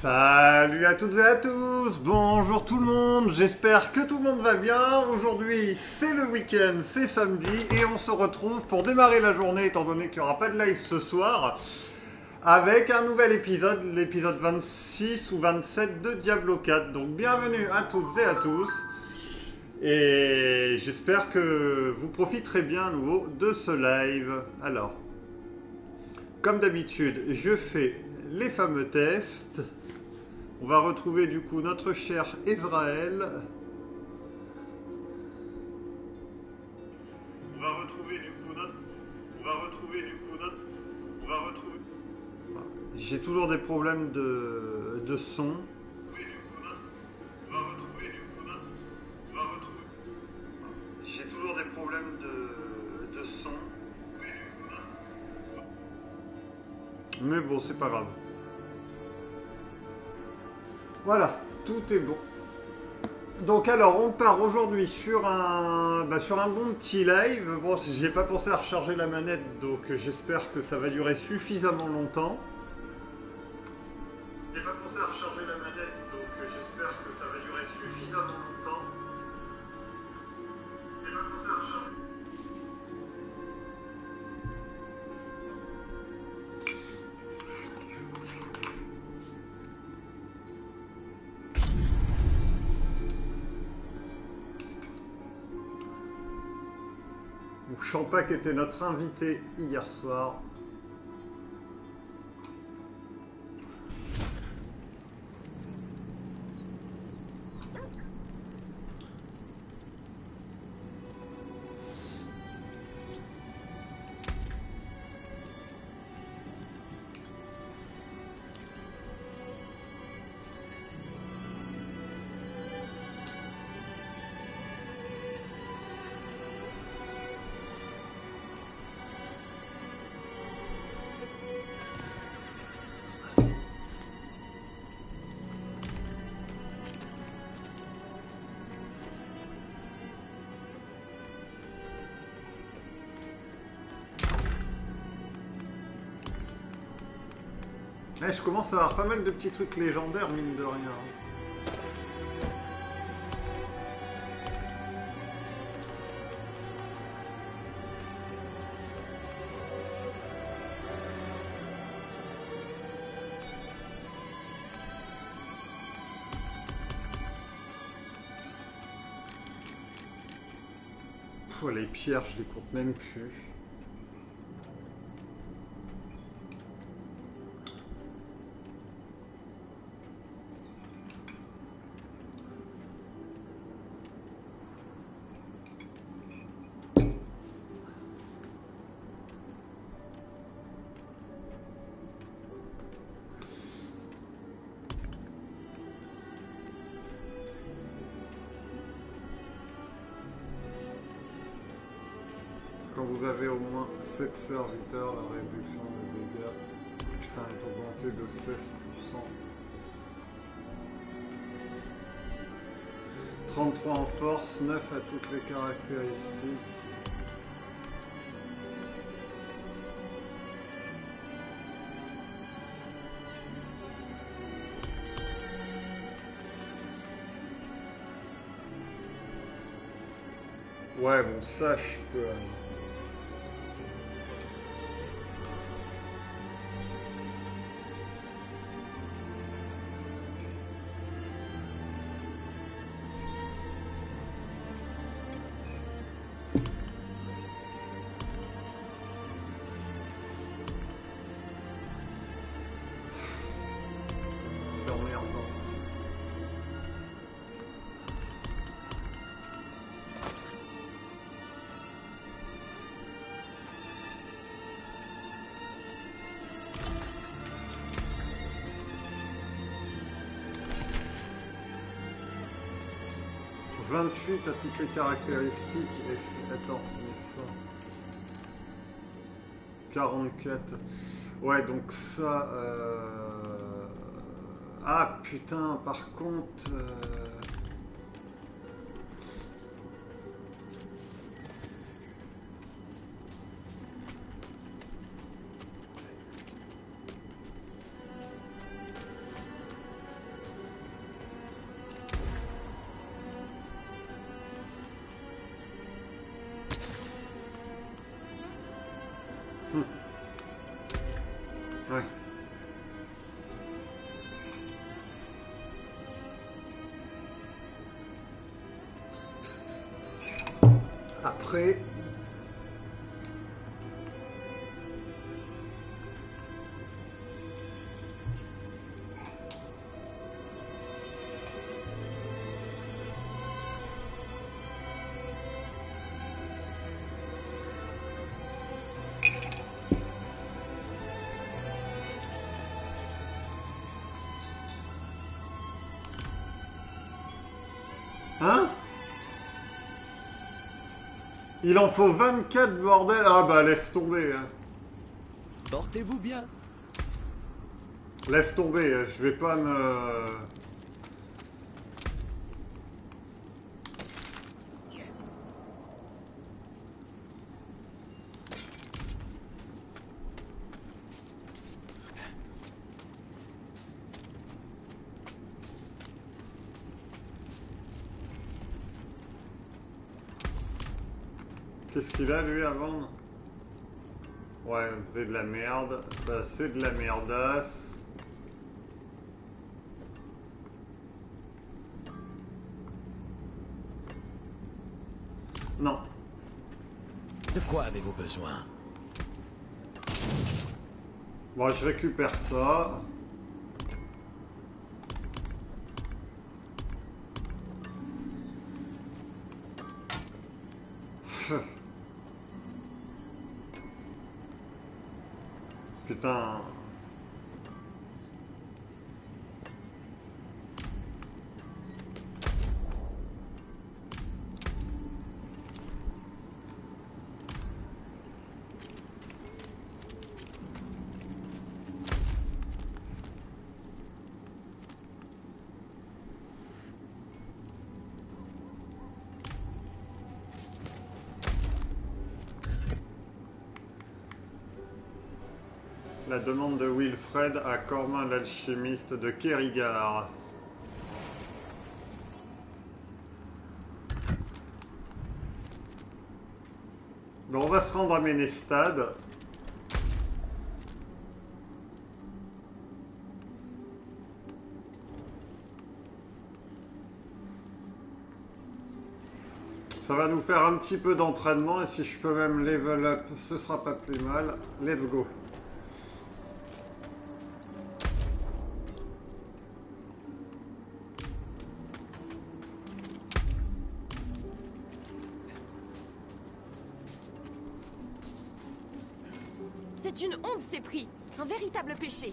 Salut à toutes et à tous, bonjour tout le monde, j'espère que tout le monde va bien. Aujourd'hui c'est le week-end, c'est samedi et on se retrouve pour démarrer la journée étant donné qu'il n'y aura pas de live ce soir avec un nouvel épisode, l'épisode 26 ou 27 de Diablo 4. Donc bienvenue à toutes et à tous et j'espère que vous profiterez bien à nouveau de ce live. Alors, comme d'habitude, je fais les fameux tests. On va retrouver du coup notre cher Israël. On va retrouver du coup notre. On va retrouver du coup notre. On va retrouver. J'ai toujours des problèmes de, de son. J'ai toujours des problèmes de, de son. Mais bon, c'est pas grave. Voilà, tout est bon. Donc alors, on part aujourd'hui sur un, bah, sur un bon petit live. Bon, j'ai pas pensé à recharger la manette, donc j'espère que ça va durer suffisamment longtemps. Champac était notre invité hier soir. Je commence à avoir pas mal de petits trucs légendaires, mine de rien. Les pierres, je les compte même plus. 7 serviteurs, la réduction de dégâts putain, est augmentée de 16%. 33 en force, 9 à toutes les caractéristiques. Ouais, bon, ça, je peux. 28 à toutes les caractéristiques et... c'est- Attends, mais ça... 44... Ouais, donc ça... euh, Ah, putain, par contre... euh, Hein Il en faut 24, bordel Ah bah laisse tomber. hein. Portez-vous bien. Laisse tomber, je vais pas me... Qu'il a lui à vendre Ouais, c'est de la merde. Ça, c'est de la merdasse. Non. De quoi avez-vous besoin? Bon, je récupère ça. Cormin l'alchimiste de Kerrigar. Bon, on va se rendre à Ménestad. Ça va nous faire un petit peu d'entraînement et si je peux même level up, ce sera pas plus mal. Let's go. Péché.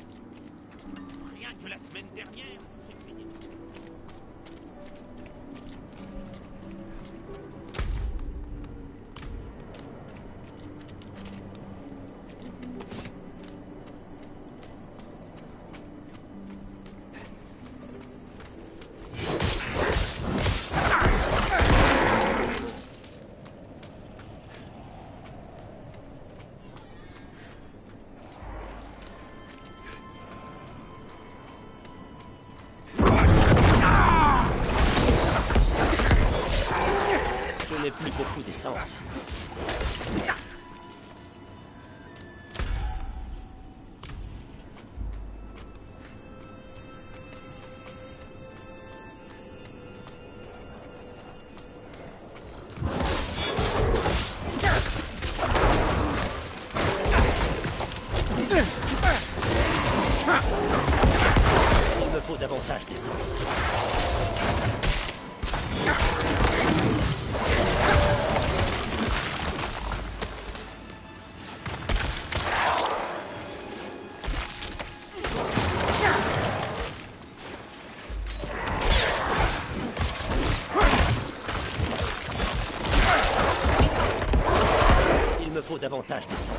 Davantage d'essence.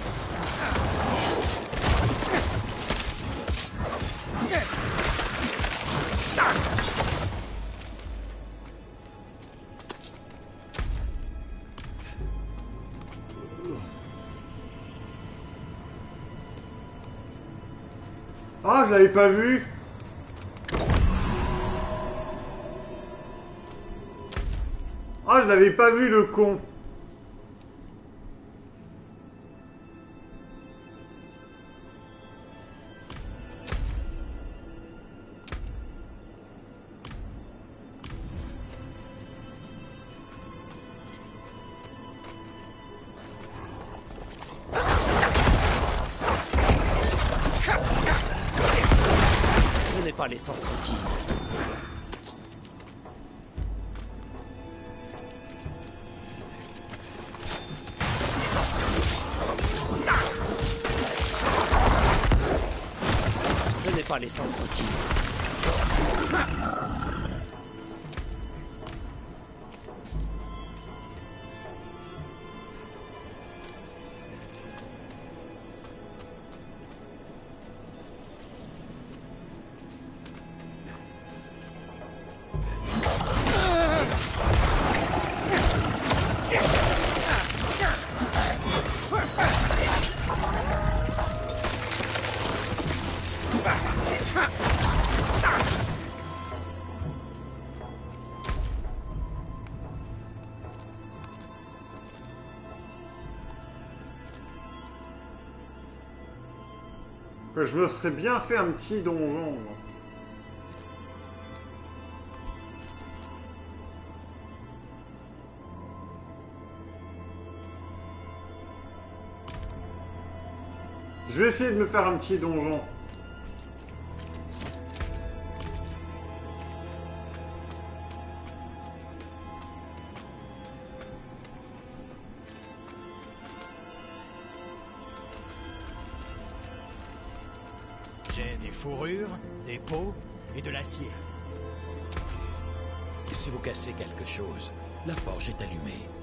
Ah, je l'avais pas vu. Ah, je l'avais pas vu le con. Je me serais bien fait un petit donjon. Je vais essayer de me faire un petit donjon. La forge est allumée.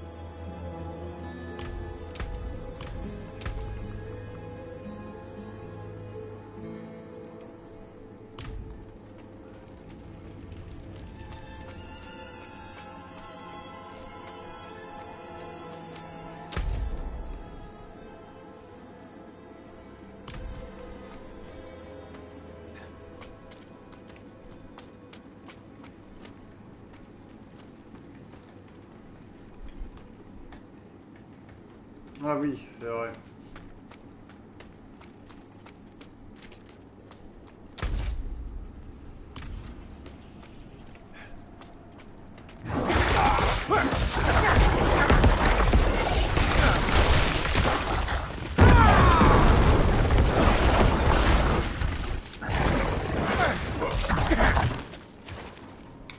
Ah oui, c'est vrai.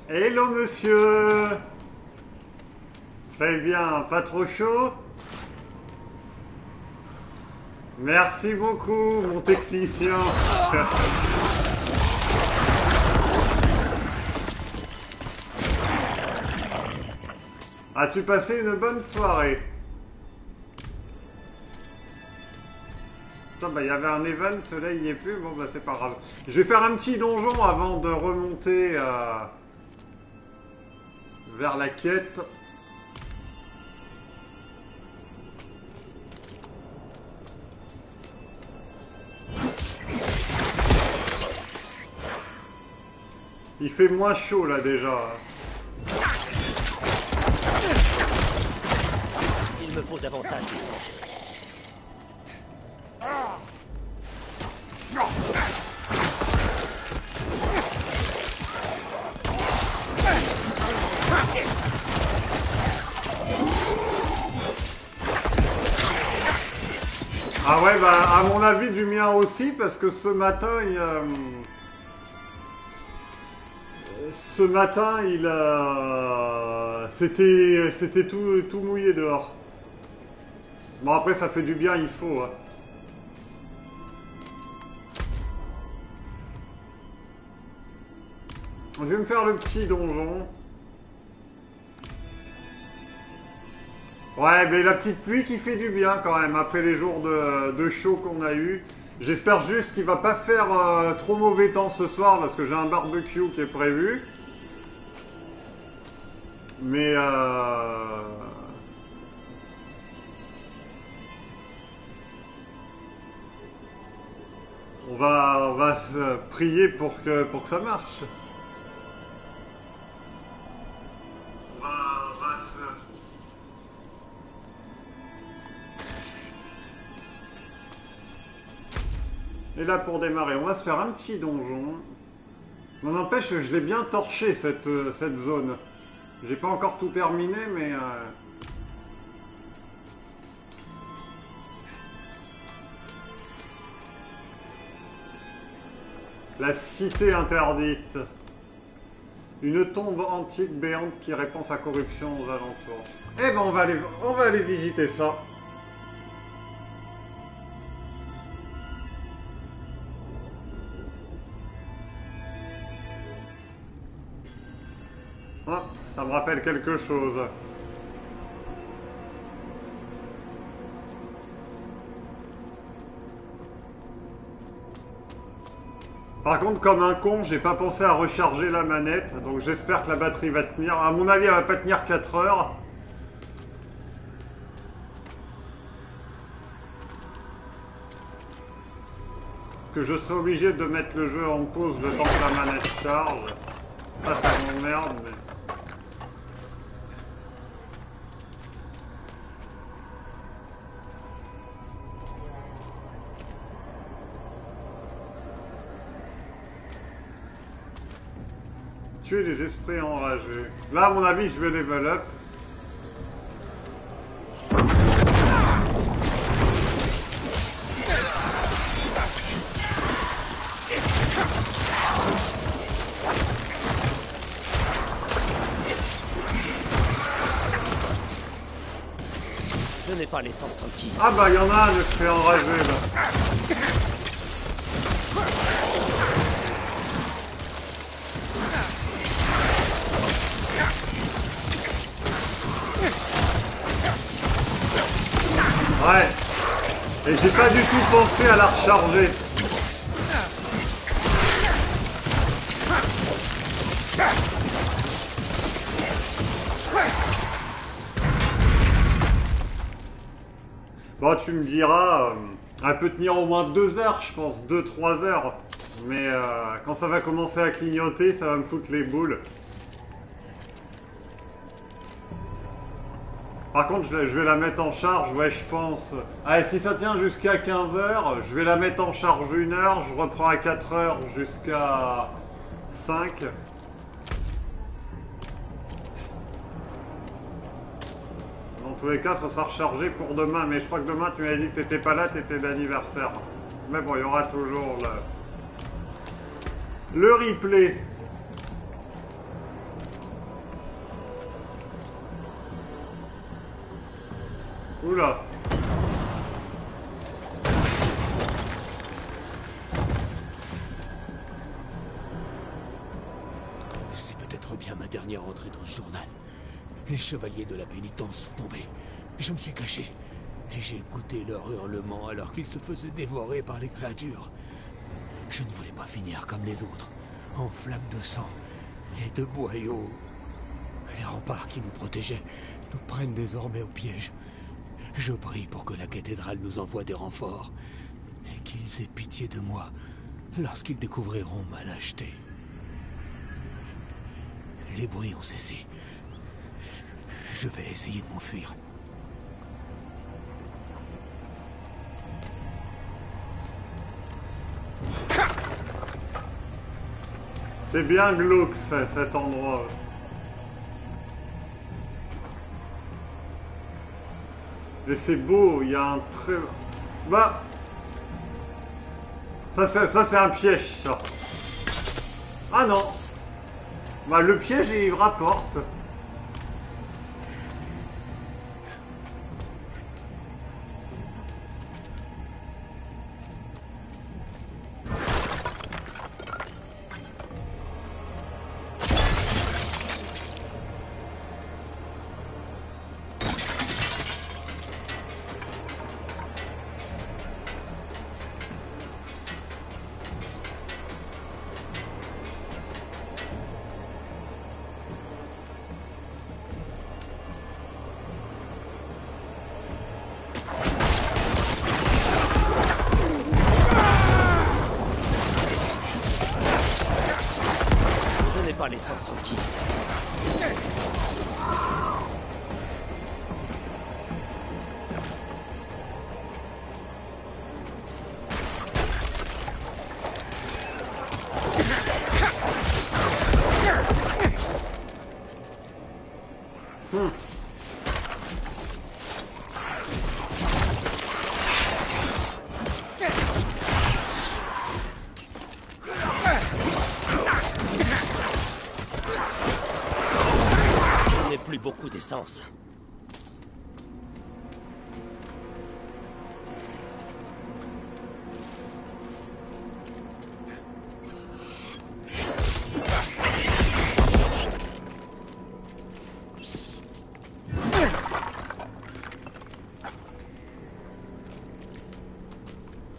Hello monsieur Très bien, pas trop chaud Merci beaucoup, mon technicien. As-tu passé une bonne soirée? Bah il y avait un event, là il n'y est plus, bon bah c'est pas grave. Je vais faire un petit donjon avant de remonter euh, vers la quête. Fait moins chaud là déjà. Il me faut davantage d'essence. Ah ouais, bah à mon avis du mien aussi, parce que ce matin, il, euh, ce matin, il a, c'était, tout, mouillé dehors. Bon après, ça fait du bien, il faut. hein. Je vais me faire le petit donjon. Ouais, mais la petite pluie qui fait du bien quand même après les jours de, de chaud qu'on a eu. J'espère juste qu'il va pas faire euh, trop mauvais temps ce soir parce que j'ai un barbecue qui est prévu. Mais euh... on va on se prier pour que pour que ça marche. On on Et là, pour démarrer, on va se faire un petit donjon. Mais n'empêche, je l'ai bien torché cette, euh, cette zone. J'ai pas encore tout terminé, mais... euh, La cité interdite. Une tombe antique béante qui répand sa corruption aux alentours. Eh ben va aller, on va aller visiter ça. Rappelle quelque chose. Par contre, comme un con, j'ai pas pensé à recharger la manette, donc j'espère que la batterie va tenir. À mon avis, elle va pas tenir 4 heures. Parce que je serai obligé de mettre le jeu en pause le temps que la manette charge. Ah, ça m'emmerde, mais... Tuer les esprits enragés. Là, à mon avis, je vais level up. Je n'ai pas les sens qui. Ah bah, il y en a un esprit enragé, là. Du tout pensé à la recharger. Bon, tu me diras, euh, elle peut tenir au moins deux heures, je pense, deux, trois heures. Mais euh, quand ça va commencer à clignoter, ça va me foutre les boules. Par contre, je, vais la mettre en charge, ouais, je pense. Allez, si ça tient jusqu'à 15 heures, je vais la mettre en charge une heure, je reprends à 4 heures jusqu'à 5. Dans tous les cas, ça sera rechargé pour demain, mais je crois que demain, tu m'avais dit que t'étais pas là, t'étais d'anniversaire. Mais bon, il y aura toujours le replay. Oula C'est peut-être bien ma dernière entrée dans le journal. Les chevaliers de la pénitence sont tombés. Je me suis caché. Et j'ai écouté leur hurlement alors qu'ils se faisaient dévorer par les créatures. Je ne voulais pas finir comme les autres, en flaques de sang et de boyaux. Les remparts qui nous protégeaient nous prennent désormais au piège. Je prie pour que la cathédrale nous envoie des renforts et qu'ils aient pitié de moi lorsqu'ils découvriront ma lâcheté. Les bruits ont cessé. Je vais essayer de m'enfuir. C'est bien glauque cet endroit. Et c'est beau, il y a un très... Bah... Ça c'est, un piège ça. Ah non Bah le piège il rapporte.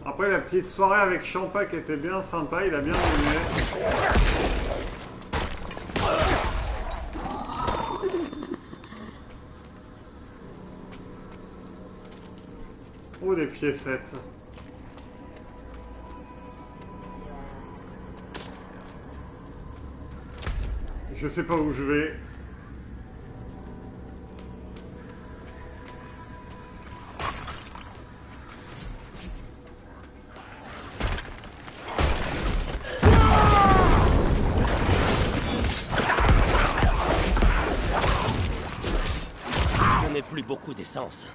Après la petite soirée avec Champa qui était bien sympa, il a bien aimé. Des piécettes. Je sais pas où je vais. Je n'ai plus beaucoup d'essence.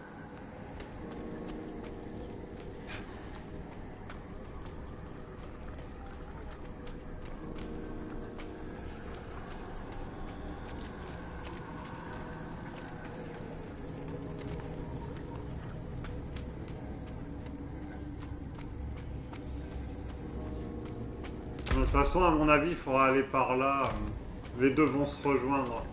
De toute façon, à mon avis, il faudra aller par là. Les deux vont se rejoindre.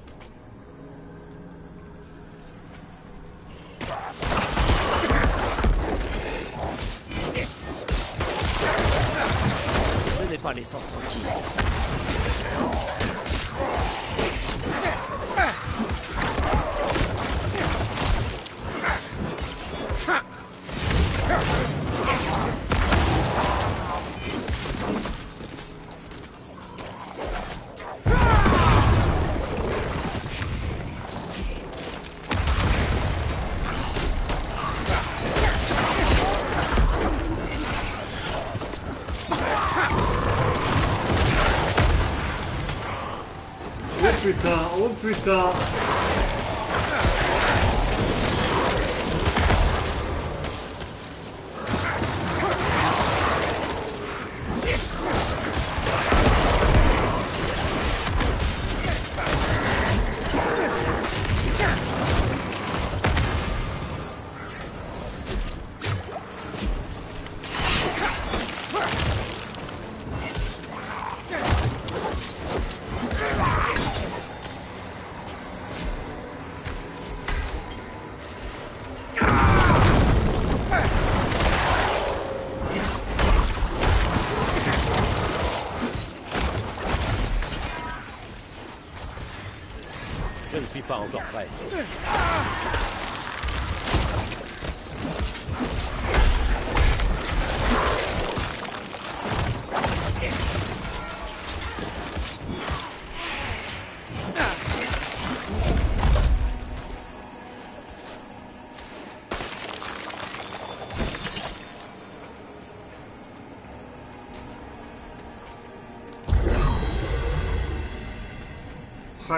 Putain, oh putain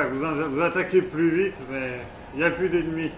Vous attaquez plus vite, mais il n'y a plus d'ennemis.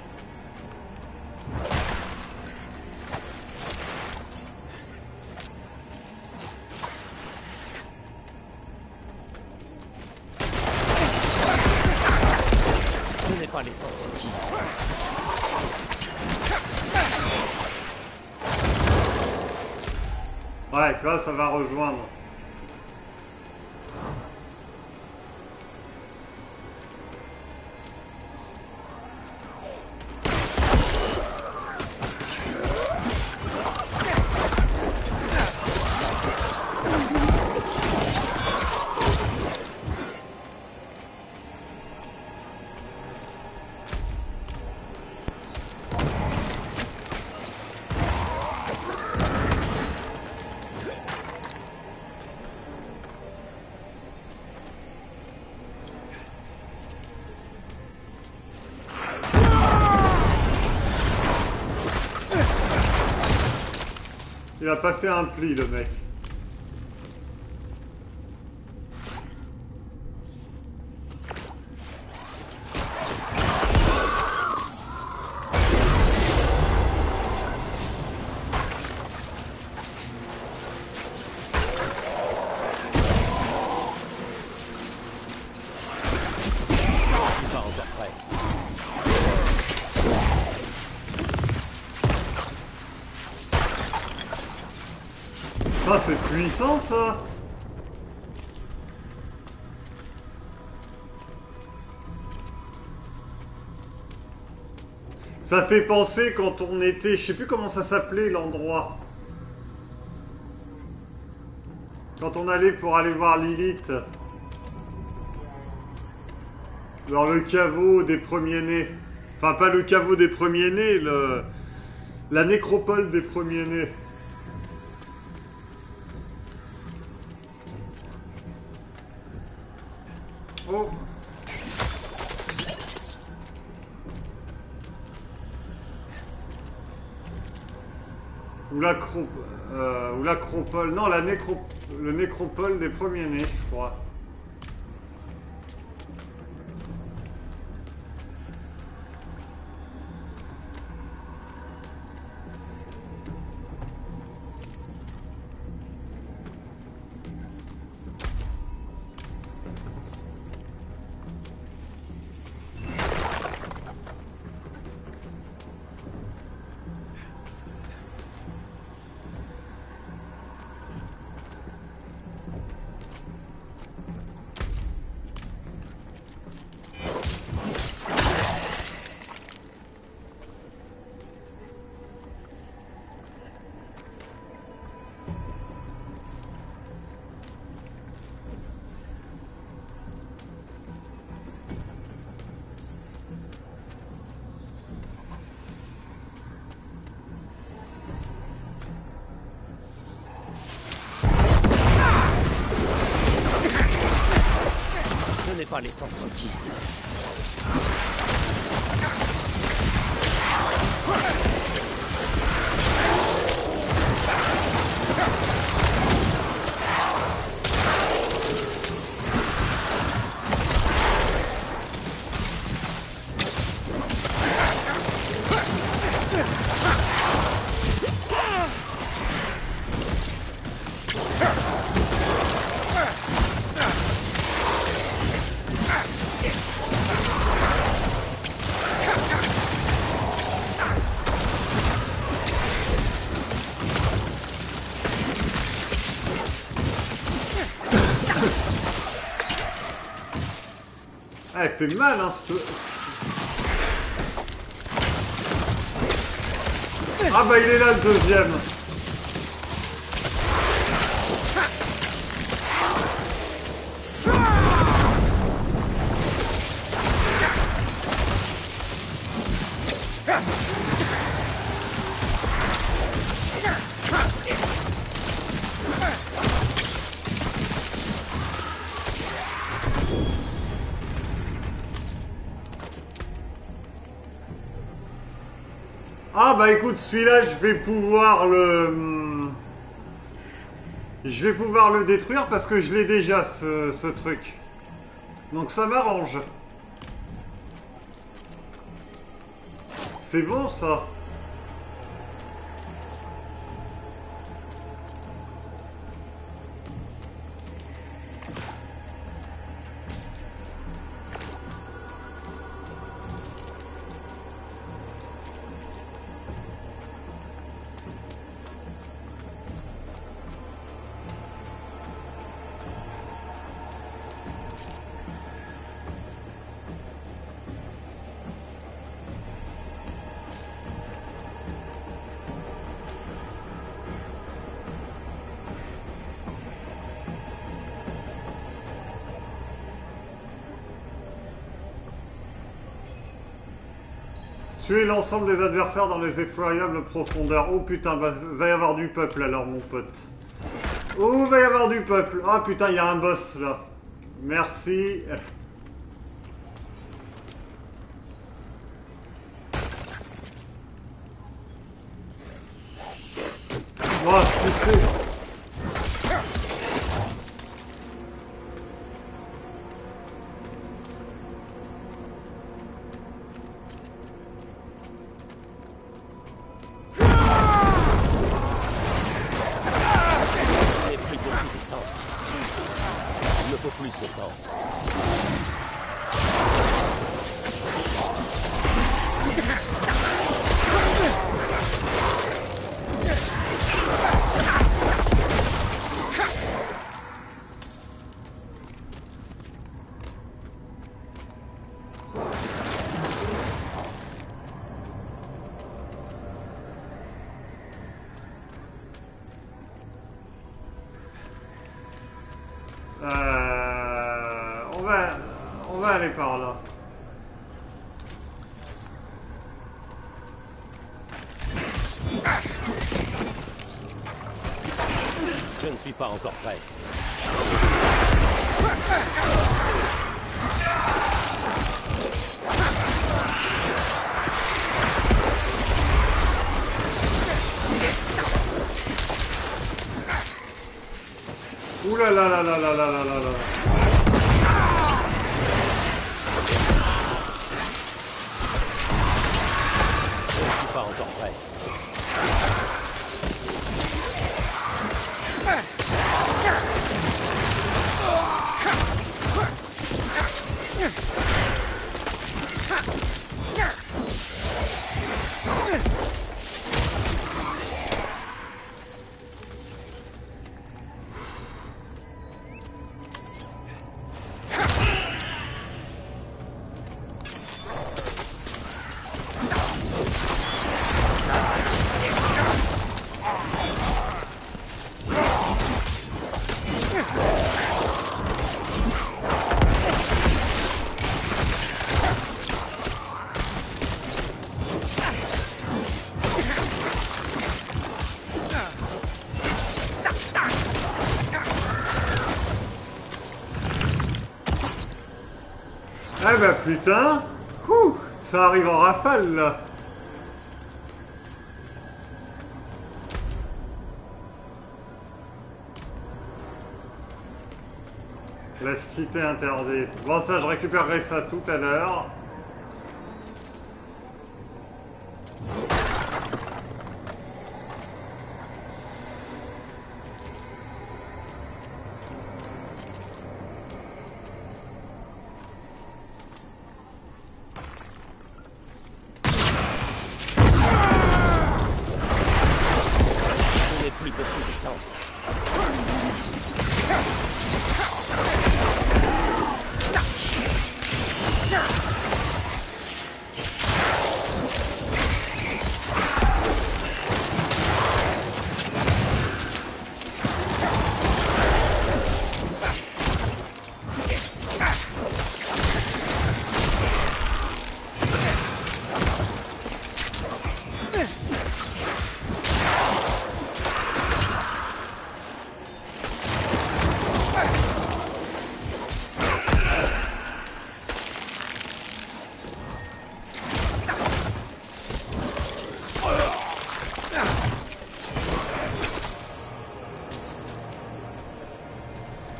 Pas fait un pli, le mec. Fait penser quand on était, je sais plus comment ça s'appelait l'endroit. Quand on allait pour aller voir Lilith. Dans le caveau des premiers-nés. Enfin, pas le caveau des premiers-nés, le... la nécropole des premiers-nés. Euh, ou l'acropole... Non, la nécro... le nécropole des premiers-nés, je crois. Ce n'est fait mal, hein. Ah bah il est là le deuxième bah écoute, celui-là, je vais pouvoir le... Je vais pouvoir le détruire parce que je l'ai déjà, ce, ce truc. Donc ça m'arrange. C'est bon, ça. L'ensemble des adversaires dans les effroyables profondeurs. Oh putain, va, y avoir du peuple alors, mon pote. Oh, va y avoir du peuple. Ah putain, il y a un boss là. Merci. Oh, sais. la, la, la, la, la. Putain Ouh, Ça arrive en rafale là La cité interdite. Bon ça je récupérerai ça tout à l'heure.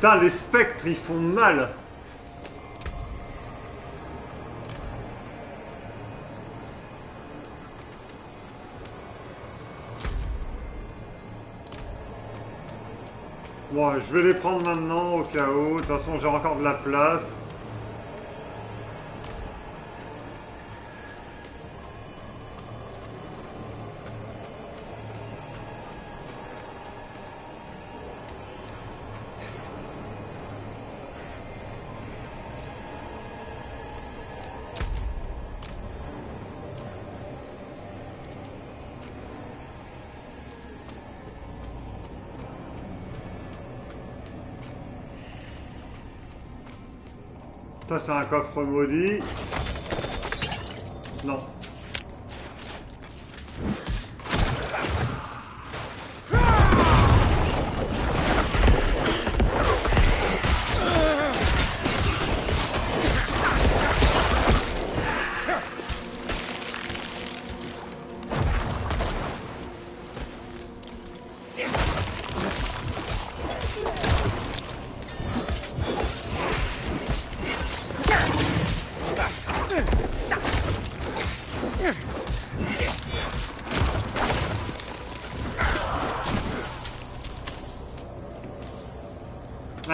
Putain, les spectres, ils font mal. Bon, je vais les prendre maintenant au cas où. De toute façon, j'ai encore de la place. C'est un coffre maudit.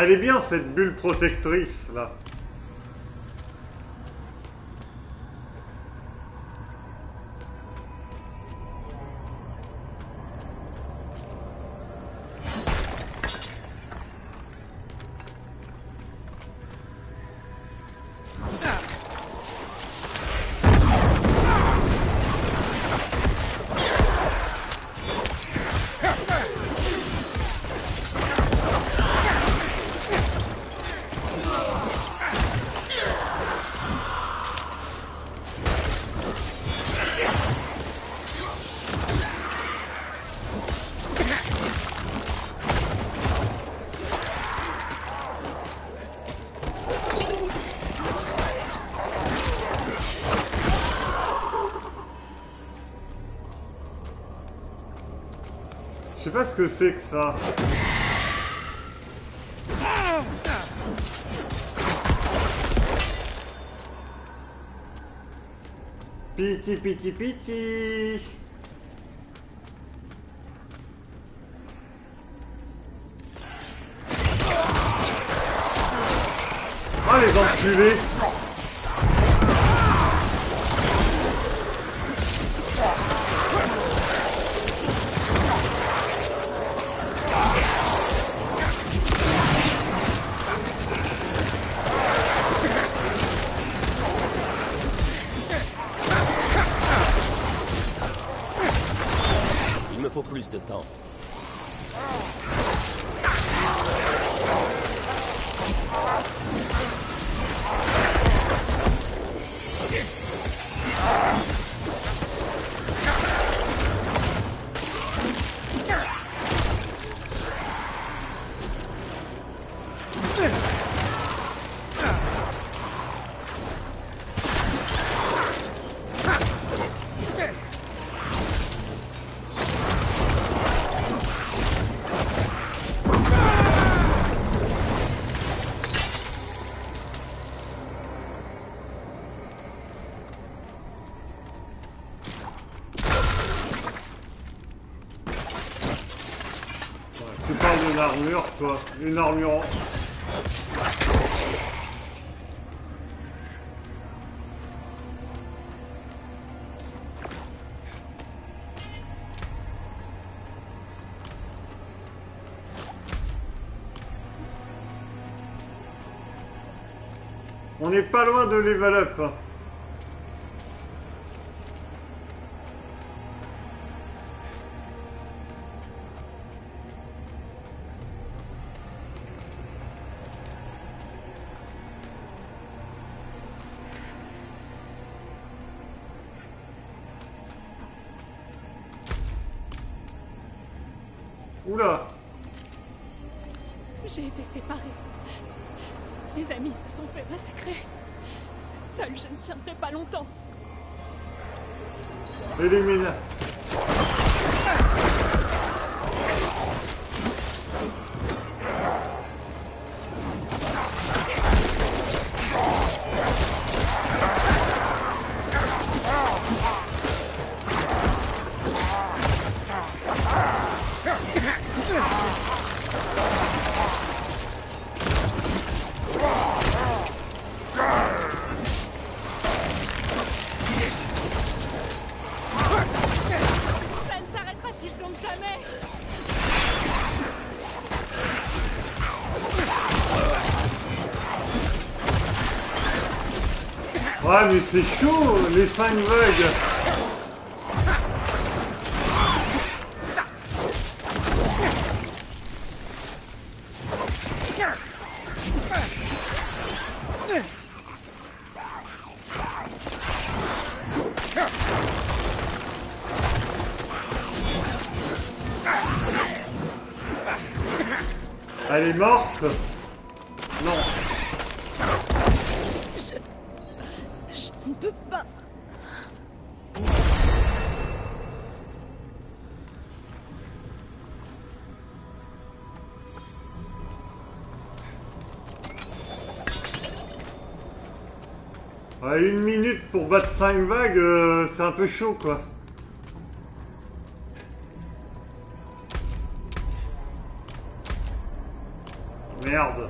Elle bien cette bulle protectrice là. Pas ce que c'est que ça. Piti piti piti Ah les enculés D'une armure, toi. Une armure. On n'est pas loin de level. Mais c'est chaud, les 5 vagues. 5 vagues, euh, c'est un peu chaud quoi. Merde.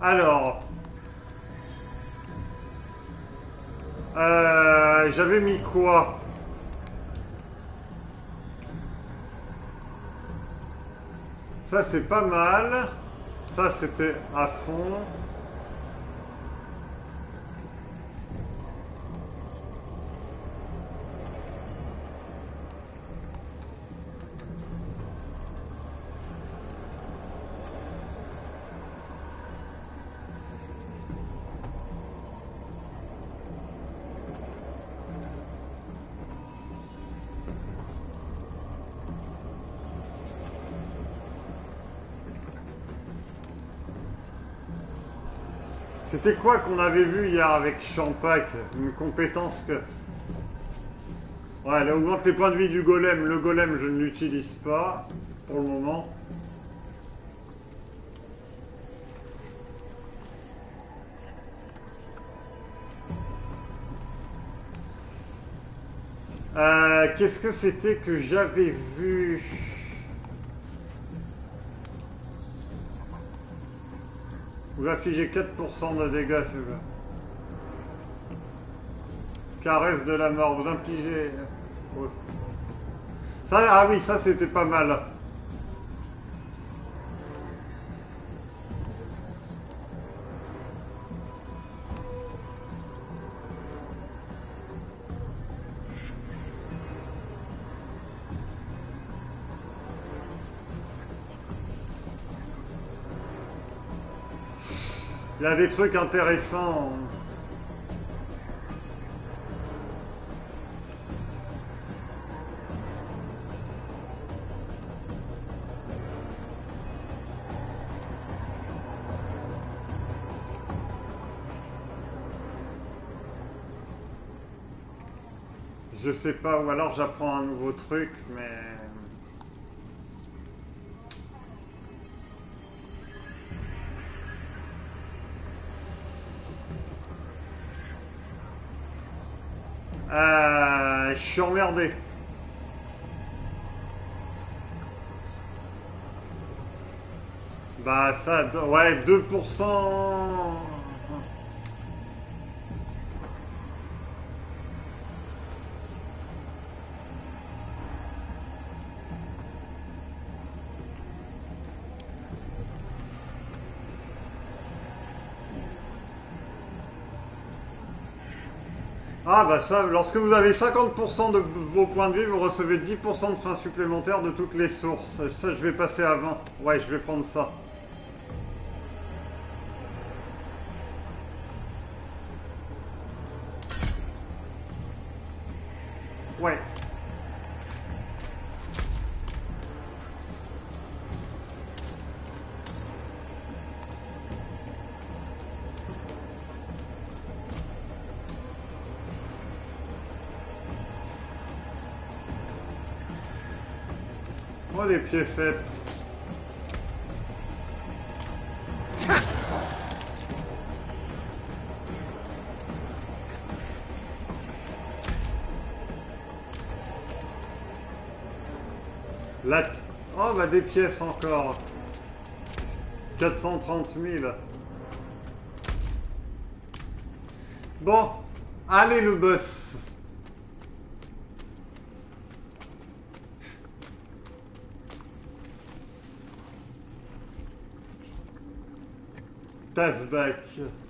Alors. Euh, J'avais mis quoi? Ça c'est pas mal. Ça c'était à fond. C'était quoi qu'on avait vu hier avec Champac Une compétence que... Ouais, elle augmente les points de vie du golem. Le golem, je ne l'utilise pas pour le moment. Euh, Qu'est-ce que c'était que j'avais vu? Vous affligez 4% de dégâts, vrai. Caresse de la mort, vous infligez. Ça, ah oui, ça c'était pas mal. Il y a des trucs intéressants. Je sais pas, ou alors j'apprends un nouveau truc, mais... Euh, je suis emmerdé. Bah ça, ouais, 2%. Ah bah ça, lorsque vous avez 50% de vos points de vie, vous recevez 10% de soins supplémentaires de toutes les sources. Ça, je vais passer avant. Ouais, je vais prendre ça. Des piécettes. La... Oh, bah des pièces encore. 430 000. Bon, allez le boss. Tasback. Il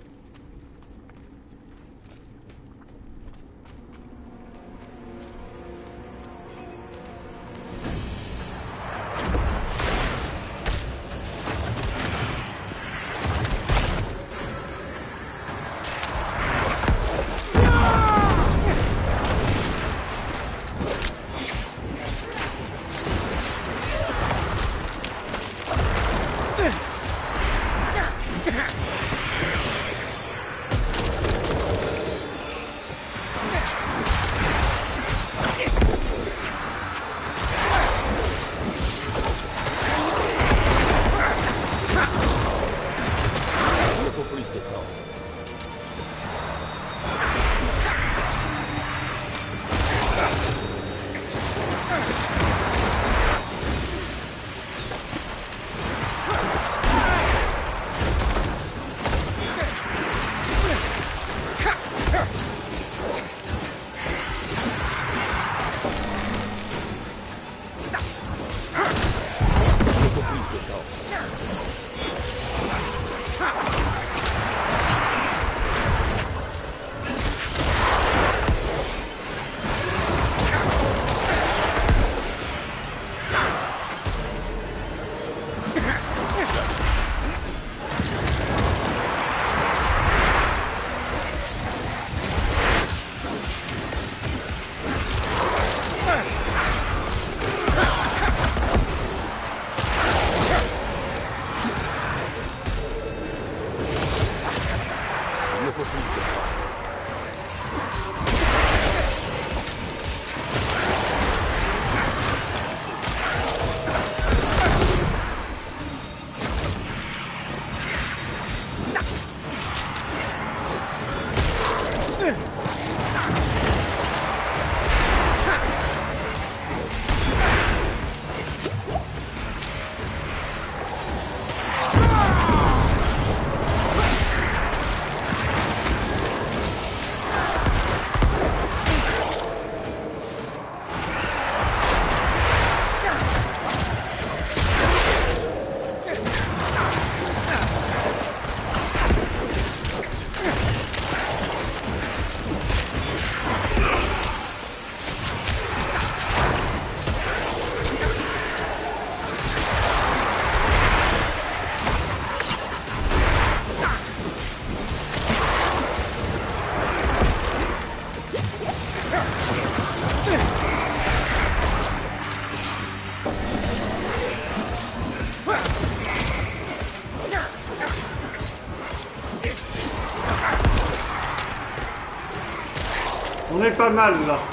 pas mal là.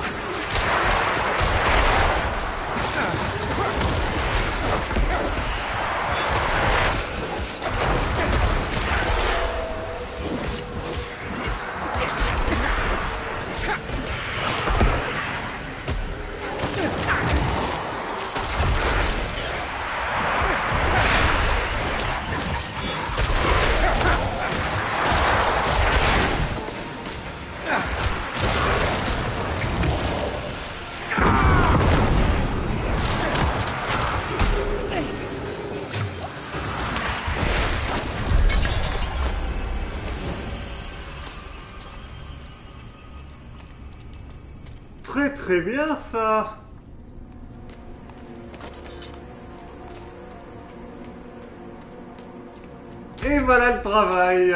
Très bien ça. Et voilà le travail.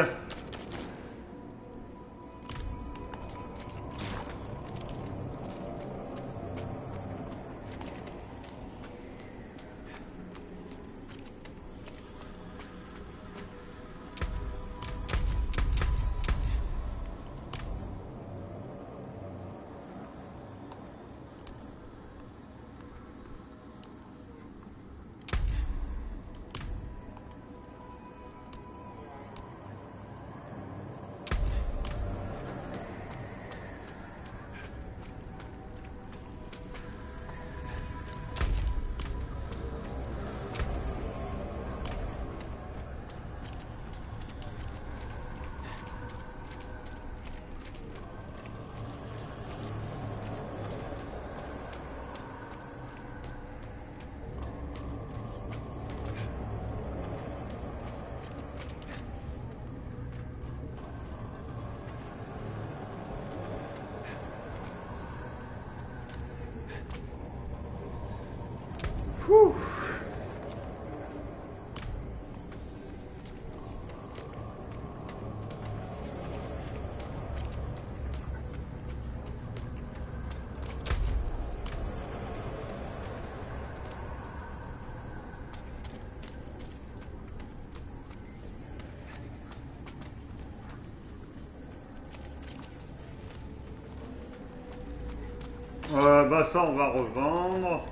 Ça on va revendre.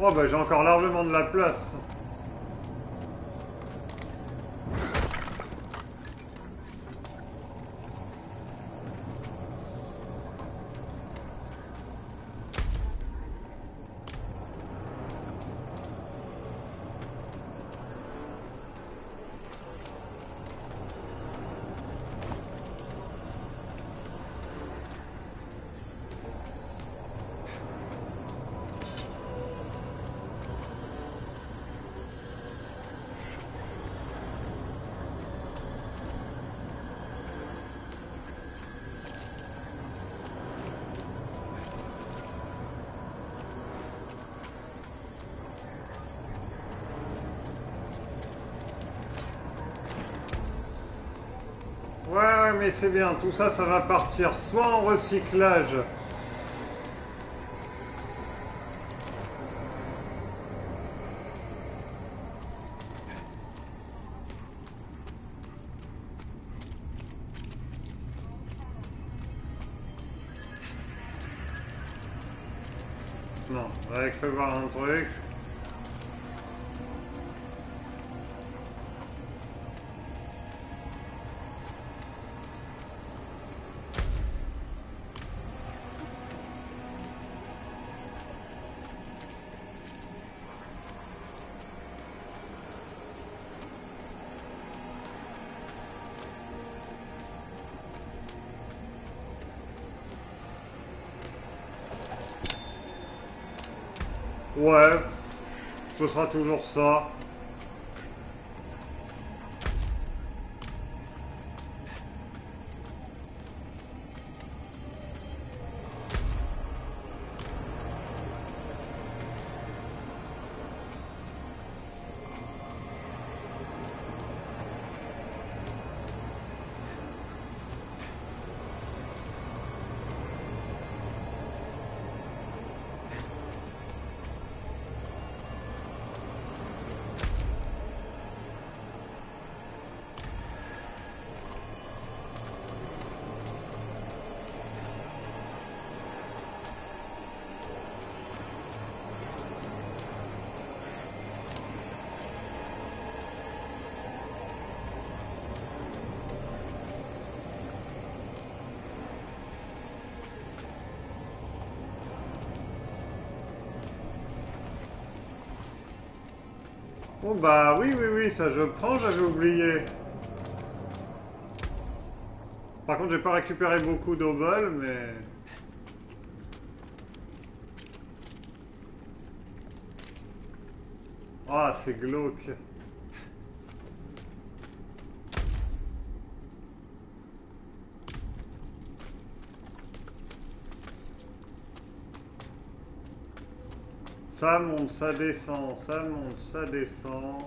Oh bah j'ai encore largement de la place. C'est bien, tout ça, ça va partir soit en recyclage. Non, avec voir un truc. Ce sera toujours ça. Oh bah oui, oui, oui, ça je prends, j'avais oublié. Par contre, j'ai pas récupéré beaucoup d'obol, mais... Ah, c'est glauque. Ça monte, ça descend, ça monte, ça descend.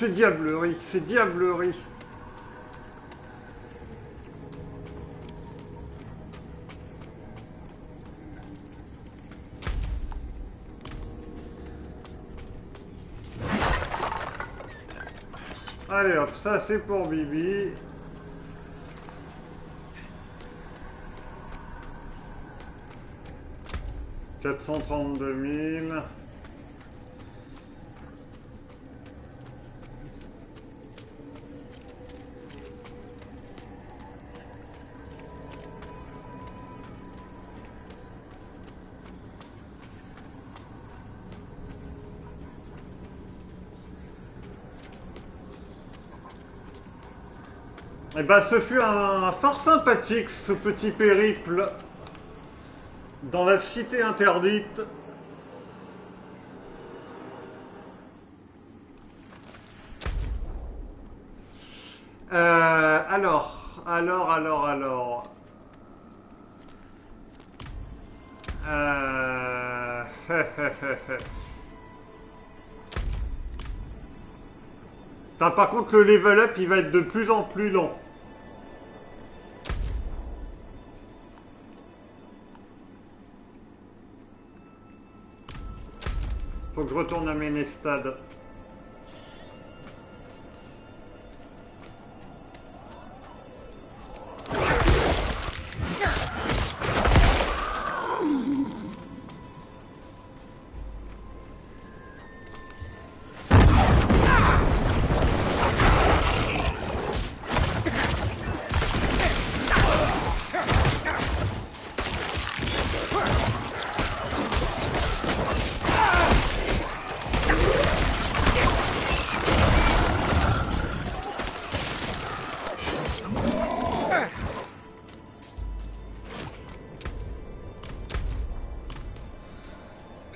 C'est diablerie, c'est diablerie. Allez hop, ça c'est pour Bibi. Quatre cent trente-deux mille. Eh ben, ce fut un fort sympathique, ce petit périple dans la cité interdite. Euh, alors, alors, alors, alors. Euh... Par contre, le level up, il va être de plus en plus long. Je retourne à Ménestad.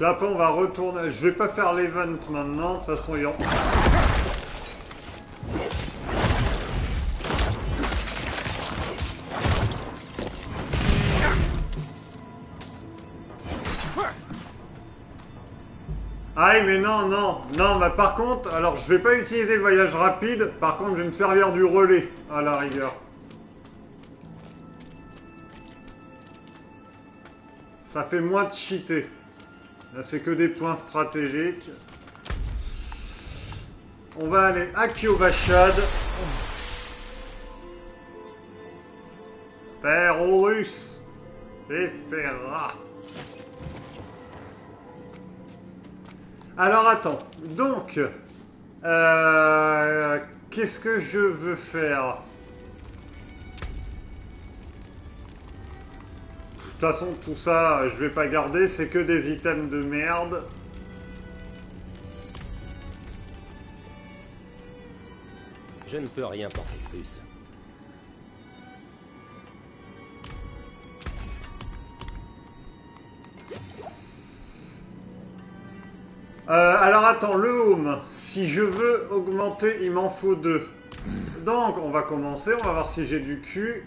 Après, on va retourner. Je vais pas faire l'event maintenant. De toute façon, il y a... Aïe, mais non, non, non, mais par contre, alors je vais pas utiliser le voyage rapide, par contre je vais me servir du relais, à la rigueur. Ça fait moins de cheater. Là, c'est que des points stratégiques. On va aller à Kyovashad. Père Horus et Ferra. Alors attends, donc, Euh, Qu'est-ce que je veux faire? Toute façon, tout ça, je vais pas garder, c'est que des items de merde. Je ne peux rien porter plus. Euh, alors attends, le home, si je veux augmenter, il m'en faut deux. Donc on va commencer, on va voir si j'ai du cul.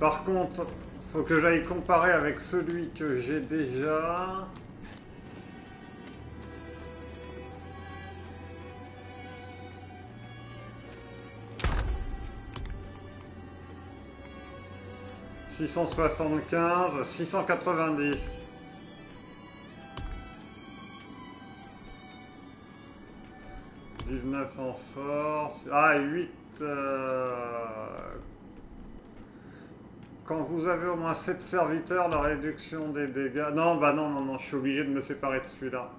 Par contre, faut que j'aille comparer avec celui que j'ai déjà. Six cent soixante-quinze, six cent quatre-vingt-dix. Dix-neuf en force. Ah, huit. euh, Quand vous avez au moins 7 serviteurs, la réduction des dégâts. Non, bah non, non, non, je suis obligé de me séparer de celui-là.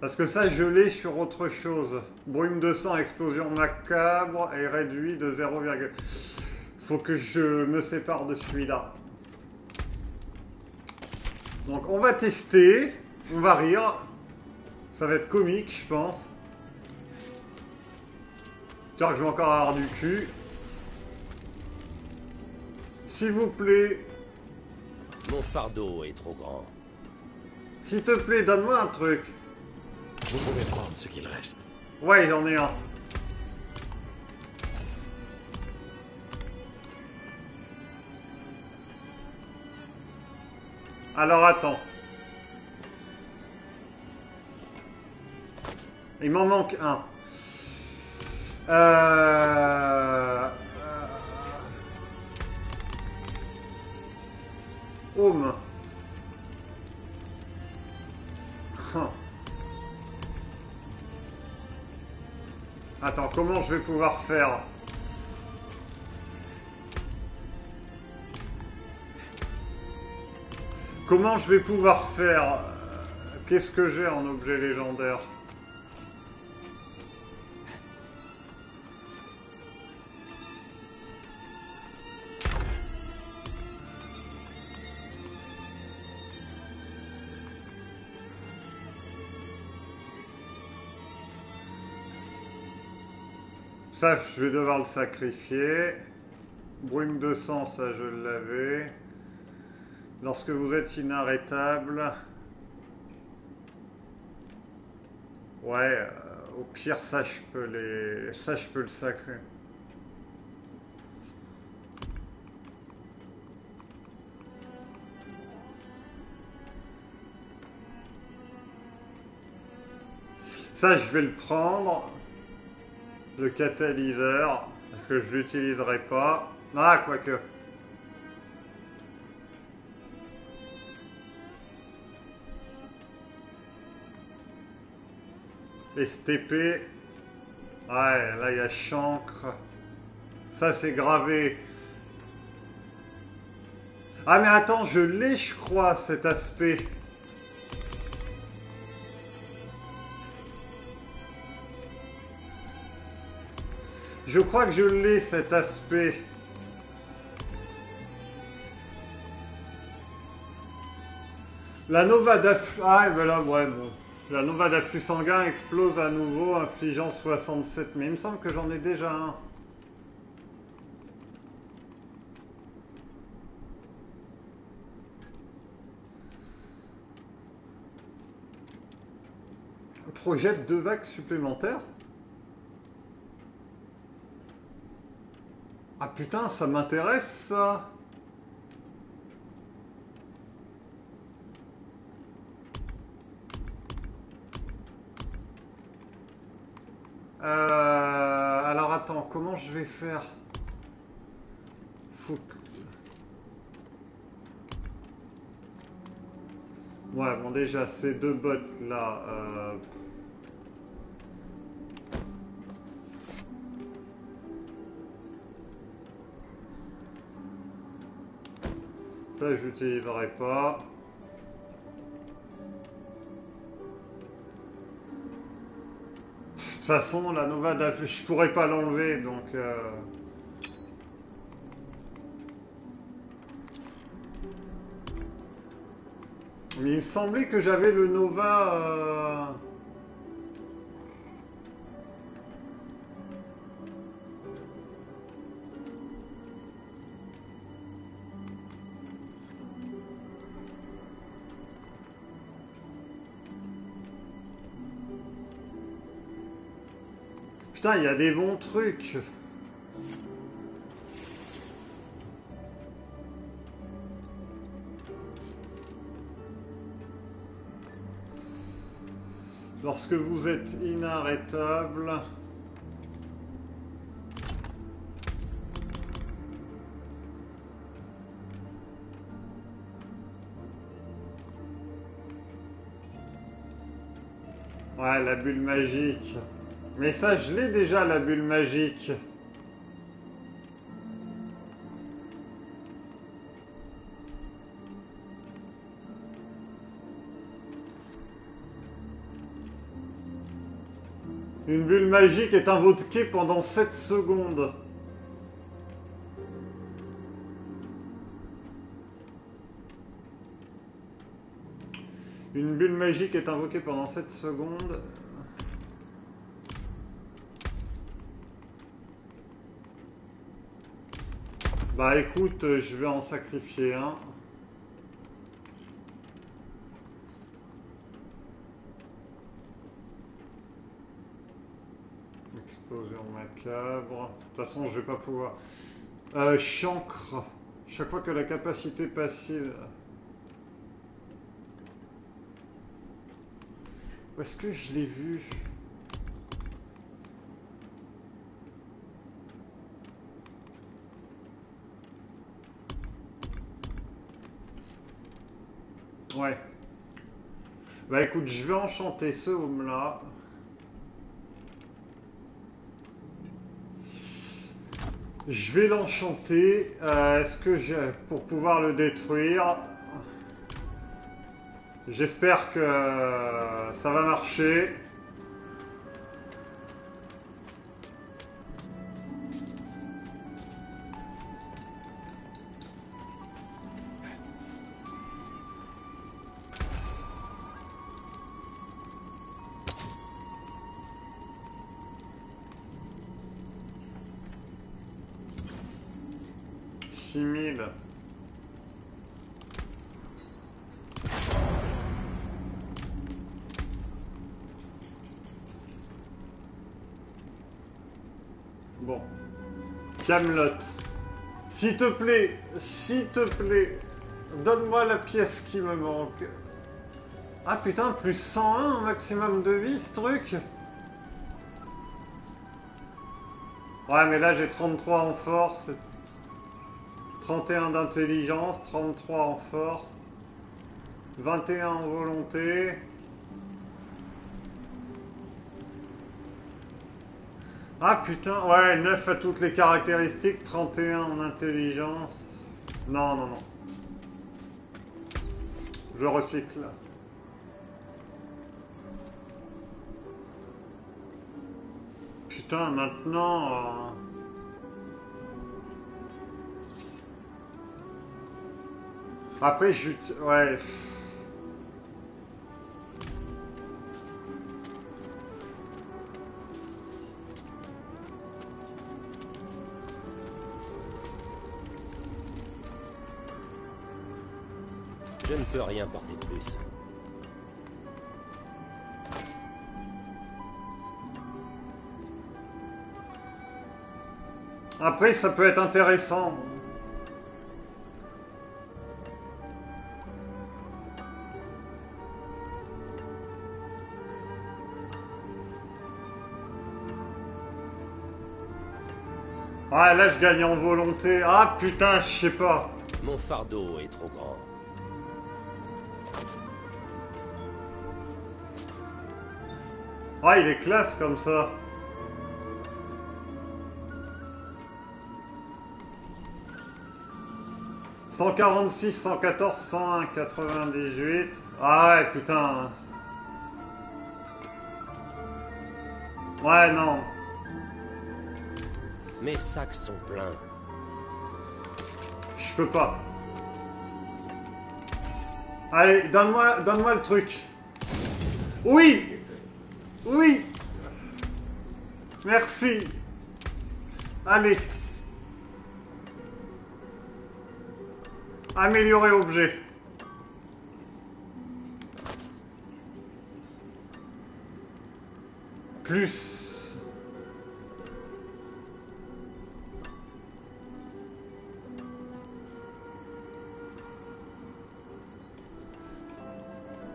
Parce que ça, je l'ai sur autre chose. Brume de sang, explosion macabre est réduit de 0, faut que je me sépare de celui-là. Donc on va tester, on va rire. Ça va être comique, je pense. J'espère que je vais encore avoir du cul. S'il vous plaît, Mon fardeau est trop grand. s'il te plaît, donne-moi un truc. Vous pouvez prendre ce qu'il reste. Ouais, j'en ai un. Alors attends. Il m'en manque un. Euh... Home. Attends, comment je vais pouvoir faire Comment je vais pouvoir faire euh, Qu'est-ce que j'ai en objet légendaire? Je vais devoir le sacrifier. Brume de sang, ça, je l'avais. Lorsque vous êtes inarrêtable. Ouais, euh, au pire, ça, je peux les. Ça, je peux le sacrer. Ça, je vais le prendre. Le catalyseur. Parce que je l'utiliserai pas. Ah, quoique. STP. Ouais, là il y a chancre. Ça c'est gravé. Ah mais attends, je l'ai je crois cet aspect. Je crois que je l'ai cet aspect. La Nova d'afflux... Ah, ben là, ouais, bon. La d'afflux sanguin explose à nouveau, infligeant 67. Mais il me semble que j'en ai déjà un. Projette deux vagues supplémentaires Ah putain, ça m'intéresse ça Euh, alors attends, comment je vais faire? Faut. Ouais, bon déjà, ces deux bottes là... euh, Ça, j'utiliserai pas. toute façon, la Nova, je pourrais pas l'enlever, donc... euh, il me semblait que j'avais le Nova... euh, Il y a des bons trucs. Lorsque vous êtes inarrêtable. Ouais, la bulle magique. Mais ça, je l'ai déjà, la bulle magique. Une bulle magique est invoquée pendant 7 secondes. Une bulle magique est invoquée pendant 7 secondes. Bah écoute, euh, je vais en sacrifier un. Explosion macabre. De toute façon, je vais pas pouvoir. Euh, chancre. Chaque fois que la capacité passive. Où est-ce que je l'ai vu? Bah écoute, je vais enchanter ce homme là. Je vais l'enchanter. Euh, Est-ce que j'ai pour pouvoir le détruire? J'espère que ça va marcher. S'il te plaît, s'il te plaît, donne-moi la pièce qui me manque. Ah putain, plus 101 maximum de vie ce truc Ouais, mais là j'ai 33 en force, 31 d'intelligence, 33 en force, 21 en volonté. Ah putain, ouais, 9 à toutes les caractéristiques, 31 en intelligence. Non, non, non. Je recycle. Putain, maintenant... euh, Après, je... Ouais. Peux rien porter de plus. Après, ça peut être intéressant. Ah, là, je gagne en volonté. Ah, putain, je sais pas. Mon fardeau est trop grand. Ah, il est classe comme ça. « 146, 114, 101, 98. Ah ouais, putain. Ouais, non. Mes sacs sont pleins. Je peux pas. Allez, donne-moi donne le truc. Oui Oui Merci. Allez. Améliorer objet. Plus.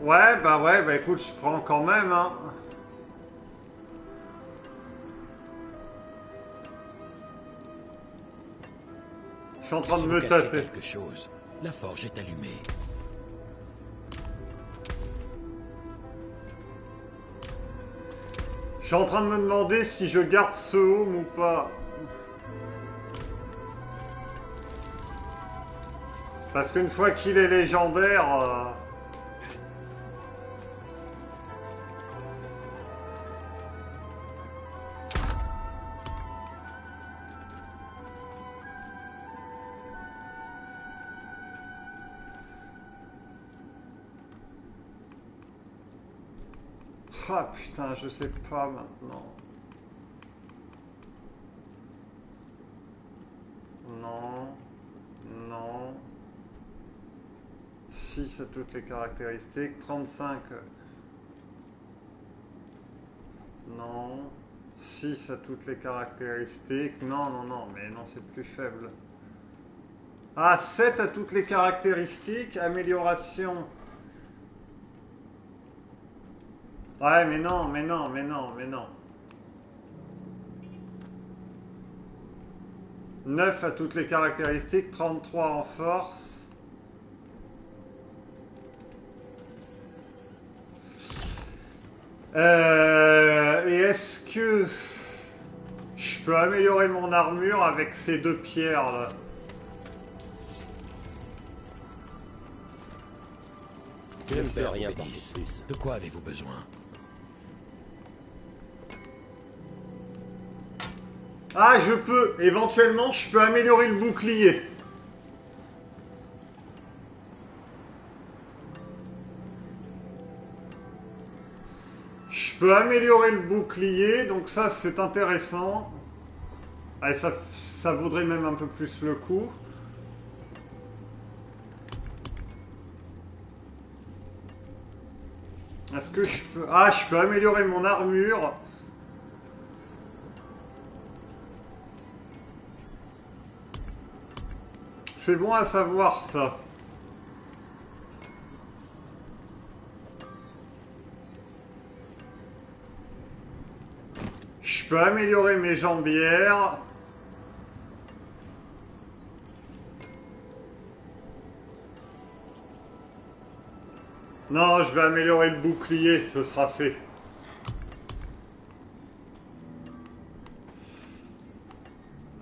Ouais, bah ouais, bah écoute, je prends quand même, hein. Je suis en train Si de me tâter. quelque chose, la forge est allumée. Je suis en train de me demander si je garde ce home ou pas. Parce qu'une fois qu'il est légendaire... euh, Ah putain, je sais pas maintenant. Non. Non. 6 à toutes les caractéristiques. 35. Non. 6 à toutes les caractéristiques. Non, non, non, mais non, c'est plus faible. Ah, 7 à toutes les caractéristiques. Amélioration. Ouais, mais non, mais non, mais non, mais non. 9 à toutes les caractéristiques, 33 en force. Euh, et est-ce que je peux améliorer mon armure avec ces deux pierres là? Je ne peux rien plus. De quoi avez-vous besoin? Ah, je peux. Éventuellement, je peux améliorer le bouclier. Je peux améliorer le bouclier, donc ça c'est intéressant. Allez, ça, ça vaudrait même un peu plus le coup. Est-ce que je peux... Ah, je peux améliorer mon armure. C'est bon à savoir ça. Je peux améliorer mes jambières. Non, je vais améliorer le bouclier, ce sera fait.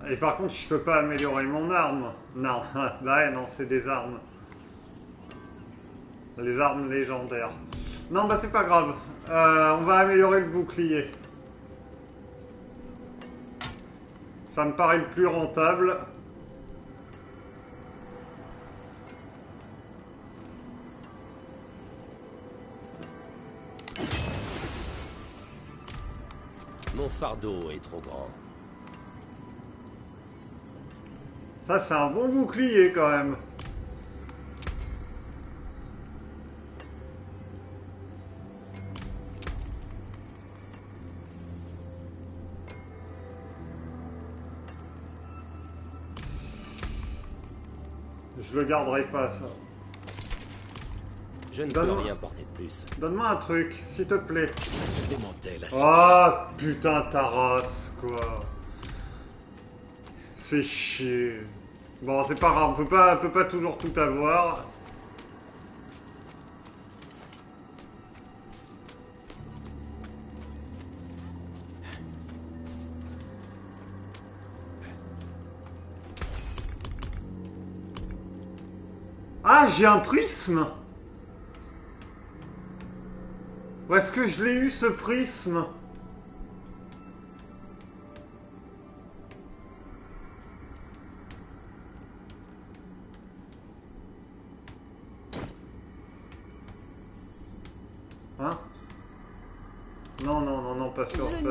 Et par contre, je peux pas améliorer mon arme. Non, bah non, c'est des armes. Les armes légendaires. Non, bah c'est pas grave. Euh, on va améliorer le bouclier. Ça me paraît le plus rentable. Mon fardeau est trop grand. Ça, c'est un bon bouclier quand même. Je le garderai pas, ça. Je ne peux rien porter de plus. Donne-moi un truc, s'il te plaît. Ah, putain, ta race, quoi. Fais chier. Bon, c'est pas grave, on peut pas, on peut pas toujours tout avoir. Ah, j'ai un prisme Où est-ce que je l'ai eu ce prisme?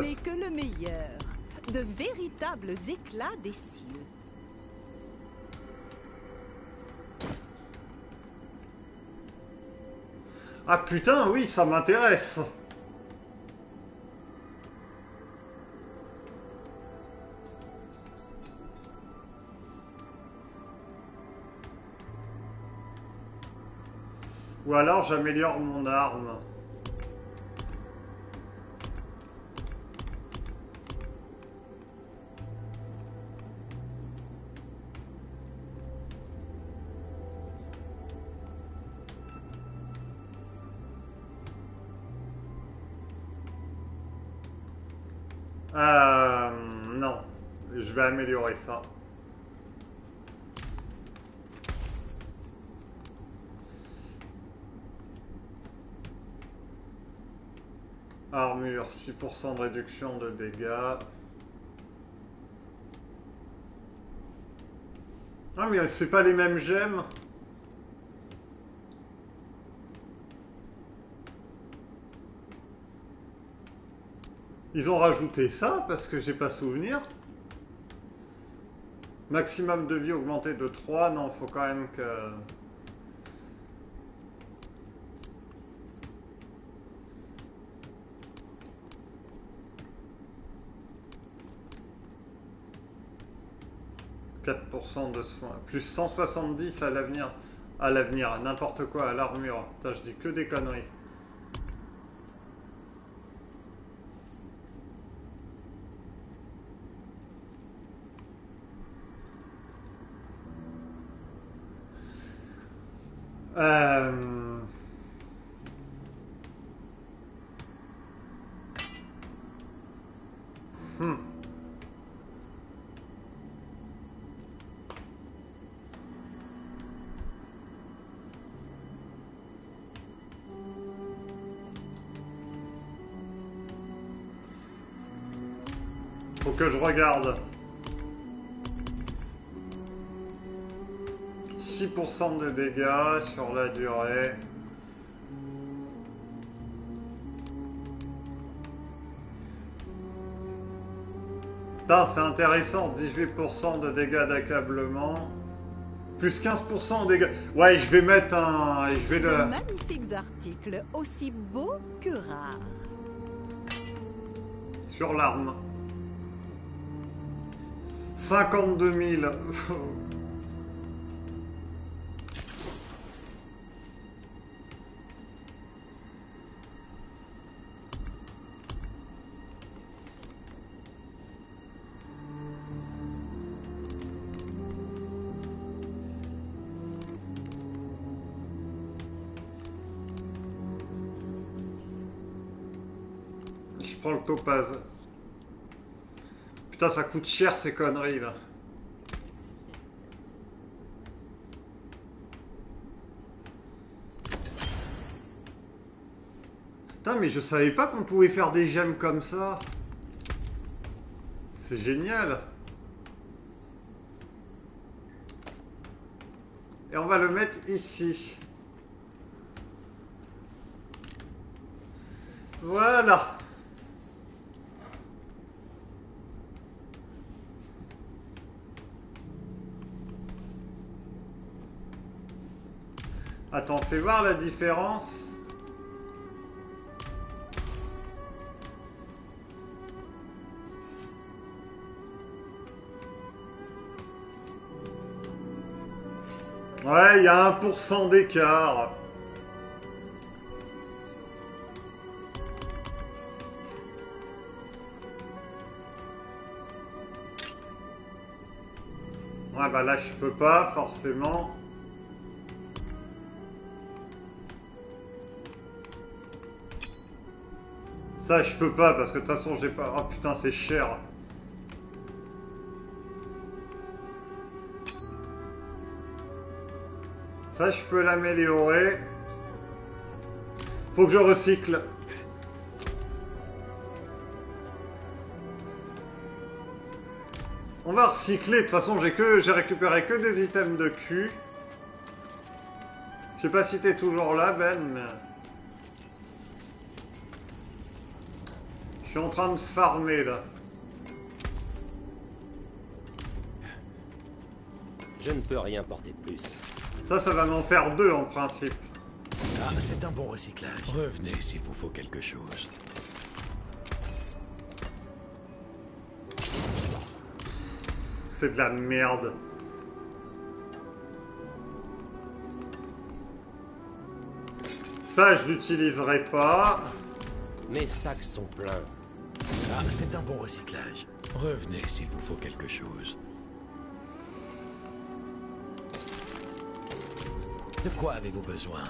N'ai que le meilleur. De véritables éclats des cieux. Ah putain, oui, ça m'intéresse. Ou alors j'améliore mon arme. Vais améliorer ça. Armure, 6% de réduction de dégâts. Ah mais c'est pas les mêmes gemmes Ils ont rajouté ça parce que j'ai pas souvenir. Maximum de vie augmenté de 3. Non, faut quand même que... « 4% de soins. Plus 170 à l'avenir. À l'avenir, n'importe quoi, à l'armure. Je dis que des conneries. Euh... Hmm. Faut que je regarde. 6% de dégâts sur la durée. Putain, c'est intéressant, 18% de dégâts d'accablement. Plus 15% de dégâts. Ouais, je vais mettre un. Je vais De le. magnifiques articles, aussi beaux que rares. Sur l'arme. 52 000. Putain, ça coûte cher ces conneries là. Putain, mais je savais pas qu'on pouvait faire des gemmes comme ça. C'est génial. Et on va le mettre ici. Voilà. Attends, fais voir la différence. Ouais, il y a 1% d'écart. Ouais, bah là, je peux pas, forcément. Ça, je peux pas, parce que de toute façon, j'ai pas... Oh putain, c'est cher. Ça, je peux l'améliorer. Faut que je recycle. On va recycler. De toute façon, j'ai que j'ai récupéré que des items de cul. Je sais pas si t'es toujours là, Ben, mais... suis en train de farmer là. Je ne peux rien porter de plus. Ça, ça va m'en faire deux en principe. Ça, c'est un bon recyclage. Revenez s'il vous faut quelque chose. C'est de la merde. Ça, je l'utiliserai pas. Mes sacs sont pleins. Ça, c'est un bon recyclage. Revenez s'il vous faut quelque chose. De quoi avez-vous besoin?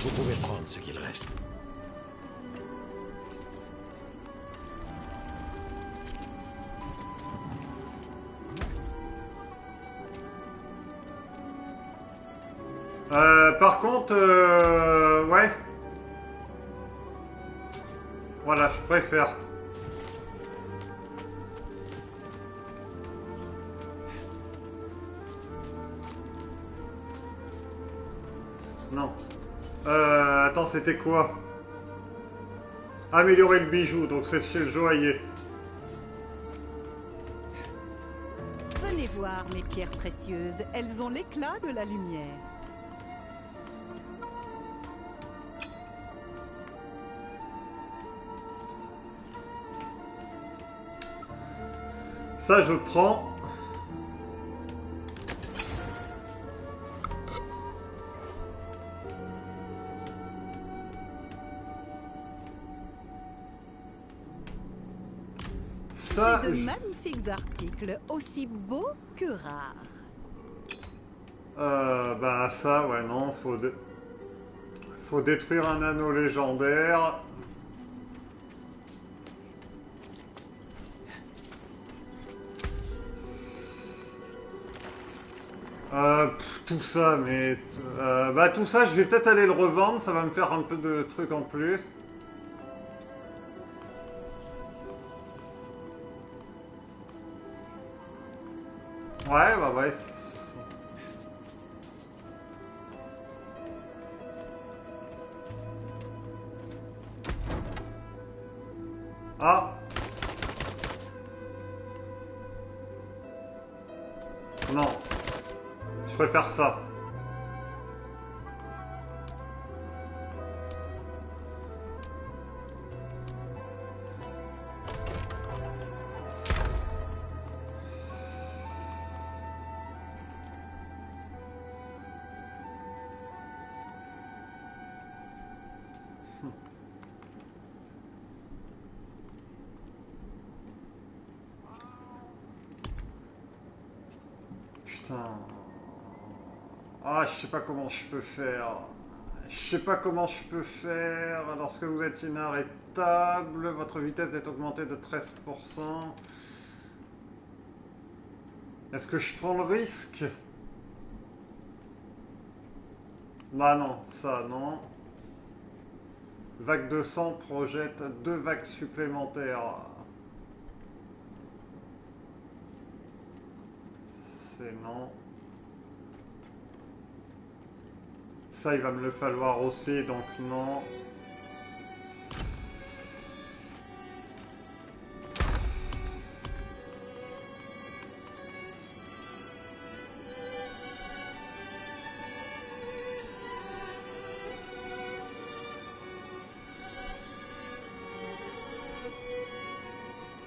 Vous pouvez prendre ce qu'il reste. Euh, par contre, euh, ouais. Voilà, je préfère. C'était quoi Améliorer le bijou, donc c'est chez le joaillier. Venez voir mes pierres précieuses. Elles ont l'éclat de la lumière. Ça, je prends. Aussi beaux que rares. Euh, bah ça, ouais, non, faut, faut détruire un anneau légendaire. Euh, tout ça, mais... euh, bah tout ça, je vais peut-être aller le revendre, ça va me faire un peu de trucs en plus. Ah Non. Je préfère ça. Comment je peux faire. Je sais pas comment je peux faire. Lorsque vous êtes inarrêtable, votre vitesse est augmentée de 13%. Est-ce que je prends le risque? Bah non, ça non. Vague de sang projette deux vagues supplémentaires. C'est non. Ça, il va me le falloir aussi, donc non.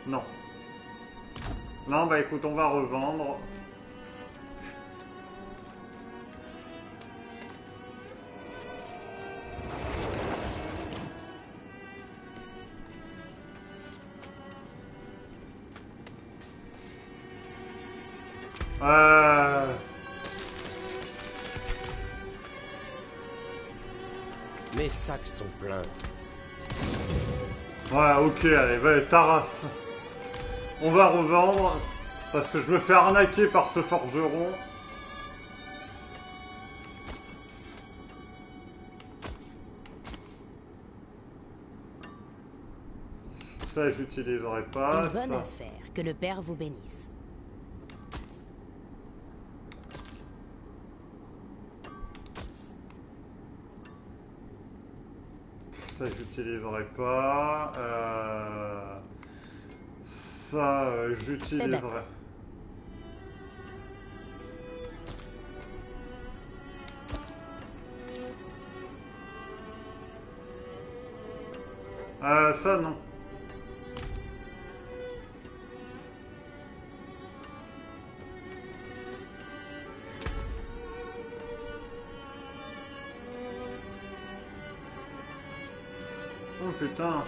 Non. Non, bah écoute, on va revendre. Mes sacs sont pleins. Ouais, ok, allez, va, Taras. On va revendre, parce que je me fais arnaquer par ce forgeron. Ça, j'utiliserai pas. Une bonne ça. affaire. Que le Père vous bénisse. Ça, j'utiliserai pas. Euh, Ça, euh, j'utiliserai. Euh, ça, non. Oh putain.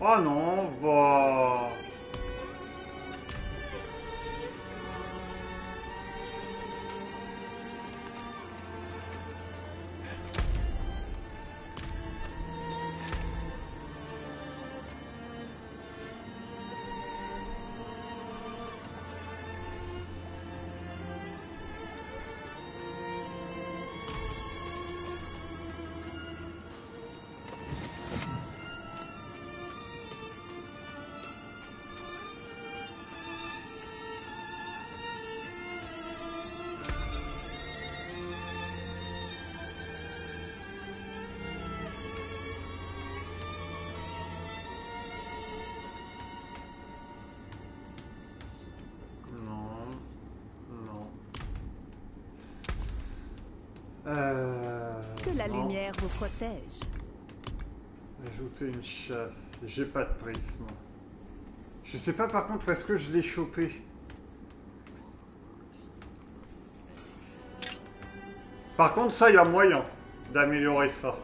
Oh lumière vous protège. Ajouter une chasse. J'ai pas de prisme. Je sais pas par contre où est-ce que je l'ai chopé? Par contre, ça, il y a moyen d'améliorer ça.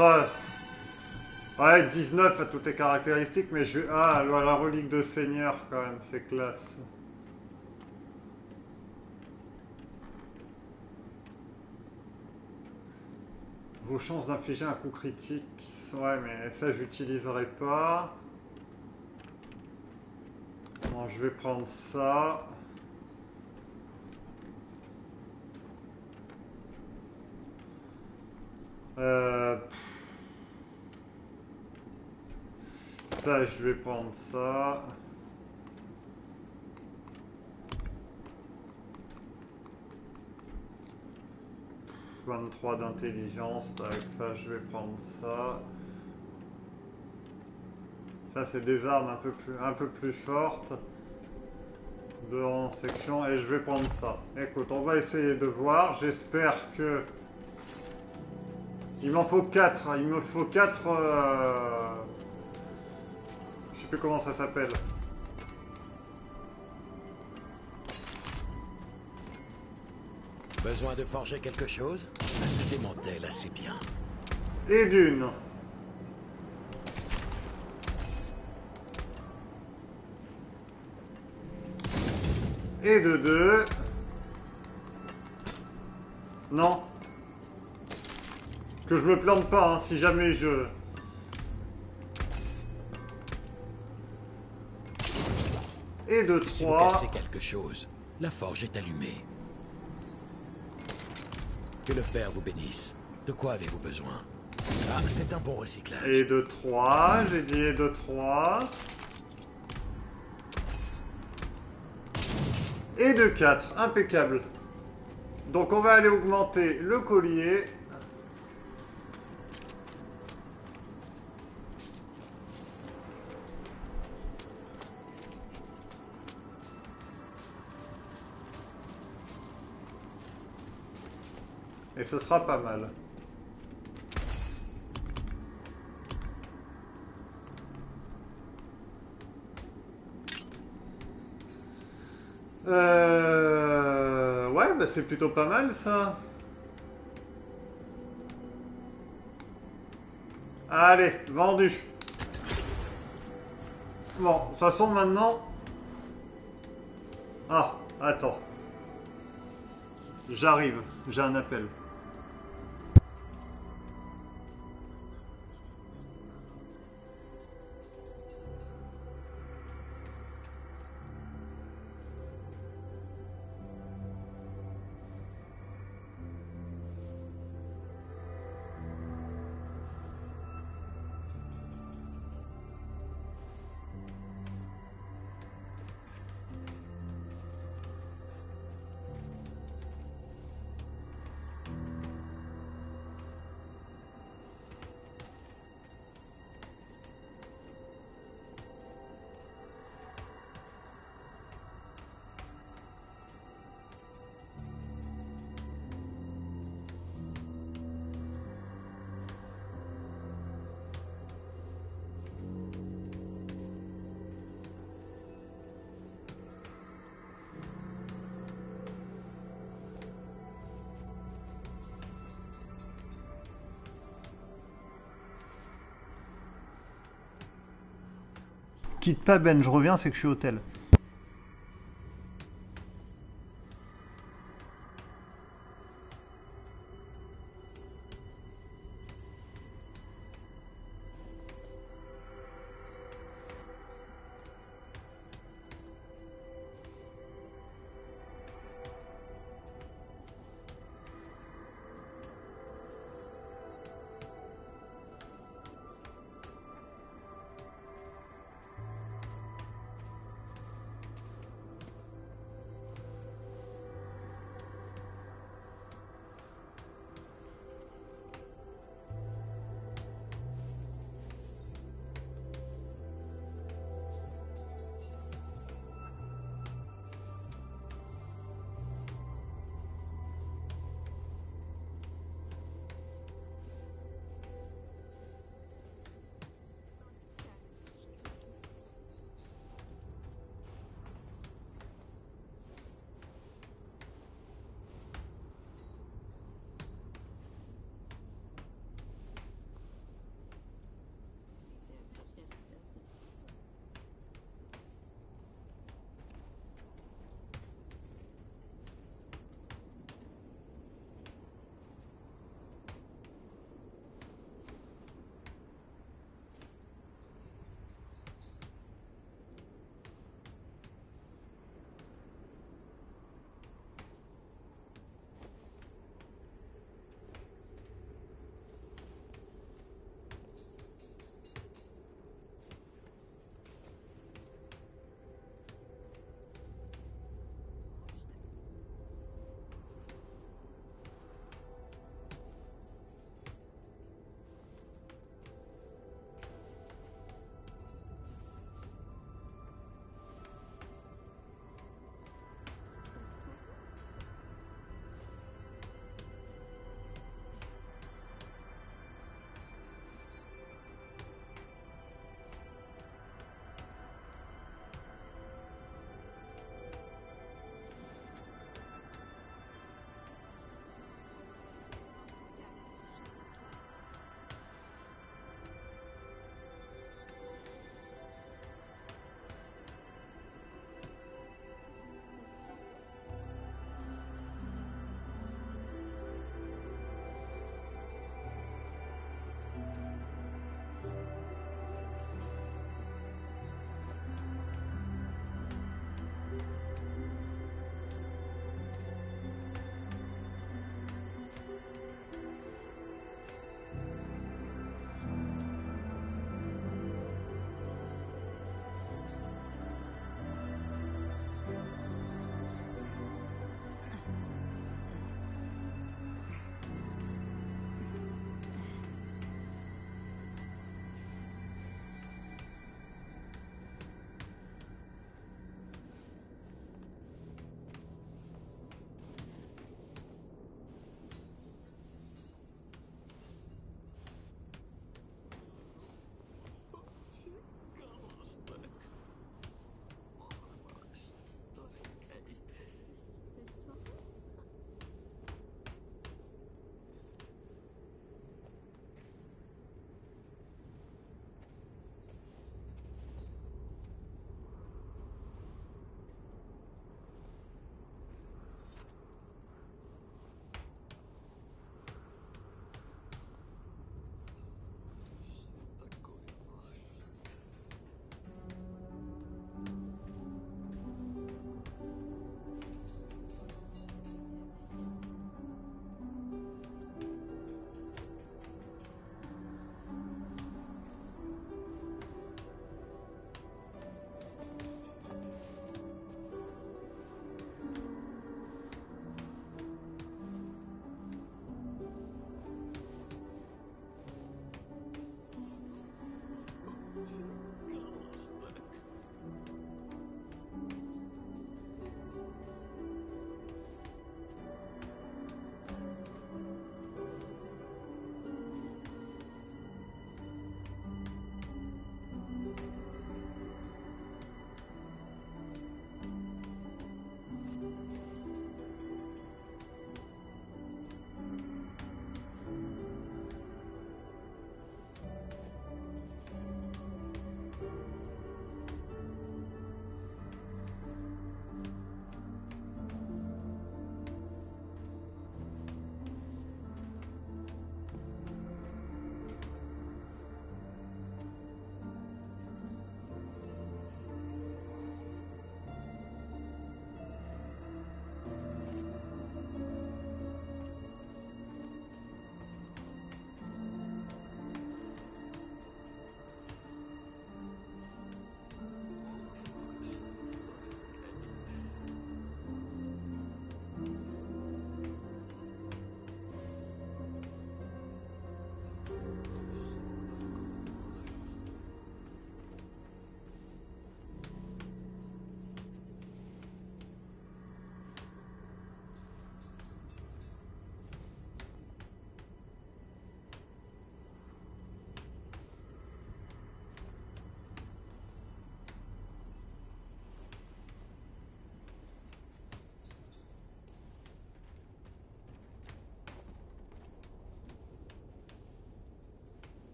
Ça... Ouais, 19 à toutes les caractéristiques, mais je vais... Ah, la relique de seigneur, quand même, c'est classe. Vos chances d'infliger un coup critique... Ouais, mais ça, j'utiliserai pas. Je vais prendre ça. Ça, je vais prendre ça. Pff, 23 d'intelligence, avec ça, je vais prendre ça. Ça, c'est des armes un peu plus, un peu plus fortes. De en section, et je vais prendre ça. Écoute, on va essayer de voir. J'espère que... Il m'en faut 4. Il me faut 4... Je sais plus comment ça s'appelle. Besoin de forger quelque chose Ça se démantèle assez bien. Et d'une. Et de deux. Non. Que je me plante pas, hein, si jamais je... Et de Si vous cassez quelque chose, la forge est allumée. Que le Père vous bénisse. De quoi avez-vous besoin? Ça, c'est un bon recyclage. Et de 3, j'ai dit et de 3. Et de 4, impeccable. Donc on va aller augmenter le collier. ce sera pas mal. Euh... Ouais, bah c'est plutôt pas mal ça. Allez, vendu. Bon, de toute façon maintenant... Ah, attends. J'arrive, j'ai un appel. Pas Ben, je reviens, c'est que je suis hôtel. you.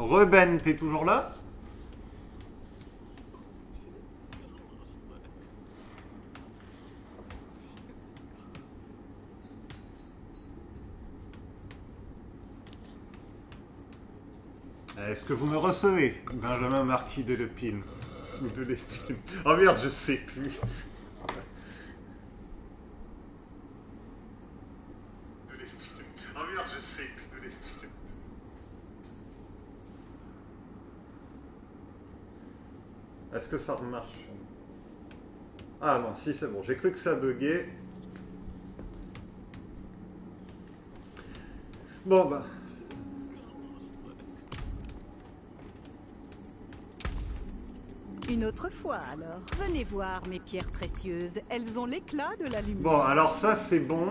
Reben, t'es toujours là? Est-ce que vous me recevez, Benjamin Marquis de Lepine. Ou de Lépine Oh merde, je sais plus. De Lépine. Oh merde, je sais plus de Lépine. Est-ce que ça remarche Ah non, si c'est bon, j'ai cru que ça buguait. Bon bah. Une autre fois alors. Venez voir mes pierres précieuses. Elles ont l'éclat de la lumière. Bon, alors ça c'est bon.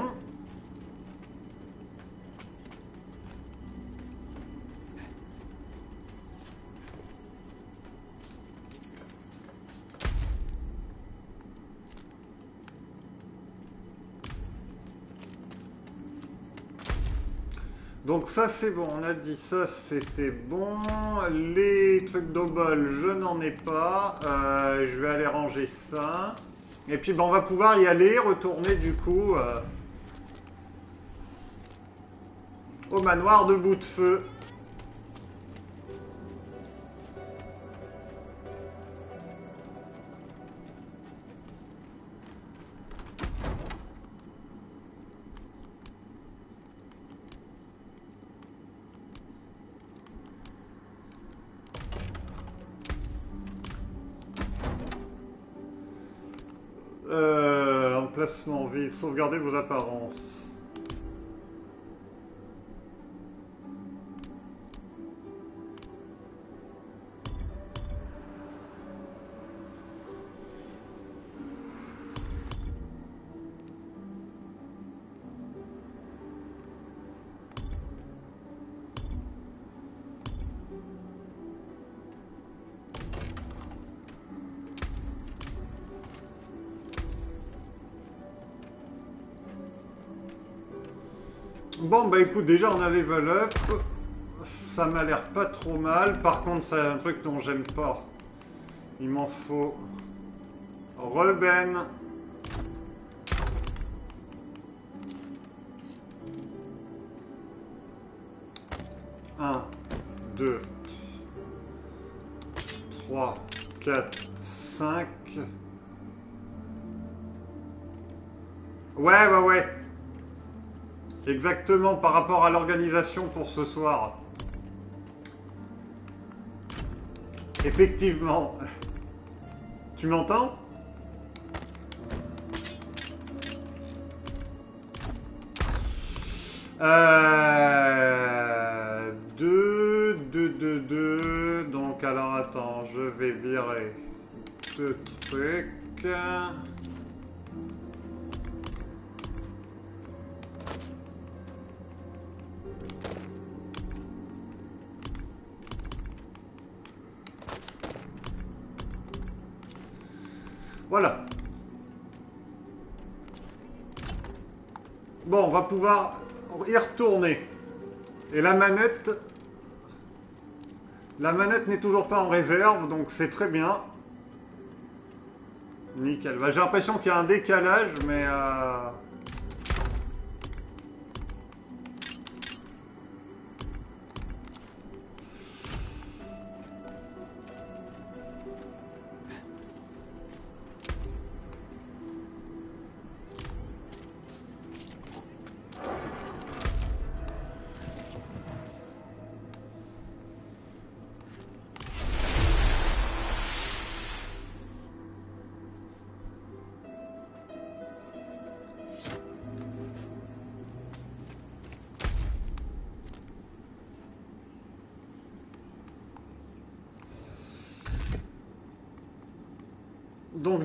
Donc c'est bon, on a dit ça c'était bon. Les trucs d'obol, je n'en ai pas. Euh, je vais aller ranger ça. Et puis ben, on va pouvoir y aller, retourner du coup euh, au manoir de bout de feu. Sauvegardez vos apparences. Bah écoute, déjà on a level up. Ça m'a l'air pas trop mal. Par contre, c'est un truc dont j'aime pas. Il m'en faut. Reben. Exactement par rapport à l'organisation pour ce soir. Effectivement. Tu m'entends? Euh, deux, deux, deux, deux. Donc alors attends, je vais virer ce truc. Pouvoir y retourner. Et la manette... La manette n'est toujours pas en réserve, donc c'est très bien. Nickel. Bah, J'ai l'impression qu'il y a un décalage, mais... Euh...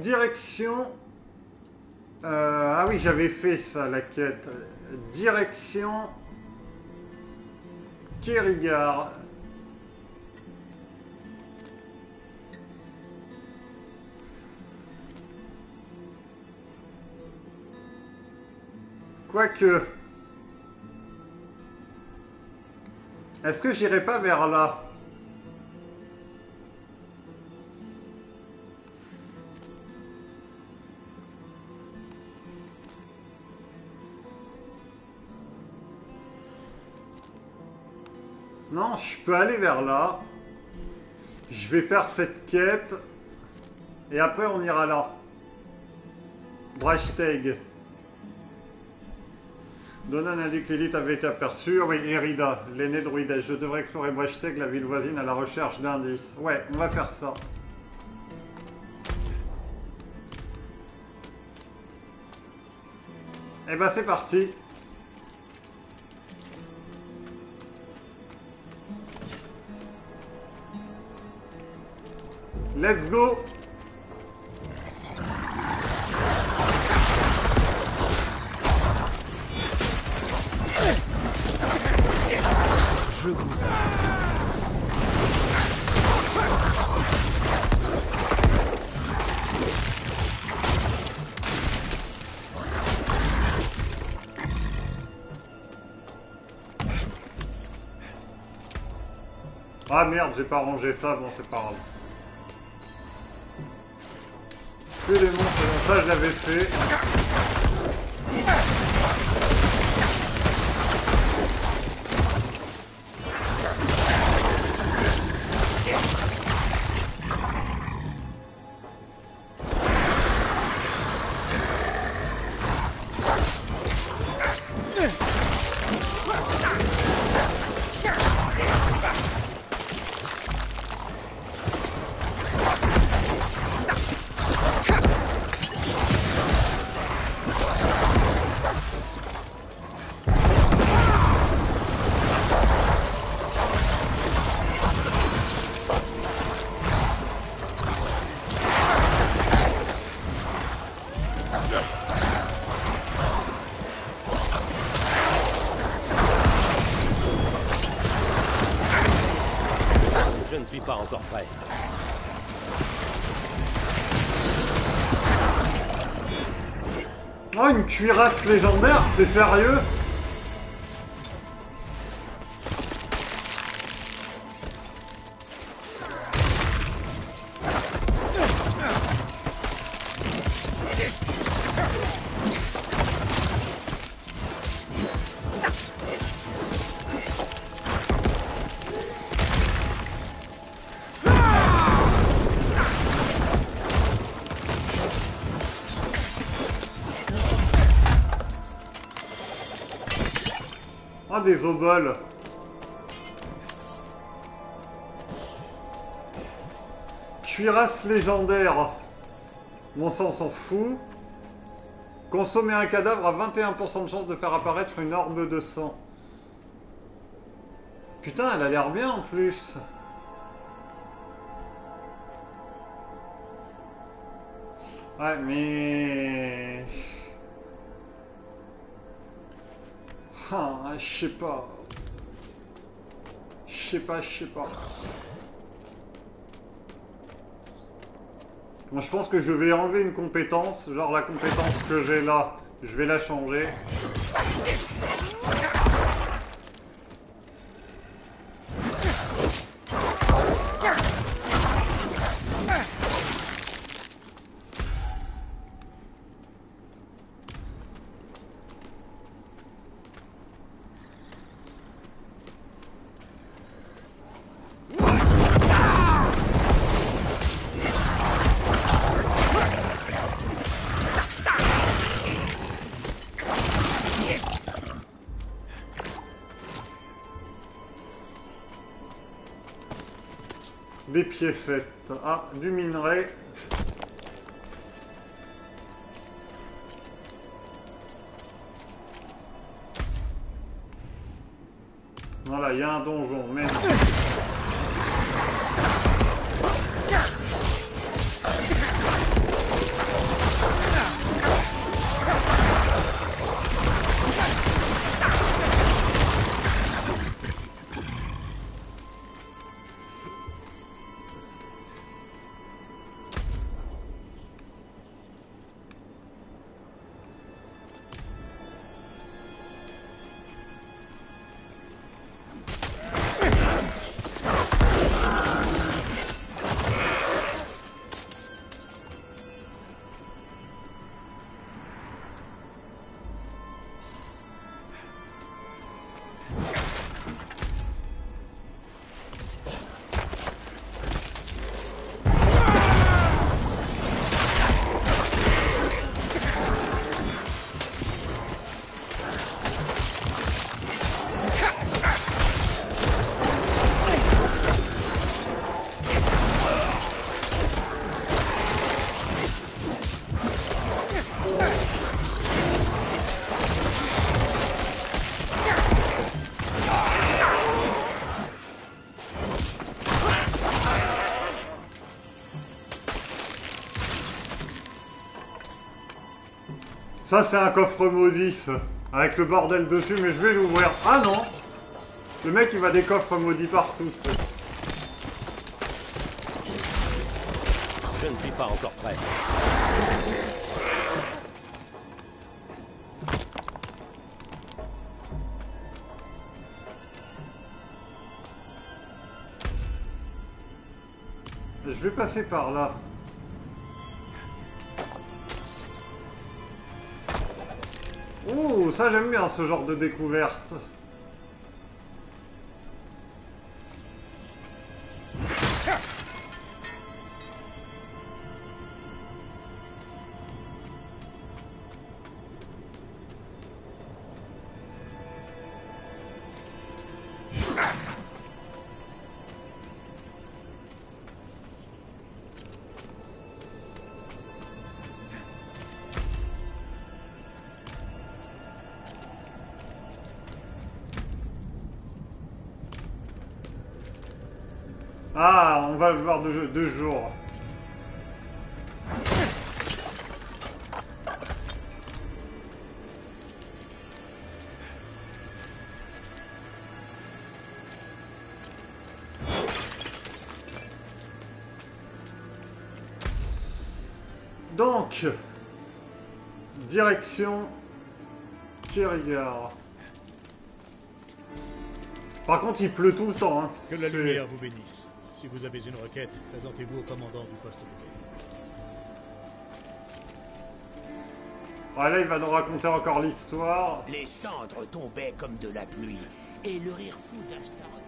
direction... Euh, ah oui, j'avais fait ça, la quête. Direction... Kérigar. Quoique... Est-ce que j'irai pas vers là? Je peux aller vers là. Je vais faire cette quête. Et après, on ira là. Brashteg. Donan que l'élite avait été aperçue. Oui, Erida, l'aîné druide. Je devrais explorer Brashteg, la ville voisine, à la recherche d'indices. Ouais, on va faire ça. Et ben c'est parti. Let's go Je vous aime. Ah merde, j'ai pas rangé ça, bon c'est pas grave. Que les monstres, ça je l'avais fait. Cuirasse légendaire T'es sérieux? Des oboles Cuirasse légendaire. Bon, ça, on s'en fout. Consommer un cadavre a 21% de chance de faire apparaître une orbe de sang. Putain, elle a l'air bien en plus. Je sais pas. Je sais pas, je sais pas. Moi, je pense que je vais enlever une compétence. Genre la compétence que j'ai là, je vais la changer. Des piécettes. Ah, du minerai. Voilà, il y a un donjon, mais... Ça, c'est un coffre maudit, avec le bordel dessus, mais je vais l'ouvrir. Ah non Le mec, il va des coffres maudits partout. Je ne suis pas encore prêt. Je vais passer par là. Ça j'aime bien ce genre de découverte. Deux, jours. Donc, direction Kirigar. Par contre, il pleut tout le temps. Hein. Que la lumière vous bénisse. Si vous avez une requête, présentez-vous au commandant du poste de guerre. Ah, là, il va nous raconter encore l'histoire. Les cendres tombaient comme de la pluie, et le rire fou d'Astaroth.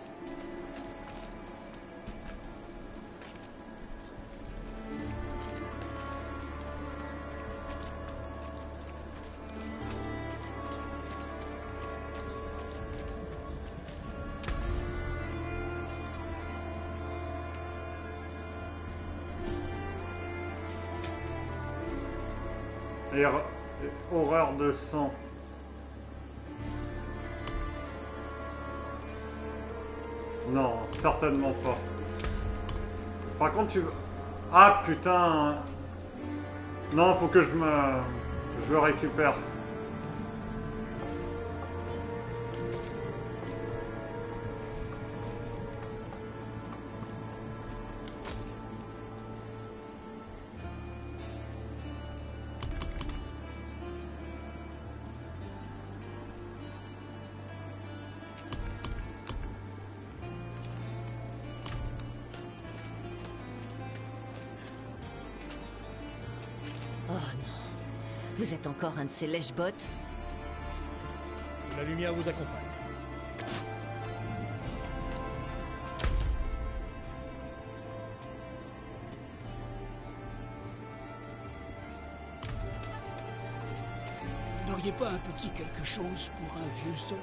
Non, certainement pas. Par contre, tu... Ah, putain Non, faut que je me... Je le récupère. Encore un de ces lèche-bottes. La lumière vous accompagne. Vous n'auriez pas un petit quelque chose pour un vieux soldat?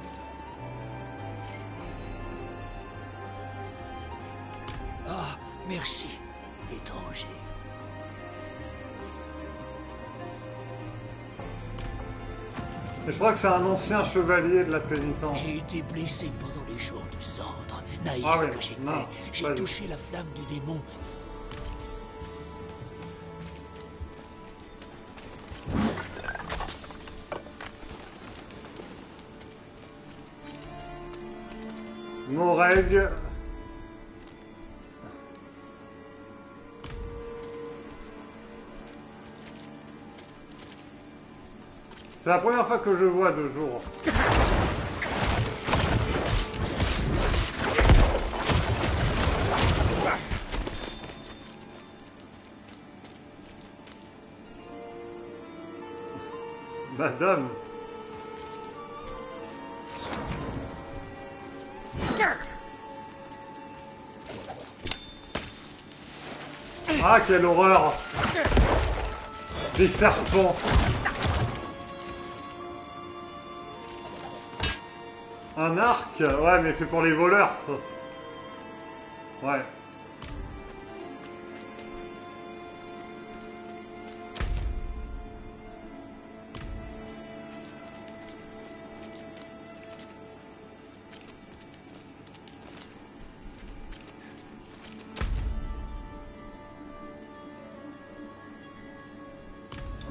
Ah, merci, je crois que c'est un ancien chevalier de la pénitence. J'ai été blessé pendant les jours de cendre. Naïf Ah oui, que j'étais, j'ai touché la flamme du démon. La première fois que je vois de jour. Madame. Ah, quelle horreur Des serpents Ouais, mais c'est pour les voleurs, ça. Ouais.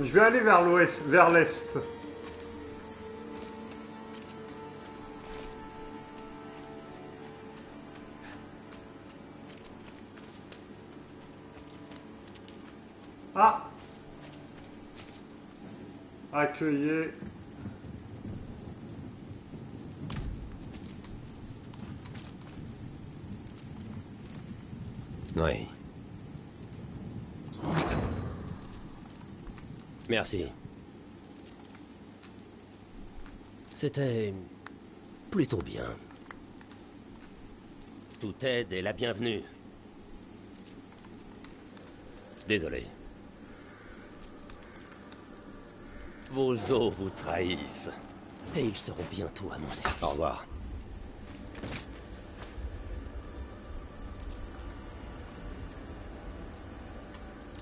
Je vais aller vers l'ouest, vers l'est. Oui. Merci. C'était plutôt bien. Toute aide est la bienvenue. Désolé. Vos os vous trahissent. Et ils seront bientôt à mon service. Au revoir.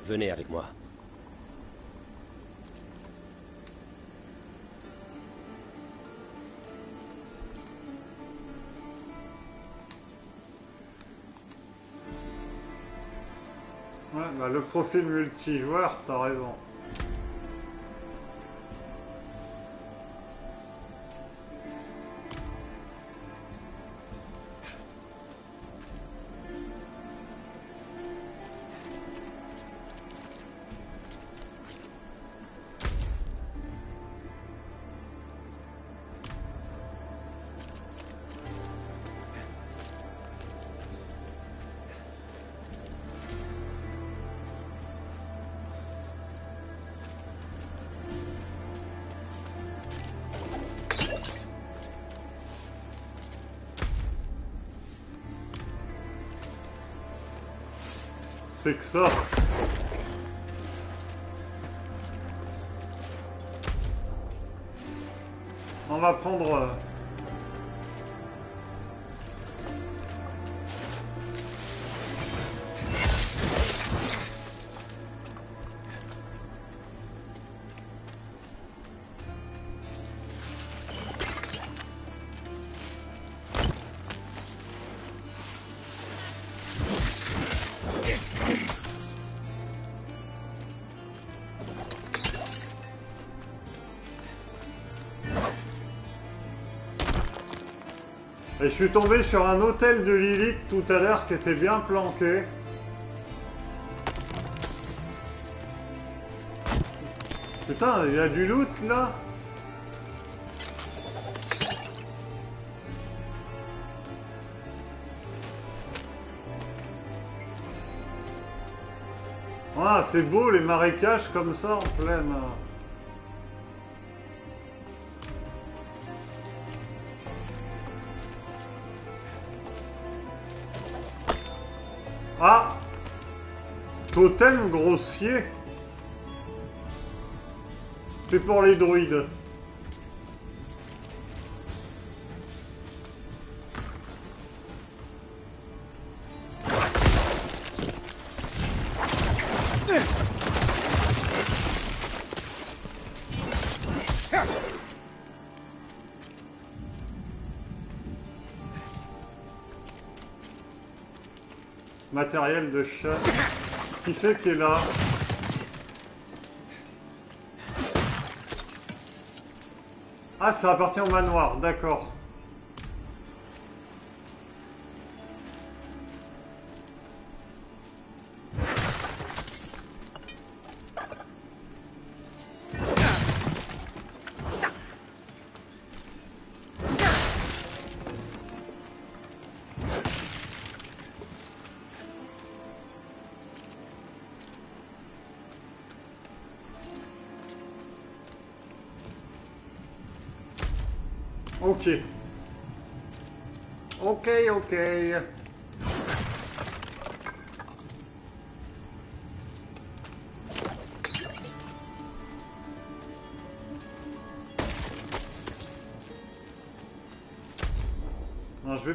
Venez avec moi. Ouais, bah le profil multijoueur, t'as raison. C'est Et je suis tombé sur un hôtel de Lilith tout à l'heure qui était bien planqué. Putain, il y a du loot là Ah, c'est beau les marécages comme ça en pleine... Totem grossier C'est pour les druides. Matériel de chat. Qui c'est qui est là Ah, ça appartient au manoir, d'accord.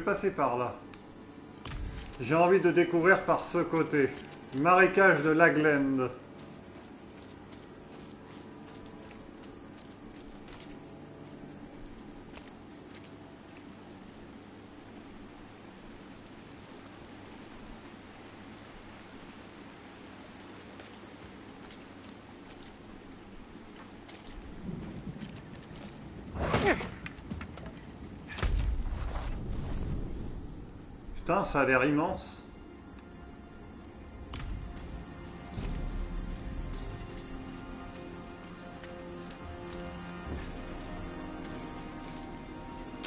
Passer par là. J'ai envie de découvrir par ce côté. Marécage de Lagland. Putain, ça a l'air immense.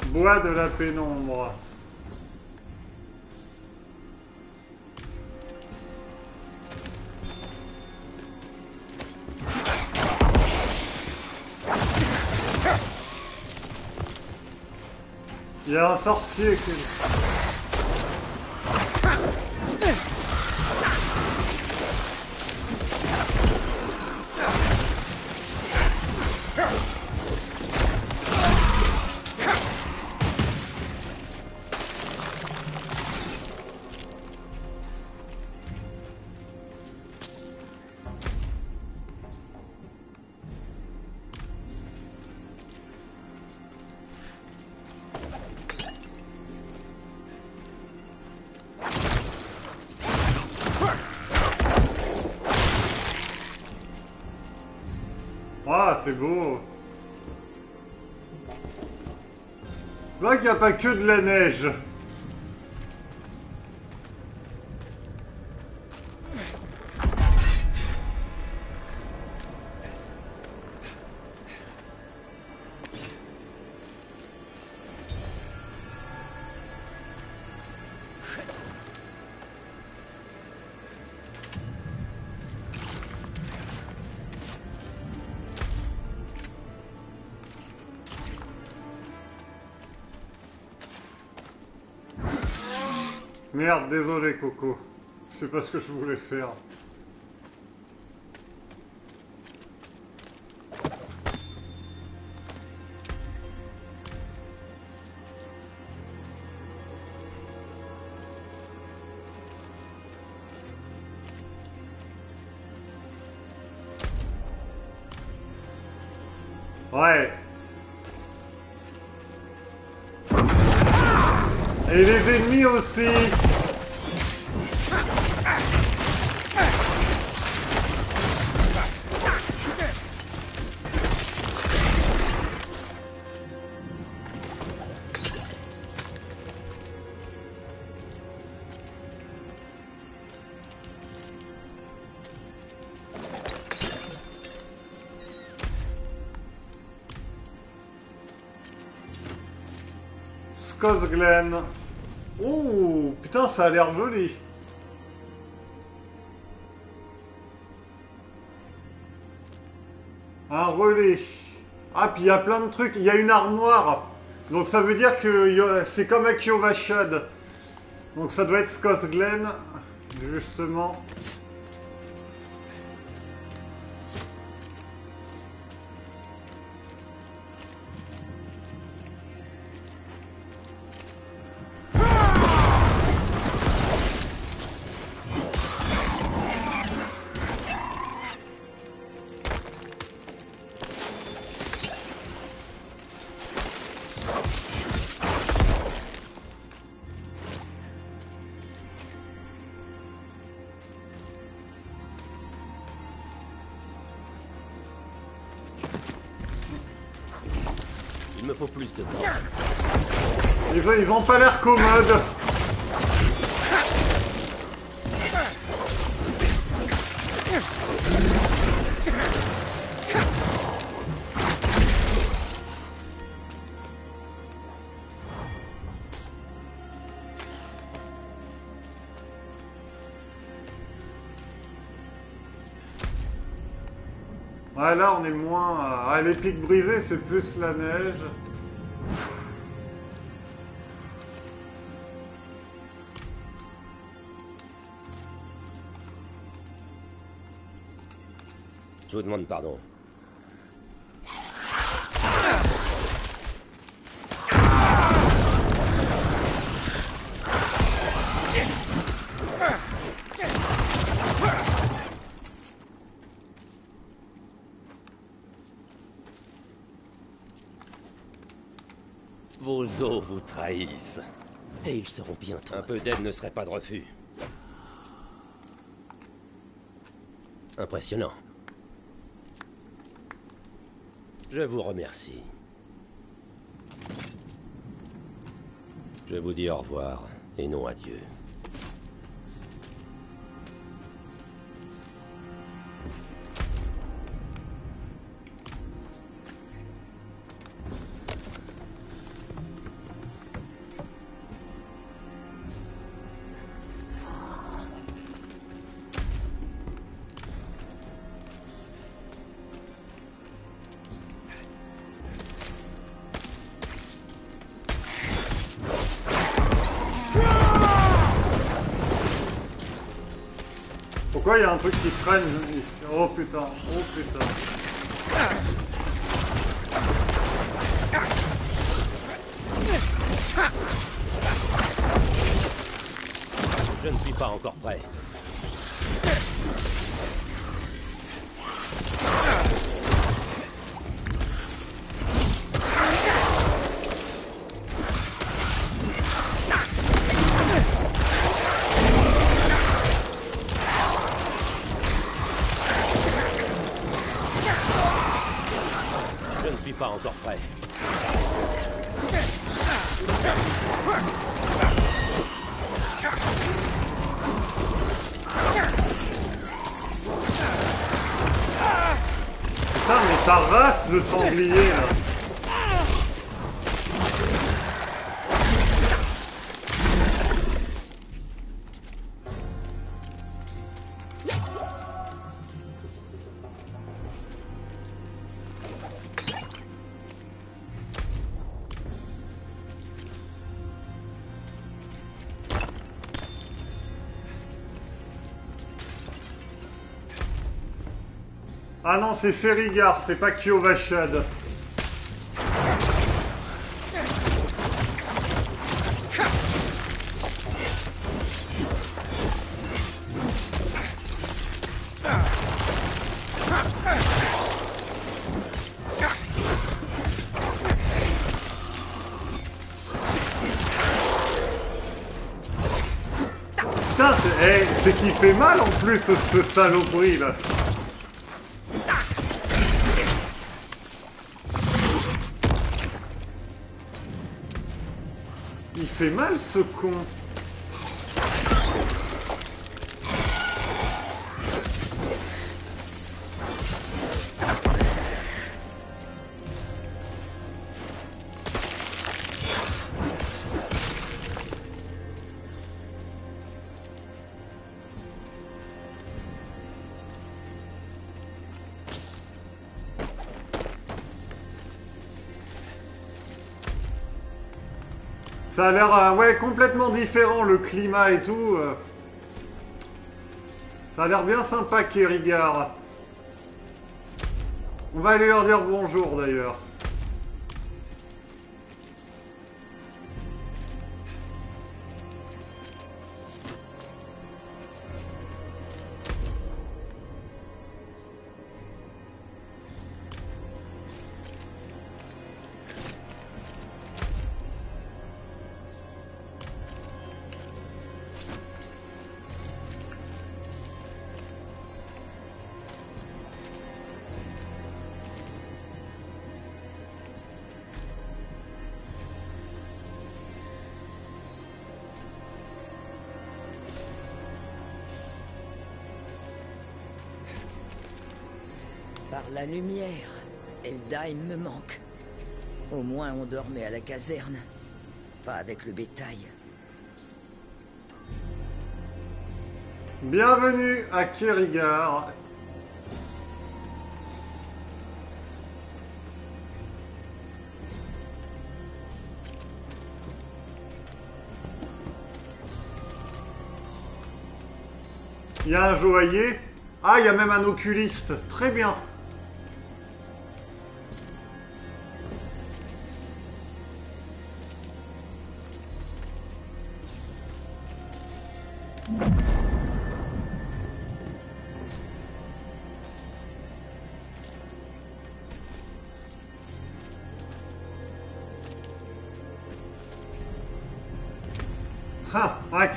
Bois de la pénombre. Il y a un sorcier qui... pas que de la neige. Désolé Coco. C'est pas ce que je voulais faire. Ça a l'air joli. Un relais. Ah, puis il y a plein de trucs. Il y a une armoire. Donc ça veut dire que c'est comme à Kyovashad. Donc ça doit être Scosglen, justement. Ils, ont- pas l'air commodes. Là, on est moins... à- Ah, les pics brisés, c'est plus la neige. Je vous demande pardon. Vos os vous trahissent. Et ils seront bientôt. Un peu d'aide ne serait pas de refus. Impressionnant. Je vous remercie. Je vous dis au revoir. et non à Ah non, c'est Serigar, c'est pas Kyovashad. Putain, c'est eh, c'est qu'il fait mal en plus ce, ce saloperie là. Ce con. Ça a l'air complètement différent le climat et tout. euh. Ça a l'air bien sympa Kérigar. On va aller leur dire bonjour d'ailleurs. La lumière, Eldheim me manque. Au moins on dormait à la caserne. Pas avec le bétail. Bienvenue à Kérigar. Il y a un joaillier? Ah, il y a même un oculiste. Très bien.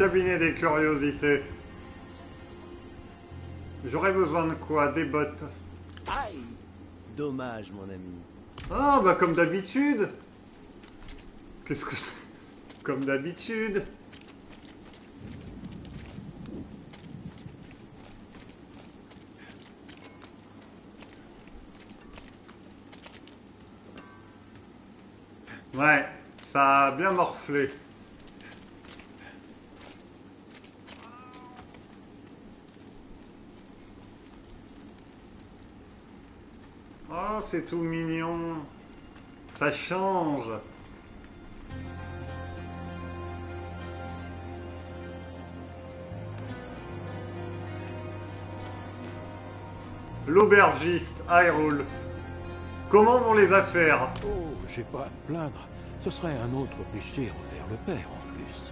cabinet des curiosités. J'aurais besoin de quoi Des bottes? Aïe Dommage, mon ami. Ah, bah comme d'habitude Qu'est-ce que... c'est? Comme d'habitude Ouais, ça a bien morflé. C'est tout mignon. Ça change. L'aubergiste, Hyrule. Comment vont les affaires? Oh, j'ai pas à me plaindre. Ce serait un autre péché envers le Père en plus.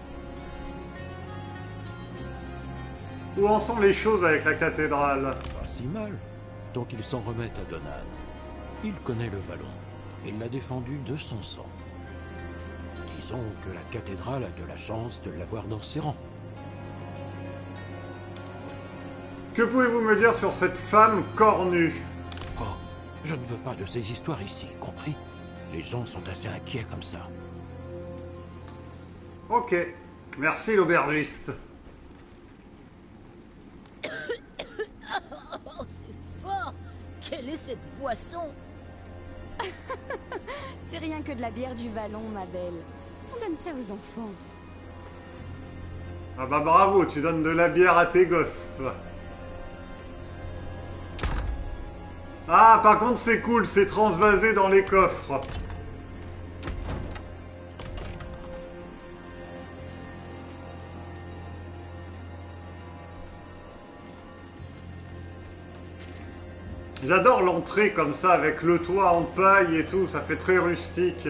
Où en sont les choses avec la cathédrale? Pas si mal. Tant qu'il s'en remet à Donan. Il connaît le vallon. Il l'a défendu de son sang. Disons que la cathédrale a de la chance de l'avoir dans ses rangs. Que pouvez-vous me dire sur cette femme cornue? Oh, je ne veux pas de ces histoires ici, compris? Les gens sont assez inquiets comme ça. Ok, merci l'aubergiste. Oh, c'est fort Quelle est cette boisson? C'est rien que de la bière du Vallon, ma belle. On donne ça aux enfants. Ah bah bravo, tu donnes de la bière à tes gosses, toi. Ah, par contre, c'est cool, c'est transvasé dans les coffres. J'adore l'entrée comme ça, avec le toit en paille et tout, ça fait très rustique.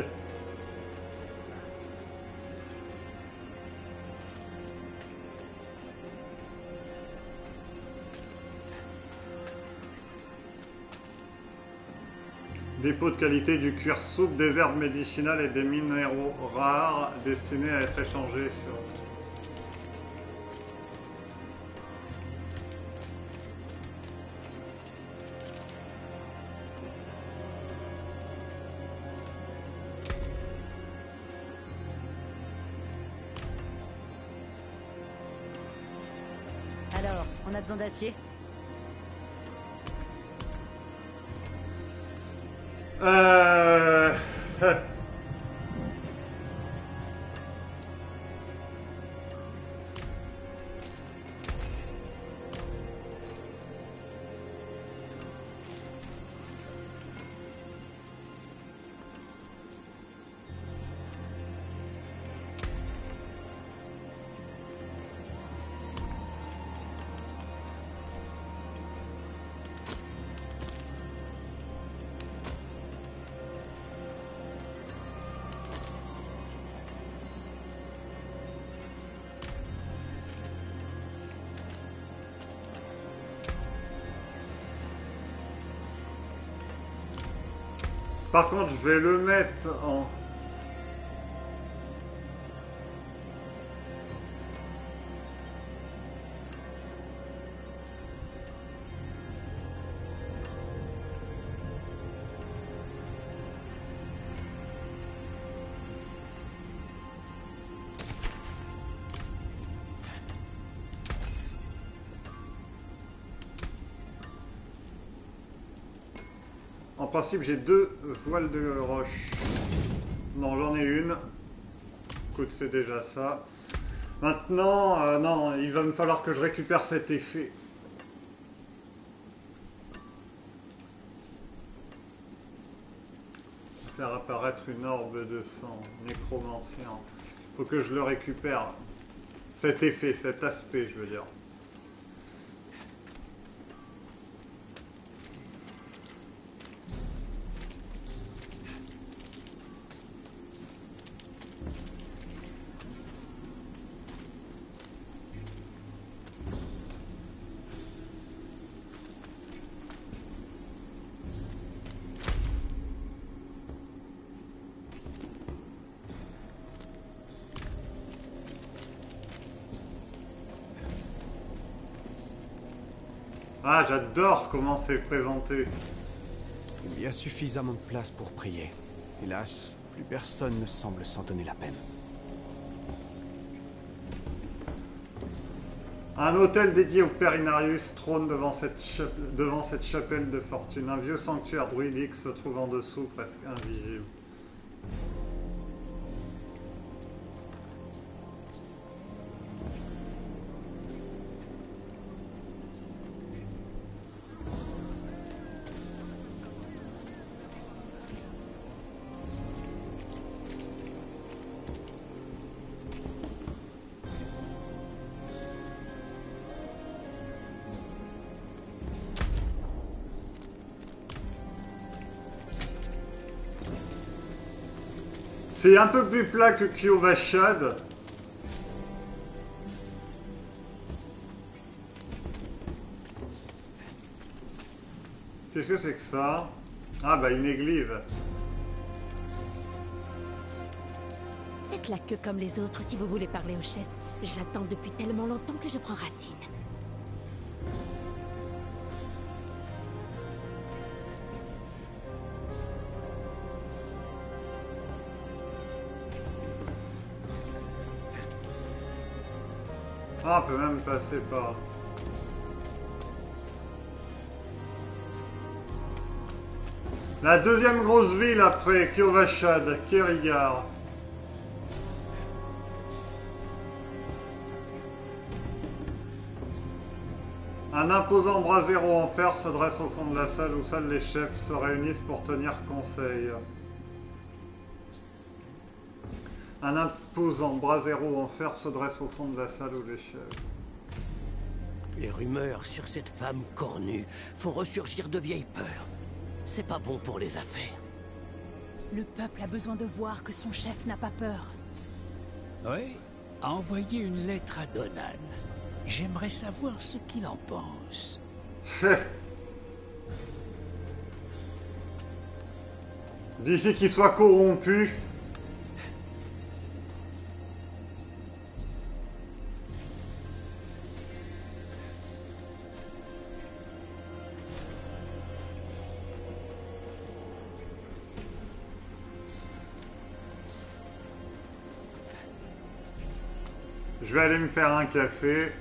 Dépôt de qualité du cuir souple, des herbes médicinales et des minéraux rares destinés à être échangés sur... Alors, on Par contre, je vais le mettre en... En principe, j'ai deux voiles de roche. Non, j'en ai une. Écoute, c'est déjà ça. Maintenant, euh, non, il va me falloir que je récupère cet effet. Faire apparaître une orbe de sang, nécromancien. Faut que je le récupère. Cet effet, cet aspect, je veux dire. Ah, j'adore comment c'est présenté. Il y a suffisamment de place pour prier. Hélas, plus personne ne semble s'en donner la peine. Un hôtel dédié au trône devant cette, chap- devant cette chapelle de fortune. Un vieux sanctuaire druidique se trouve en dessous, presque invisible. C'est un peu plus plat que Kyovashad. Qu'est-ce que c'est que ça? Ah bah une église. Faites la queue comme les autres si vous voulez parler au chef. J'attends depuis tellement longtemps que je prends racine. Passer par... La deuxième grosse ville après Kyovashad, Kerigar. Un imposant brasero en fer se dresse au fond de la salle où seuls les chefs se réunissent pour tenir conseil. Un imposant brasero en fer se dresse au fond de la salle où les chefs. Les rumeurs sur cette femme cornue font ressurgir de vieilles peurs. C'est pas bon pour les affaires. Le peuple a besoin de voir que son chef n'a pas peur. Oui, envoyez une lettre à Donan. J'aimerais savoir ce qu'il en pense. D'ici qu'il soit corrompu. Faire un café.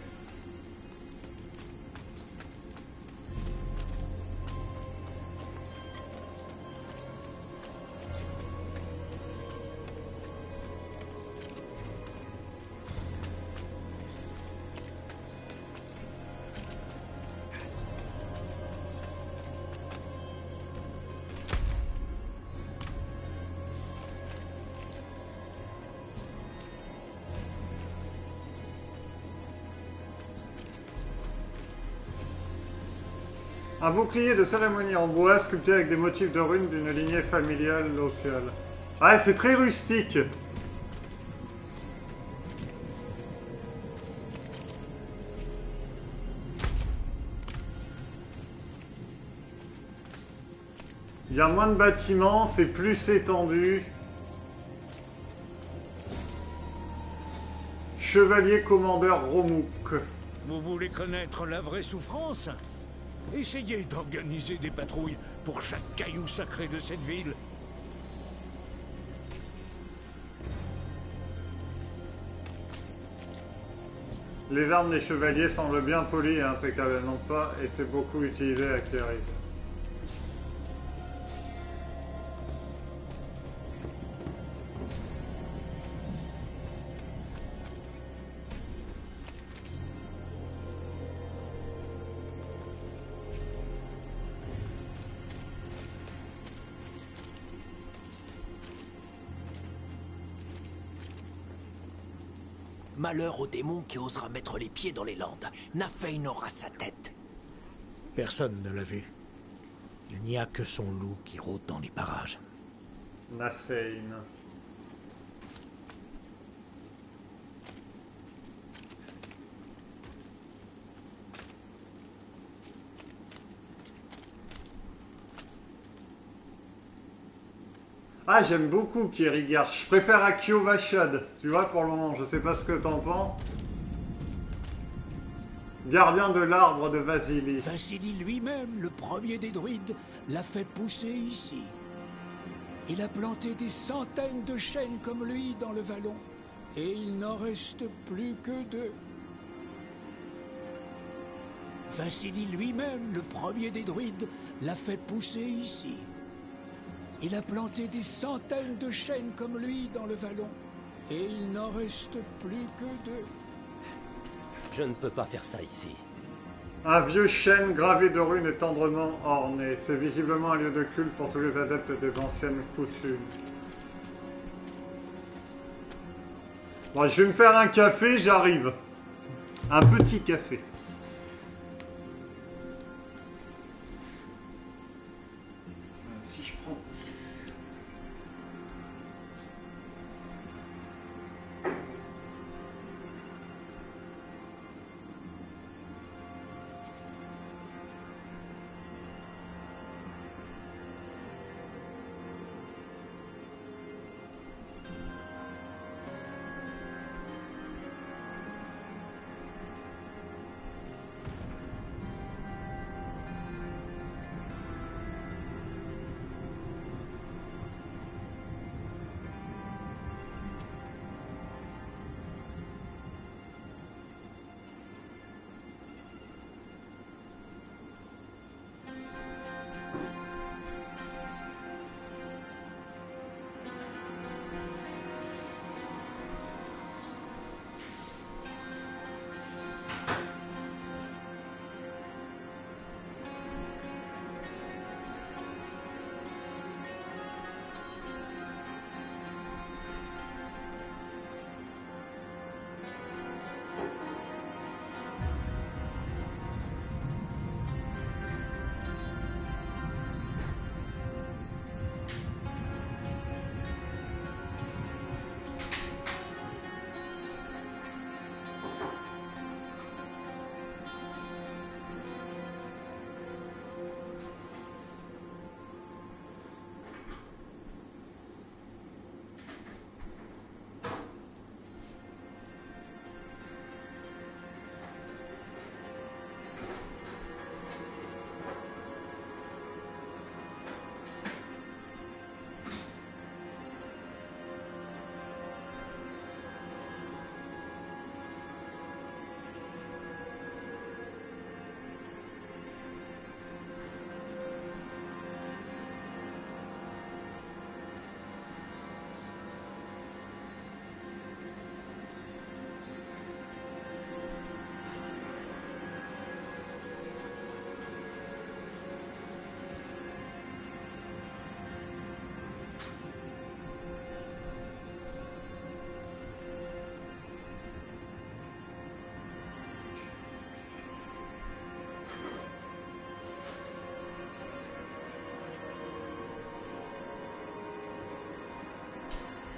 Un bouclier de cérémonie en bois sculpté avec des motifs de runes d'une lignée familiale locale. Ouais, c'est très rustique. Il y a moins de bâtiments, c'est plus étendu. Chevalier commandeur Romouk. Vous voulez connaître la vraie souffrance? Essayez d'organiser des patrouilles pour chaque caillou sacré de cette ville. Les armes des chevaliers semblent bien polies et impeccables, elles n'ont pas été beaucoup utilisées à. Malheur au démon qui osera mettre les pieds dans les Landes. Nafein aura sa tête. Personne ne l'a vu. Il n'y a que son loup qui rôde dans les parages. Nafein. Ah, j'aime beaucoup Kirigar. Je préfère Akio Vashad, tu vois, pour le moment. Je sais pas ce que t'en penses. Gardien de l'arbre de Vasily. Vasily lui-même, le premier des druides, l'a fait pousser ici. Il a planté des centaines de chênes comme lui dans le vallon. Et il n'en reste plus que deux. Vasily lui-même, le premier des druides, l'a fait pousser ici. Il a planté des centaines de chênes comme lui dans le vallon. Et il n'en reste plus que deux. Je ne peux pas faire ça ici. Un vieux chêne gravé de runes et tendrement orné. C'est visiblement un lieu de culte pour tous les adeptes des anciennes coutumes. Bon, je vais me faire un café, j'arrive. Un petit café.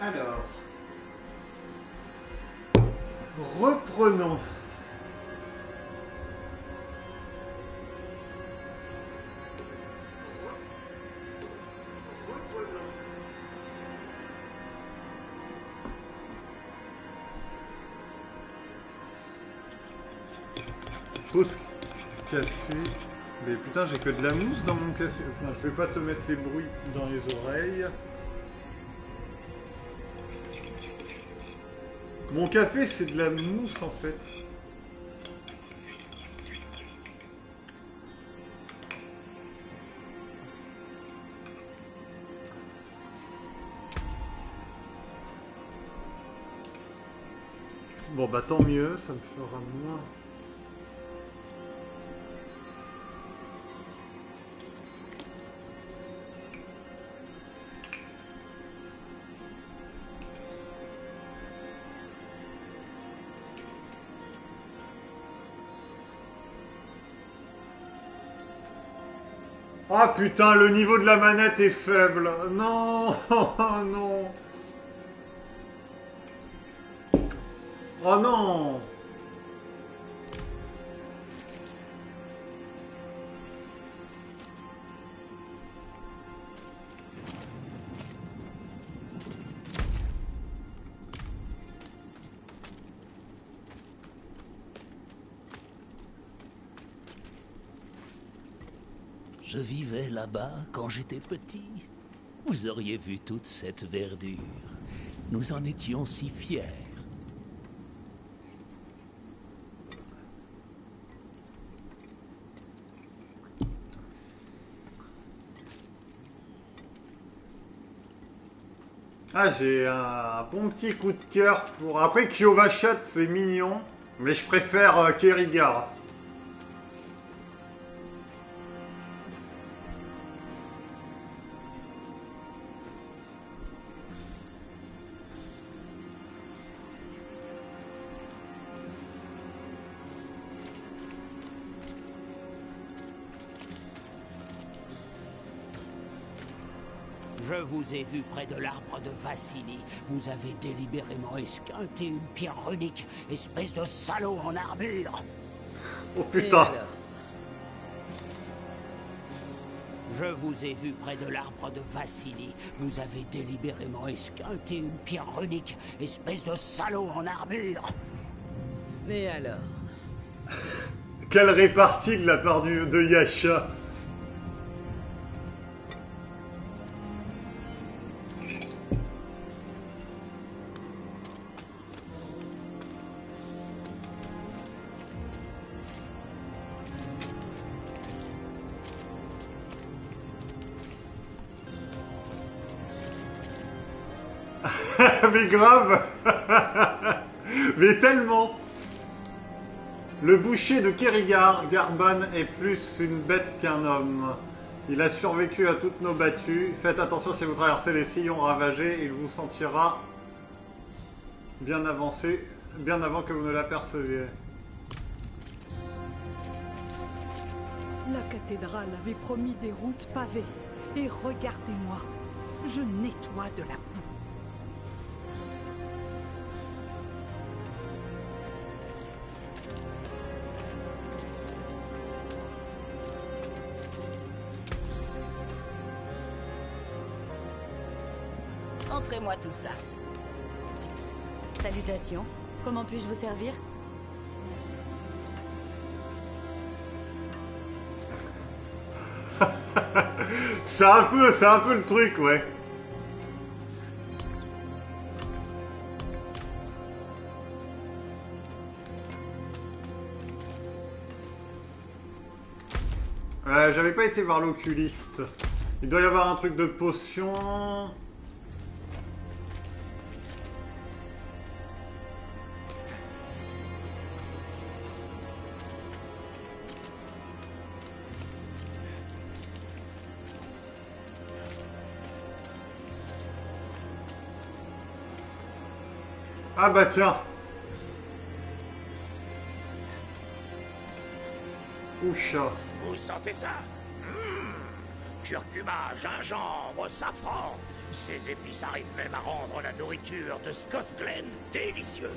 Alors. Reprenons. Pause café. Mais putain, j'ai que de la mousse dans mon café. Non, je vais pas te mettre les bruits dans les oreilles. Mon café, c'est de la mousse en fait. Bon bah tant mieux, ça me fera moins. Ah putain, le niveau de la manette est faible. Non, non. Oh non. Là-bas quand j'étais petit. Vous auriez vu toute cette verdure. Nous en étions si fiers. Ah, j'ai un bon petit coup de cœur pour... Après, Kyovachat, c'est mignon, mais je préfère euh, Kerrigar. Je vous ai vu près de l'arbre de Vassili. Vous avez délibérément esquinté une pierre runique, espèce de salaud en armure. Oh putain. Je vous ai vu près de l'arbre de Vassili. Vous avez délibérément esquinté une pierre runique, espèce de salaud en armure. Mais alors? Quelle répartie de la part du- de Yasha? Grave Mais tellement Le boucher de Kerrigar, Garban, est plus une bête qu'un homme. Il a survécu à toutes nos battues. Faites attention si vous traversez les sillons ravagés, il vous sentira bien avancé, bien avant que vous ne l'aperceviez. La cathédrale avait promis des routes pavées. Et regardez-moi, je nettoie de la boue. Salutations. Comment puis-je vous servir? C'est un peu, c'est le truc, ouais. Euh, J'avais pas été voir l'oculiste. Il doit y avoir un truc de potion. Bah tiens. Oucha. Vous sentez ça? Hmm. curcuma, gingembre, safran. Ces épices arrivent même à rendre la nourriture de Skosglen délicieuse.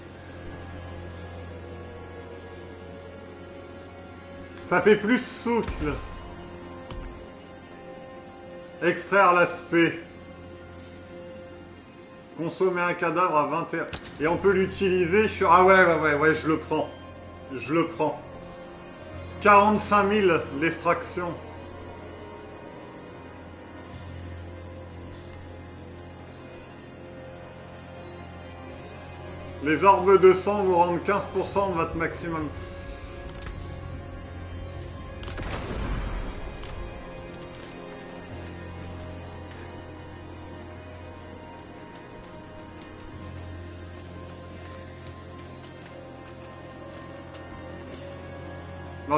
Ça fait plus souple. Extraire l'aspect. Consommer un cadavre à 21. Et on peut l'utiliser sur... Ah ouais, ouais, ouais, ouais, je le prends. Je le prends. 45 000 l'extraction. Les orbes de sang vous rendent 15% de votre maximum.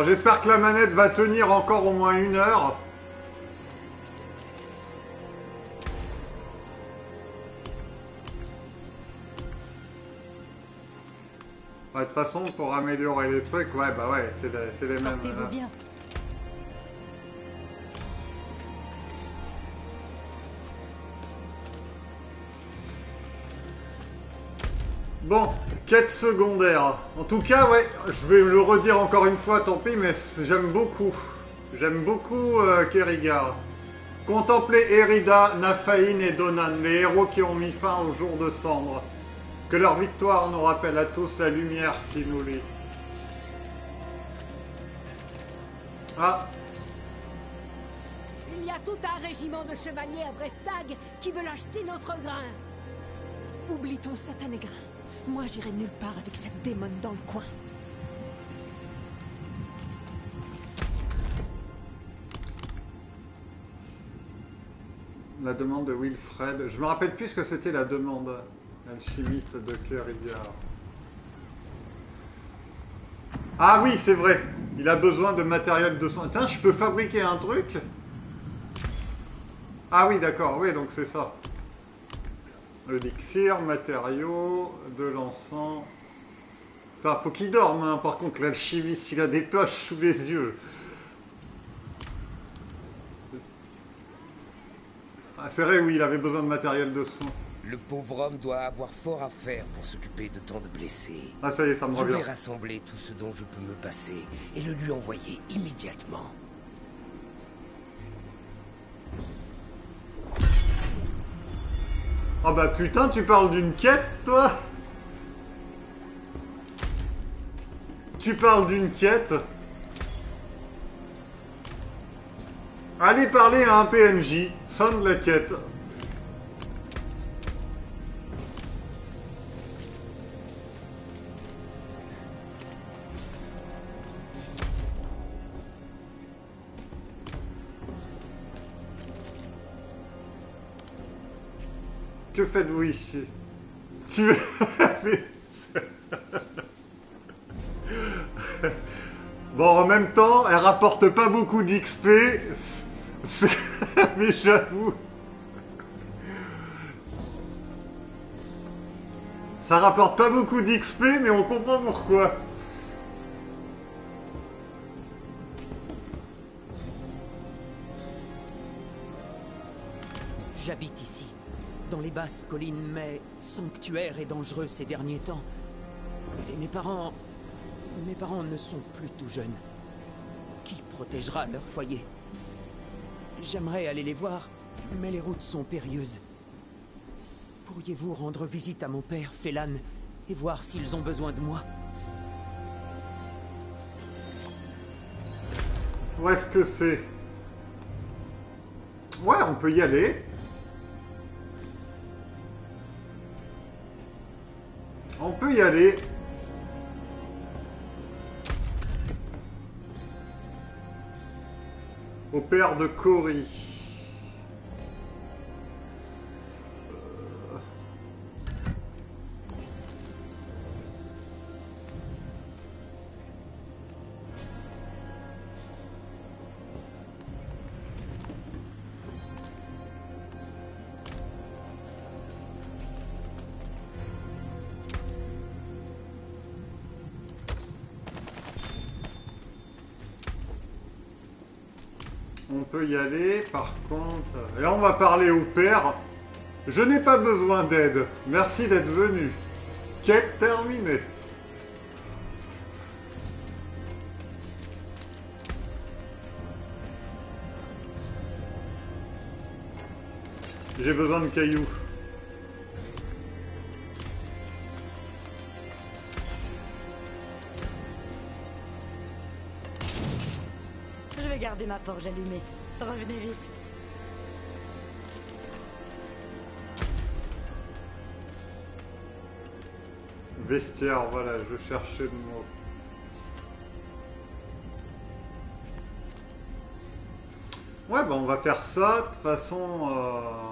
J'espère que la manette va tenir encore au moins une heure. De toute façon, pour améliorer les trucs, ouais, bah ouais, c'est les, c'est les mêmes. Portez-vous euh. bien. Bon, quête secondaire. En tout cas, ouais, je vais le redire encore une fois, tant pis, mais j'aime beaucoup. J'aime beaucoup euh, Kerrigar. Contempler Erida, Nafaïn et Donan, les héros qui ont mis fin au jour de cendre. Que leur victoire nous rappelle à tous la lumière qui nous lie. Ah, Il y a tout un régiment de chevaliers à Brestag qui veulent acheter notre grain. Oublie ton satané grain. Moi, j'irai nulle part avec cette démone dans le coin. la demande de Wilfred. Je me rappelle plus ce que c'était la demande alchimiste de Kerrigar. Ah oui, c'est vrai. Il a besoin de matériel de soins. Tiens, je peux fabriquer un truc Ah oui, d'accord. Oui, donc c'est ça. Elixir, matériaux, de l'encens. Putain, faut qu'il dorme, hein. Par contre, l'alchimiste, il a des poches sous les yeux. Ah, c'est vrai, oui, il avait besoin de matériel de soins. Le pauvre homme doit avoir fort à faire pour s'occuper de tant de blessés. Ah, ça y est, ça me Je revient. vais rassembler tout ce dont je peux me passer et le lui envoyer immédiatement. Ah bah putain, tu parles d'une quête, toi Tu parles d'une quête Allez parler à un PNJ, fin de la quête. Que faites-vous ici? Tu Bon, en même temps, elle rapporte pas beaucoup d'XP. Mais j'avoue. Ça rapporte pas beaucoup d'XP, mais on comprend pourquoi. J'habite ici, dans les basses collines, mais sanctuaire et dangereux ces derniers temps. Et mes parents... Mes parents ne sont plus tout jeunes. Qui protégera leur foyer? J'aimerais aller les voir, mais les routes sont périlleuses. Pourriez-vous rendre visite à mon père, Félan, et voir s'ils ont besoin de moi? Où est-ce que c'est? Ouais, on peut y aller. On peut y aller. Au père de Cory. On peut y aller, par contre... Et là, on va parler au père. Je n'ai pas besoin d'aide. Merci d'être venu. Quête terminée. J'ai besoin de cailloux. Garder ma forge allumée. Revenez vite. Vestiaire, voilà, je cherchais le mot. Ouais, bah on va faire ça. De façon... euh,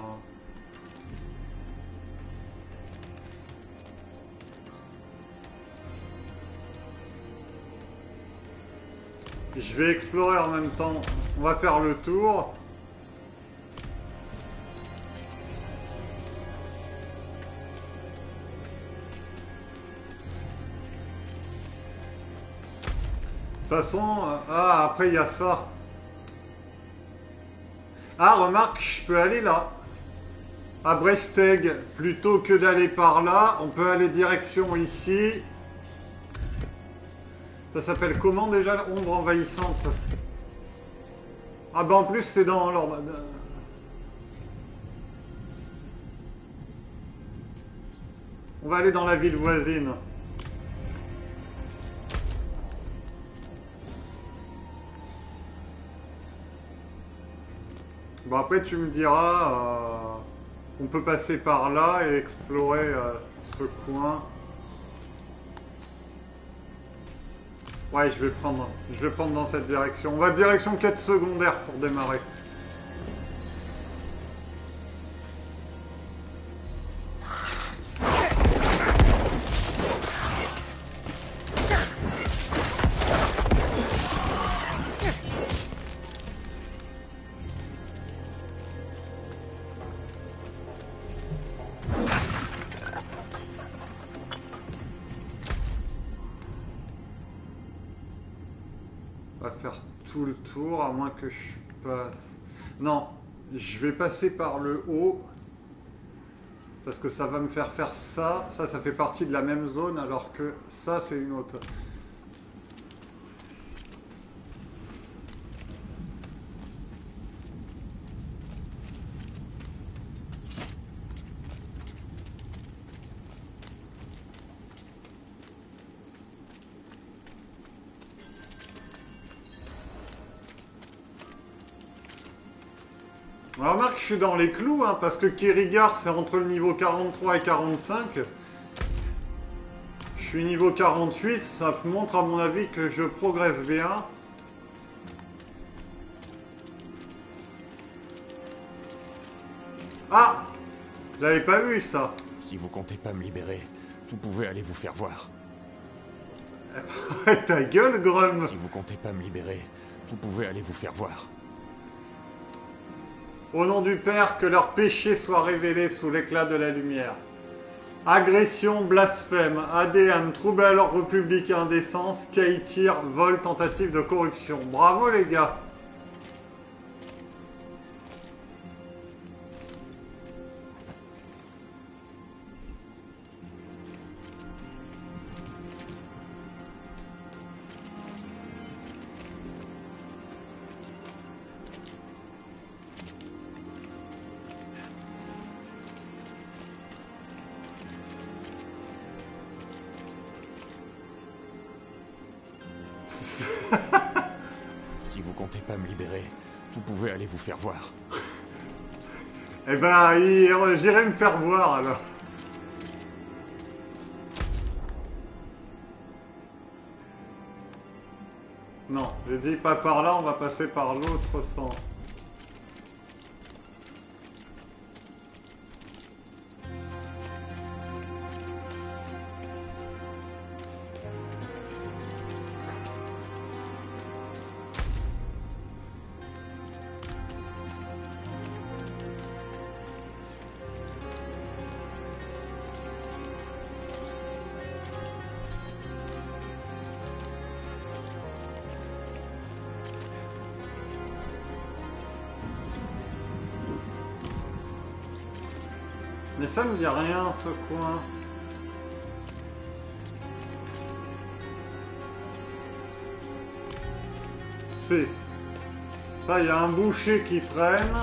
Je vais explorer en même temps. On va faire le tour. De toute façon, euh, ah, après il y a ça. Ah, remarque, je peux aller là. À Bresteg, plutôt que d'aller par là, on peut aller direction ici. Ça s'appelle comment déjà l'ombre envahissante? Ah bah en plus c'est dans l'ordre. On va aller dans la ville voisine. Bon après tu me diras, euh, on peut passer par là et explorer euh, ce coin. Ouais, je vais prendre, je vais prendre dans cette direction. On va direction quête secondaire pour démarrer. À moins que je passe... Non, je vais passer par le haut. Parce que ça va me faire faire ça. Ça, ça fait partie de la même zone, alors que ça, c'est une autre. Suis dans les clous, hein, parce que Kirigar, c'est entre le niveau 43 et 45. Je suis niveau 48, ça montre à mon avis que je progresse bien. Ah J'avais pas vu ça? Si vous comptez pas me libérer, vous pouvez aller vous faire voir. Ta gueule, Grum Si vous comptez pas me libérer, vous pouvez aller vous faire voir. Au nom du Père, que leurs péchés soient révélés sous l'éclat de la lumière. Agression, blasphème, ADN, trouble à l'ordre public indécence, caïtir, vol, tentative de corruption. Bravo les gars voir. Eh ben, j'irai me faire voir alors. Non, j'ai dit pas par là, on va passer par l'autre sens. Me dit rien, ce coin. C'est... Ça, il y a un boucher qui traîne.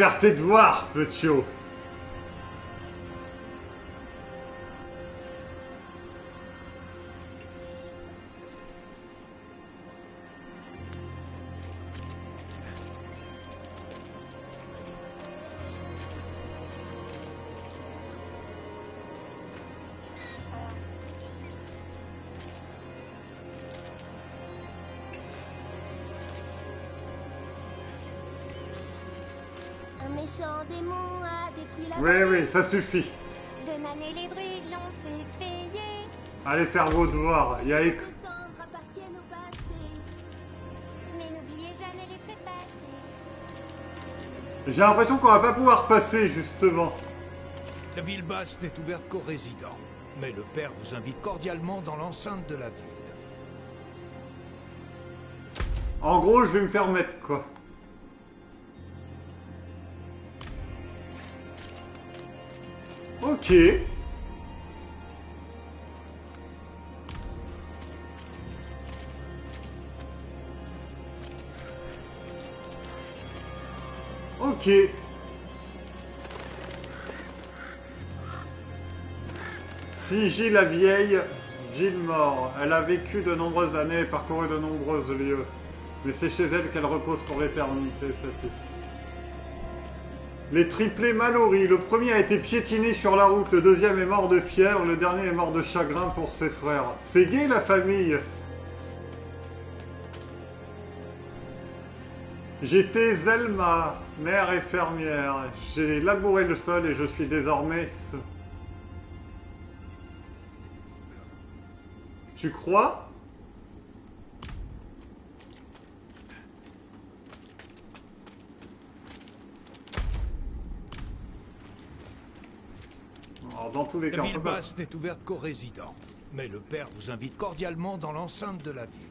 Va faire tes devoirs, Petio. Ça suffit. Donan et les druides l'ont fait payer. Allez faire vos devoirs. Il y a... éc-. J'ai l'impression qu'on va pas pouvoir passer, justement. La ville basse n'est ouverte qu'aux résidents. Mais le père vous invite cordialement dans l'enceinte de la ville. En gros, je vais me faire mettre, quoi. Ok. Si Gilles la vieille, Gilles mort. Elle a vécu de nombreuses années et parcouru de nombreux lieux. Mais c'est chez elle qu'elle repose pour l'éternité, cette. Les triplés Mallory. Le premier a été piétiné sur la route, le deuxième est mort de fièvre, le dernier est mort de chagrin pour ses frères. C'est gay la famille. J'étais Zelma, mère et fermière. J'ai labouré le sol et je suis désormais. Tu crois? Alors, dans tous les cas, La on ville peut basse n'est ouverte qu'aux résidents. Mais le père vous invite cordialement dans l'enceinte de la ville.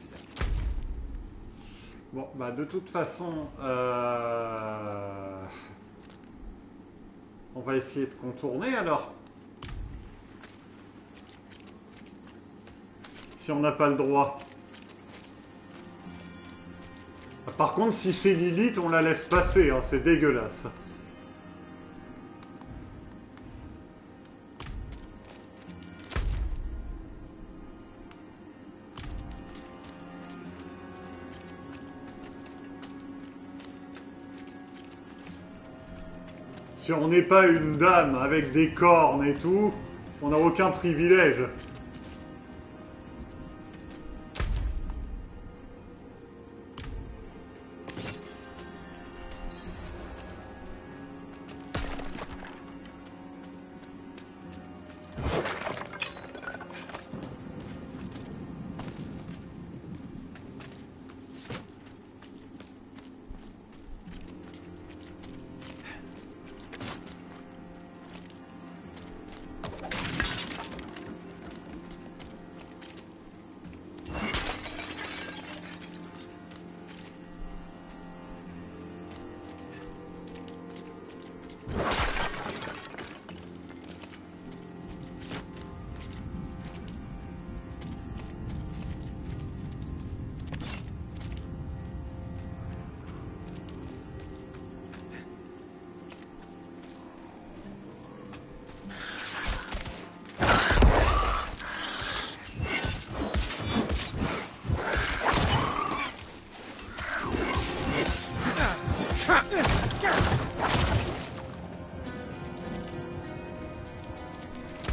Bon, bah de toute façon, euh, on va essayer de contourner alors. Si on n'a pas le droit. Par contre, si c'est Lilith, on la laisse passer, hein, c'est dégueulasse. Si on n'est pas une dame avec des cornes et tout, on n'a aucun privilège.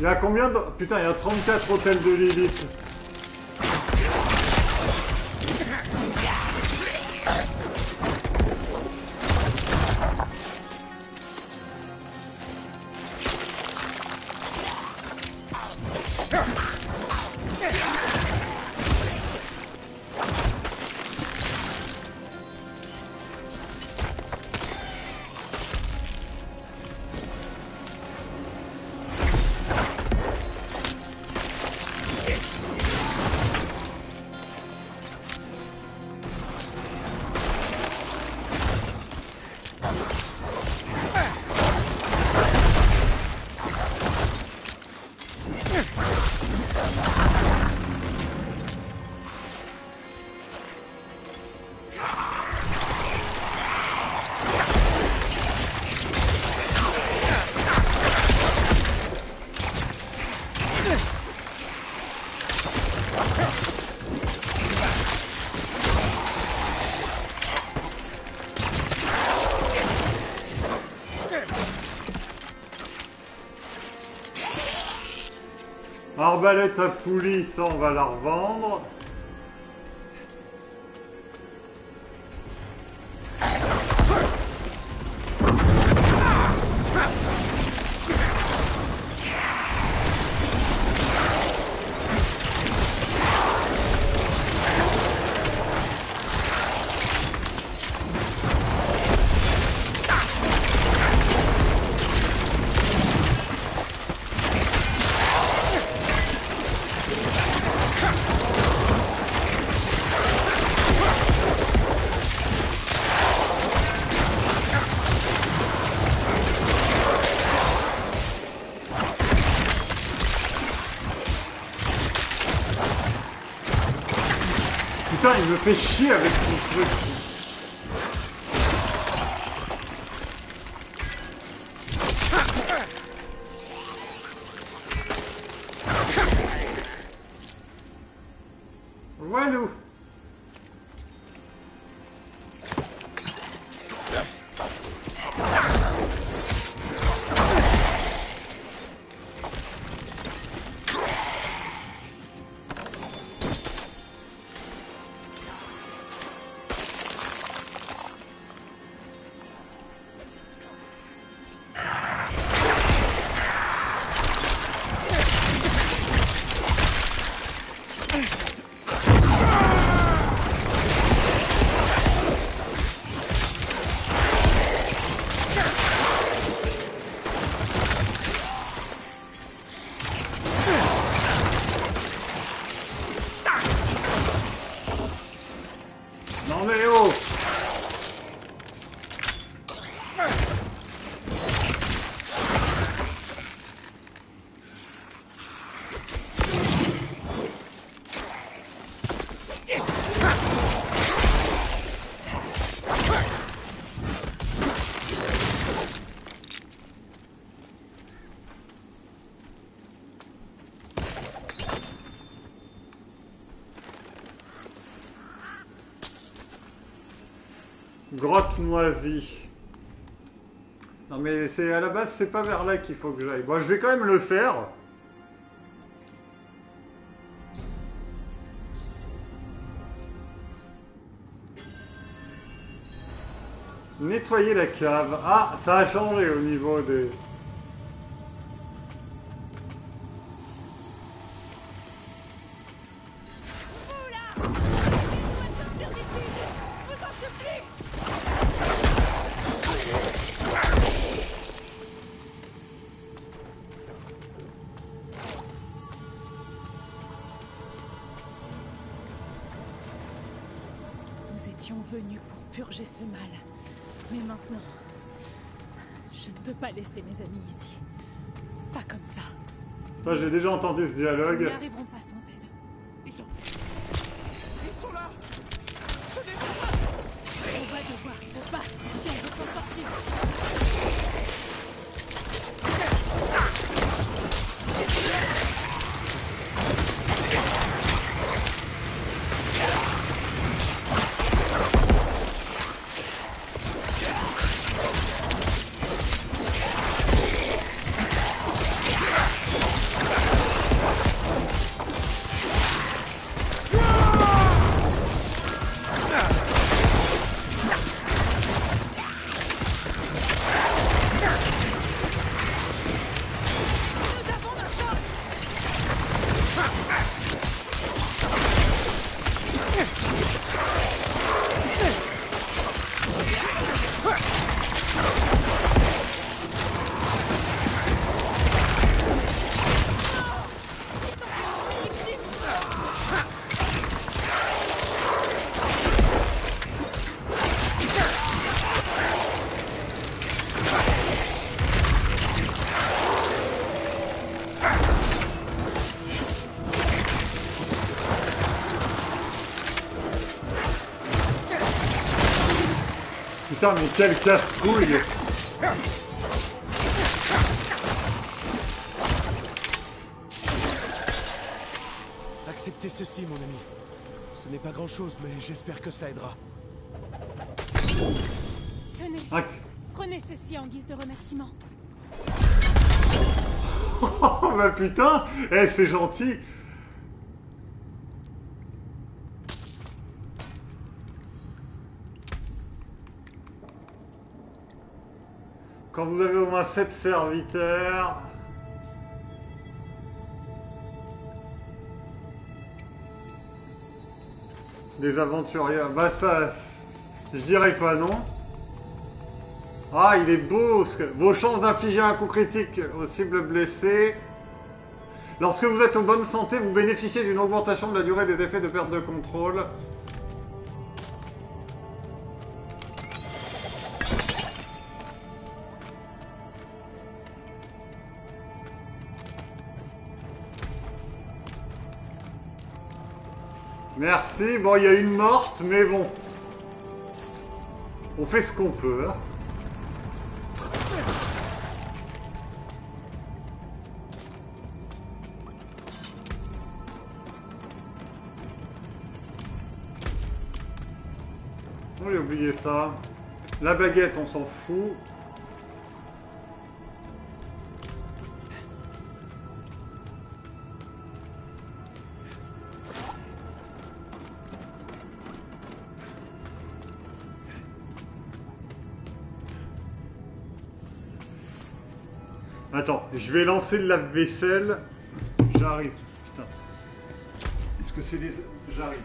Y a combien de... Putain, il y a 34 hôtels de Lilith. Arbalète à poulie, ça on va la revendre. Putain, Non mais c'est à la base c'est pas vers là qu'il faut que j'aille. Bon je vais quand même le faire. Nettoyer la cave. Ah ça a changé au niveau des... je ne peux pas laisser mes amis ici. Pas comme ça. Ça j'ai déjà entendu ce dialogue. Putain, mais quel casse-couille Acceptez ceci, mon ami. Ce n'est pas grand-chose, mais j'espère que ça aidera. Tenez. Ah. Prenez ceci en guise de remerciement. Oh bah putain Eh, c'est gentil vous avez au moins 7 serviteurs... Des aventuriers... Bah ça... Je dirais pas non? Ah, il est beau Vos chances d'infliger un coup critique aux cibles blessées. Lorsque vous êtes en bonne santé, vous bénéficiez d'une augmentation de la durée des effets de perte de contrôle. Merci. Bon, il y a une morte, mais bon. On fait ce qu'on peut. hein. On a oublié ça. La baguette, on s'en fout. Attends, je vais lancer le lave-vaisselle. J'arrive. Putain. Est-ce que c'est des... J'arrive.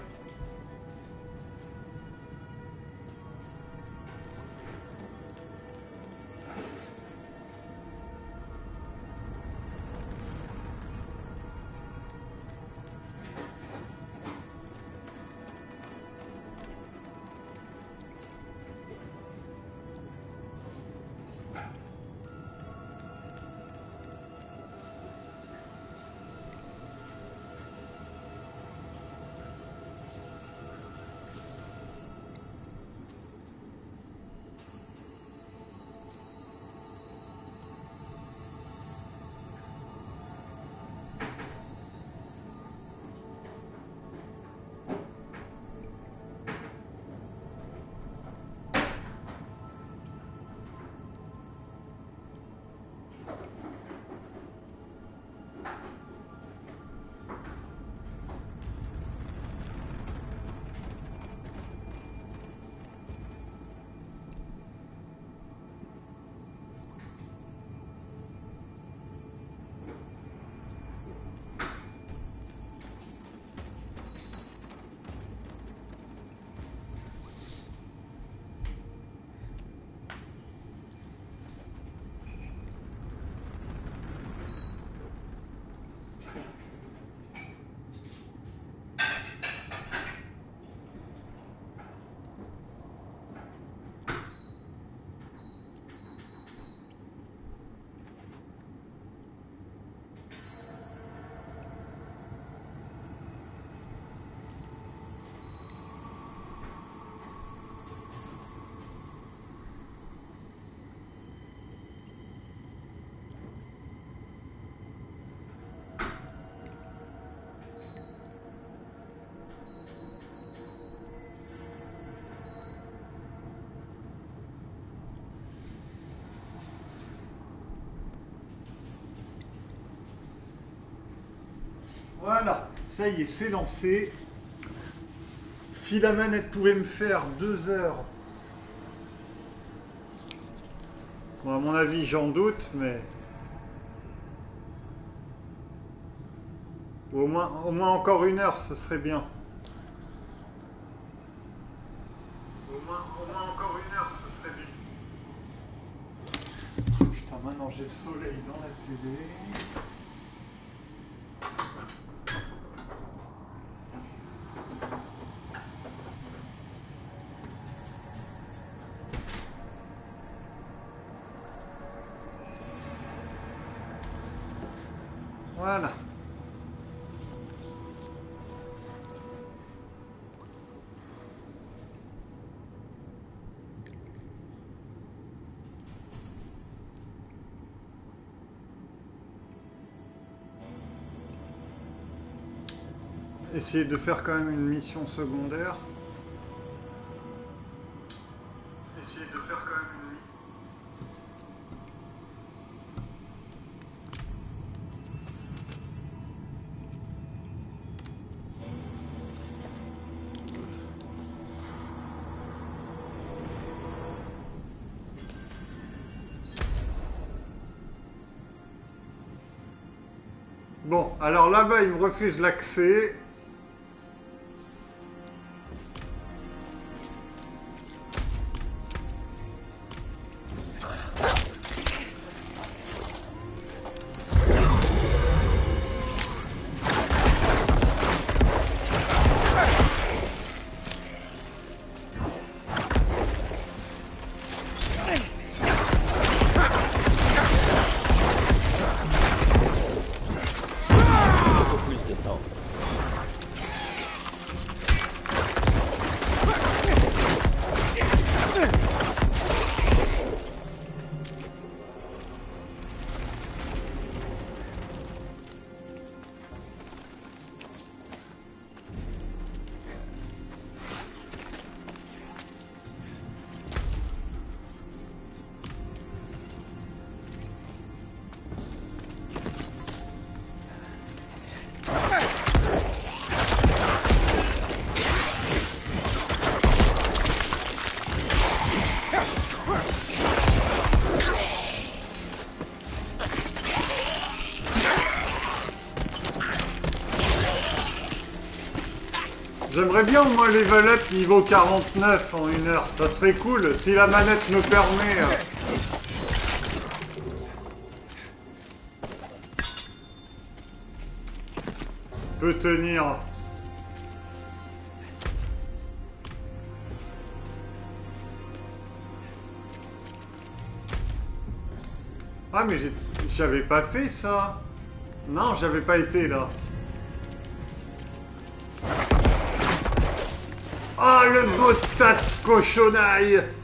Voilà, ça y est, c'est lancé. Si la manette pouvait me faire deux heures, à mon avis, j'en doute, mais au moins, encore une heure, ce serait bien. Au moins encore une heure, ce serait bien. Putain, maintenant j'ai le soleil dans la télé. Voilà. Essayer de faire quand même une mission secondaire. Là-bas, il me refuse l'accès. J'aimerais bien au moins level up niveau 49 en une heure. Ça serait cool si la manette me permet. euh. Peut tenir. Ah mais j'avais pas fait ça. Non, j'avais pas été là. De cochonaille Putain, il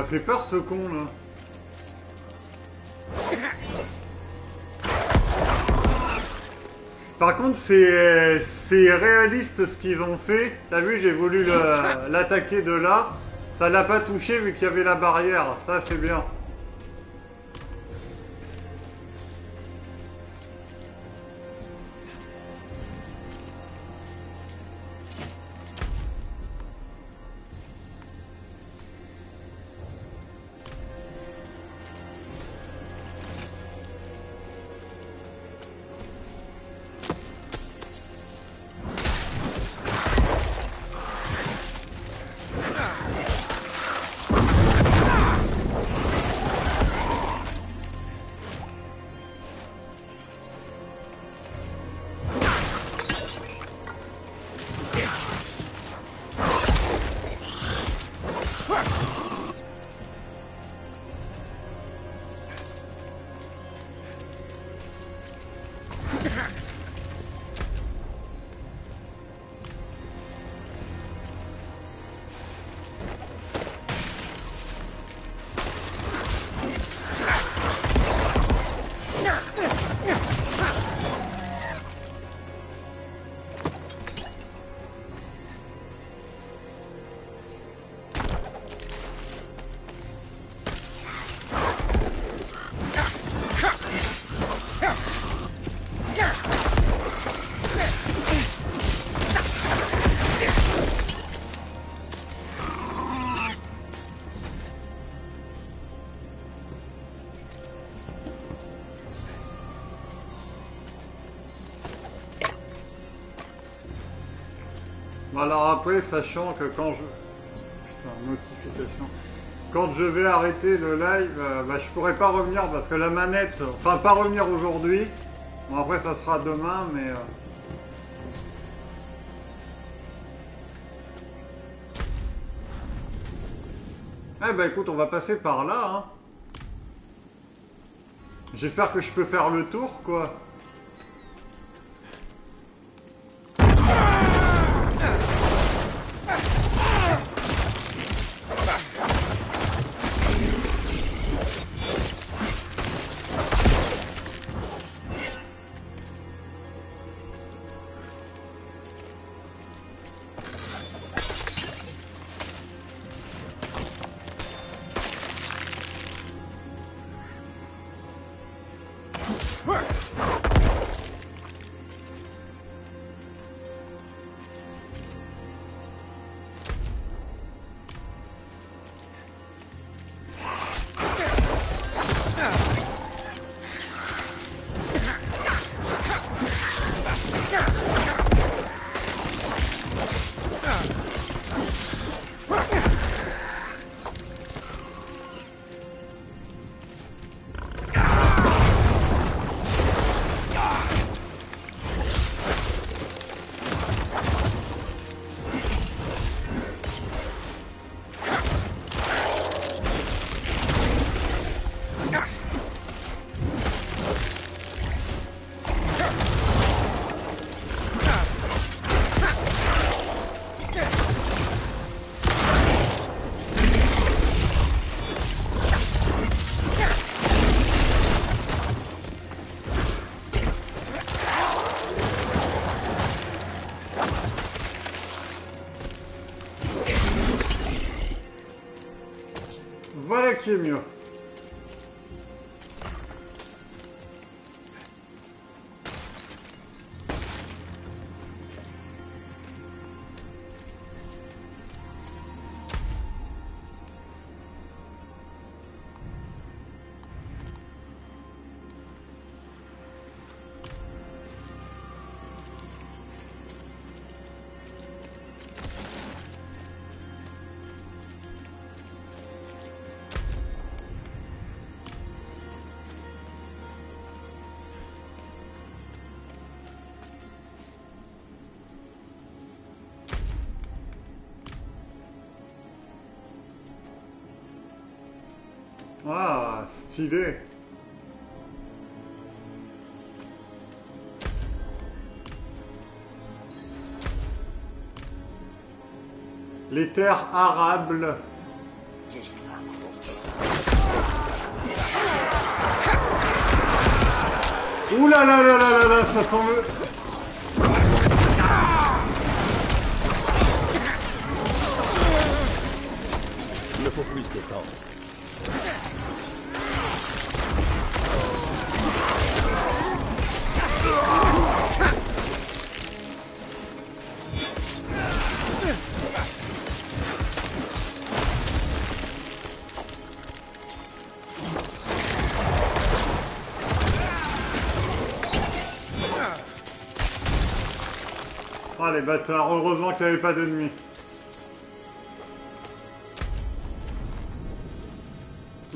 m'a fait peur ce con là. Par contre, c'est réaliste ce qu'ils ont fait. T'as vu, j'ai voulu l'attaquer de là. Ça l'a pas touché vu qu'il y avait la barrière. Ça, c'est bien. Alors après, sachant que quand je... Putain, notification. Quand je vais arrêter le live, euh, bah, je pourrais pas revenir parce que la manette... Enfin, pas revenir aujourd'hui. Bon, après, ça sera demain, mais... euh, Eh ben écoute, on va passer par là. Hein. J'espère que je peux faire le tour, quoi. Voilà qui stylé. Les terres arables. Ouh là là là là là là, ça sent le... Ah les bâtards, heureusement qu'il n'y avait pas d'ennemis.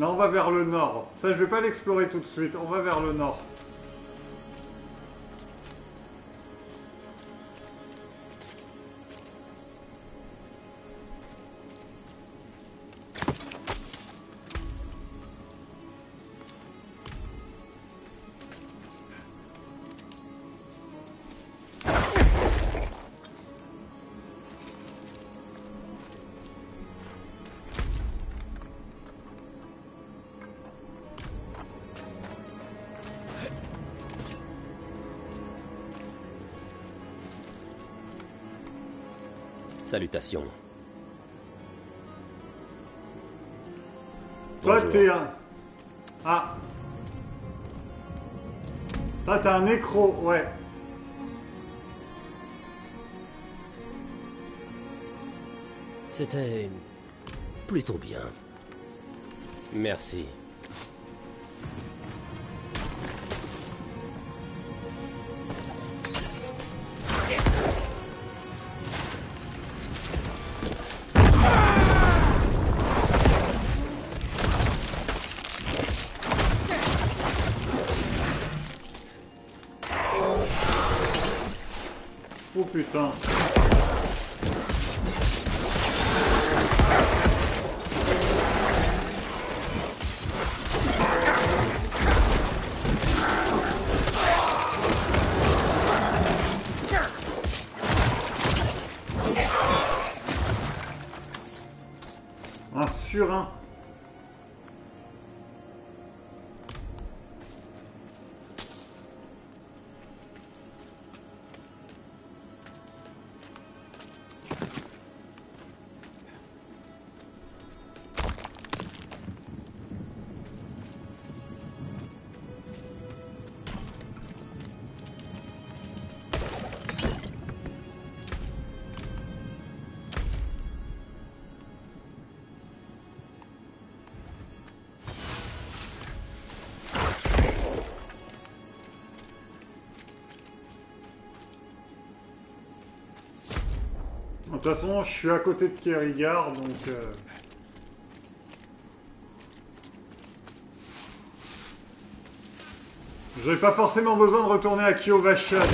Là on va vers le nord. Ça je vais pas l'explorer tout de suite, on va vers le nord. Salutations. Toi t'es un... Ah. Toi t'es un nécro, ouais. C'était plutôt bien. Merci. Façon, je suis à côté de Kerrigar, donc... euh, J'aurais pas forcément besoin de retourner à Kiovashad.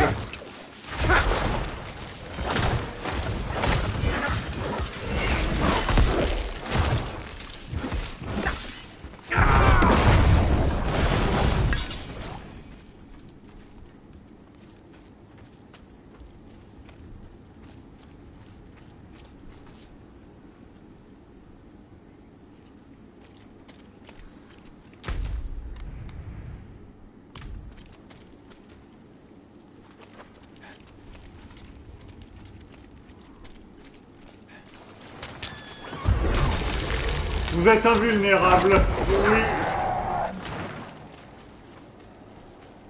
Êtes invulnérable. Oui.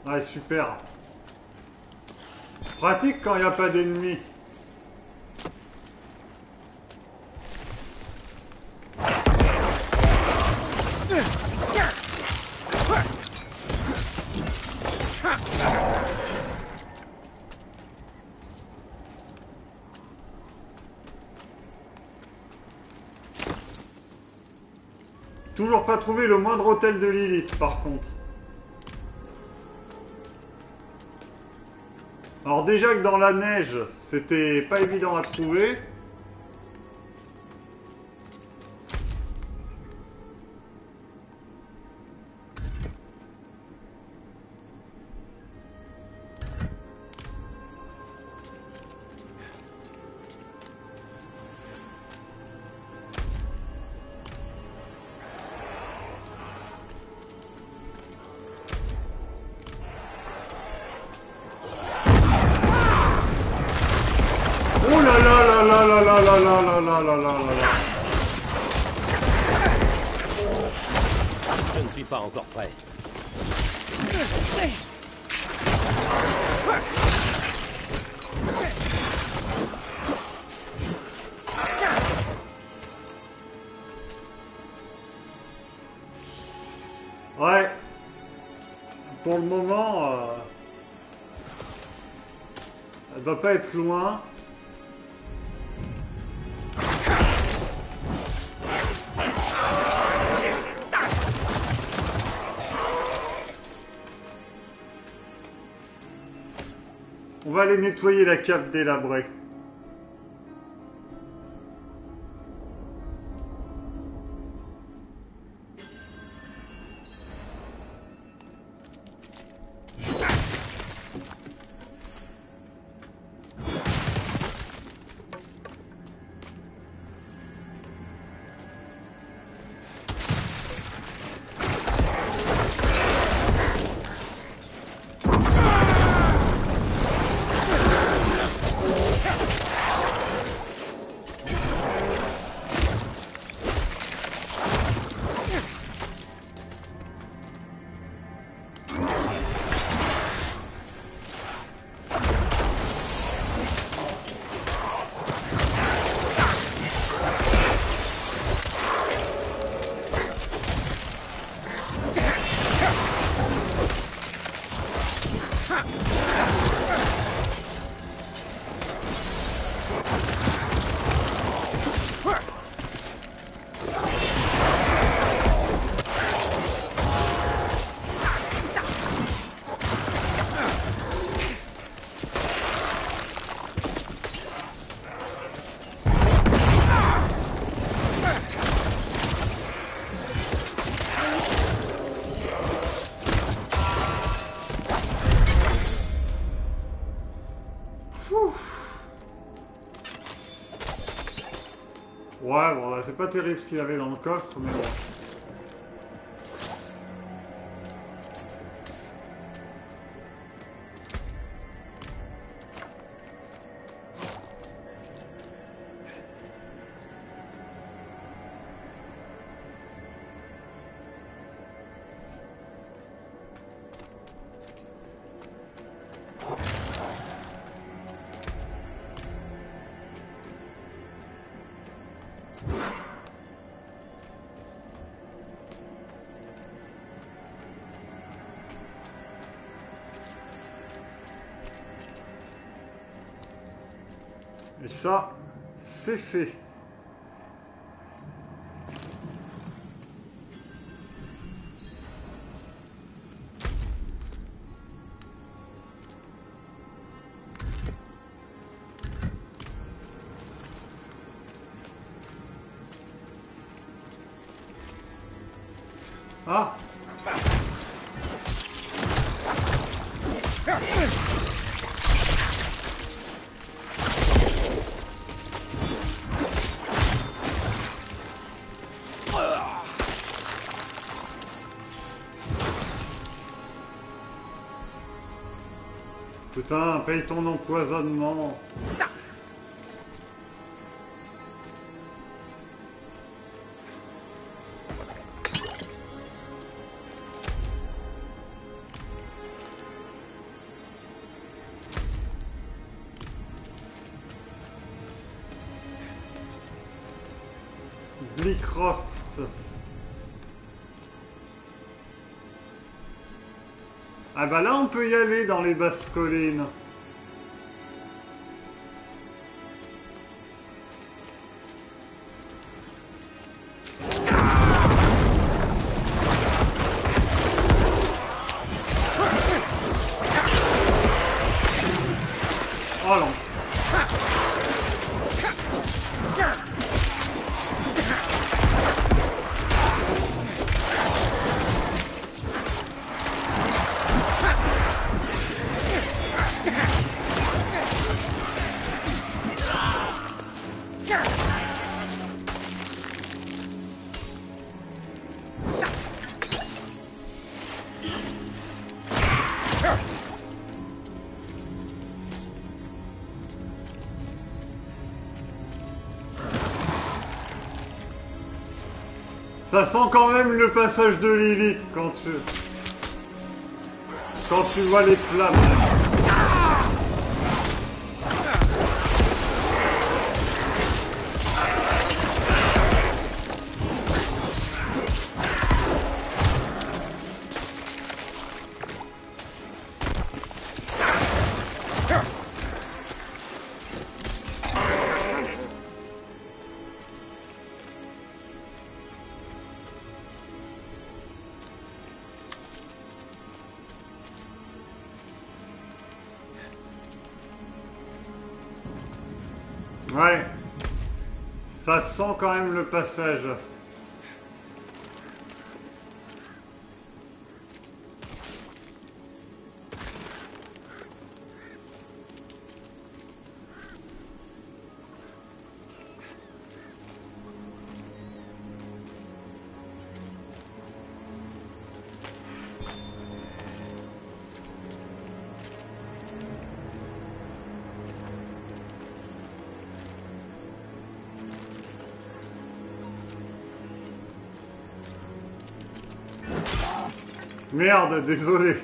Ouais, super. Pratique quand il n'y a pas d'ennemis. Toujours pas trouvé le moindre hôtel de Lilith, par contre. Alors déjà que dans la neige, c'était pas évident à trouver. Là là là là là là là Je ne suis pas encore prêt. Ouais. Pour le moment, euh, elle doit pas être loin. Aller nettoyer la cave délabrée. Pas terrible ce qu'il avait dans le coffre, mais bon. Ah Putain, paye ton empoisonnement. Peut y aller dans les basses collines. Ça sent quand même le passage de Lilith quand tu... Quand tu vois les flammes. Passage. Merde, désolé.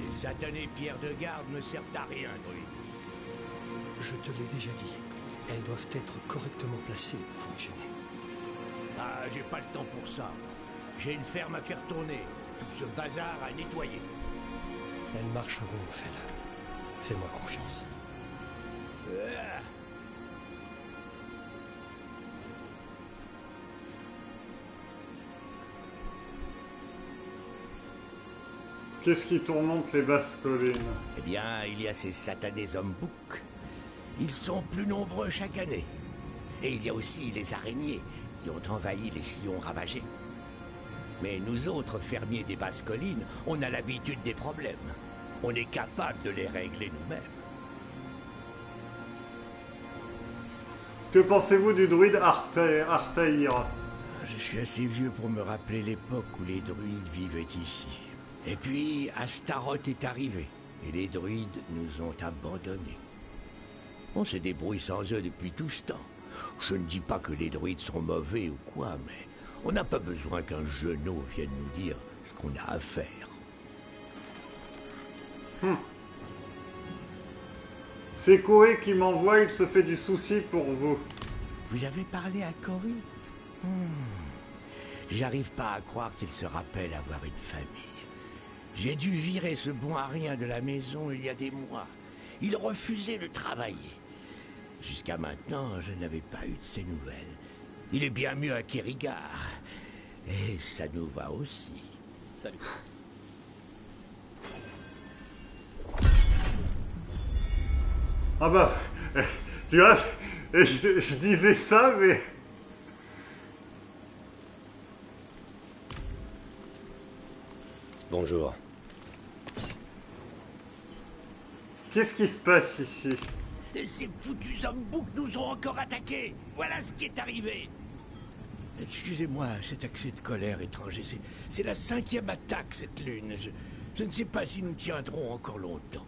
Les satanées pierres de garde ne servent à rien, druide. Je te l'ai déjà dit. Elles doivent être correctement placées pour fonctionner. Ah, j'ai pas le temps pour ça. J'ai une ferme à faire tourner. Tout ce bazar à nettoyer. Elles marcheront, fais-le. Fais-moi confiance. Ah. Qu'est-ce qui tourmente les basses collines Eh bien, il y a ces satanés hommes boucs. Ils sont plus nombreux chaque année. Et il y a aussi les araignées qui ont envahi les sillons ravagés. Mais nous autres, fermiers des basses collines, on a l'habitude des problèmes. On est capable de les régler nous-mêmes. Que pensez-vous du druide Arta- Artaïr? Je suis assez vieux pour me rappeler l'époque où les druides vivaient ici. Et puis, Astaroth est arrivé, et les druides nous ont abandonnés. On se débrouille sans eux depuis tout ce temps. Je ne dis pas que les druides sont mauvais ou quoi, mais on n'a pas besoin qu'un genou vienne nous dire ce qu'on a à faire. Hmm. C'est Corée qui m'envoie, il se fait du souci pour vous. Vous avez parlé à Coru Hmm. J'arrive pas à croire qu'il se rappelle avoir une famille. J'ai dû virer ce bon à rien de la maison il y a des mois. Il refusait de travailler. Jusqu'à maintenant, je n'avais pas eu de ses nouvelles. Il est bien mieux à Kérigar. Et ça nous va aussi. Salut. Ah bah, eh, tu vois, je, je disais ça, mais... Bonjour. Qu'est-ce qui se passe ici Ces foutus hommes boucs nous ont encore attaqués. Voilà ce qui est arrivé. Excusez-moi, cet accès de colère étranger, c'est, la cinquième attaque cette lune. Je, je ne sais pas si nous tiendrons encore longtemps.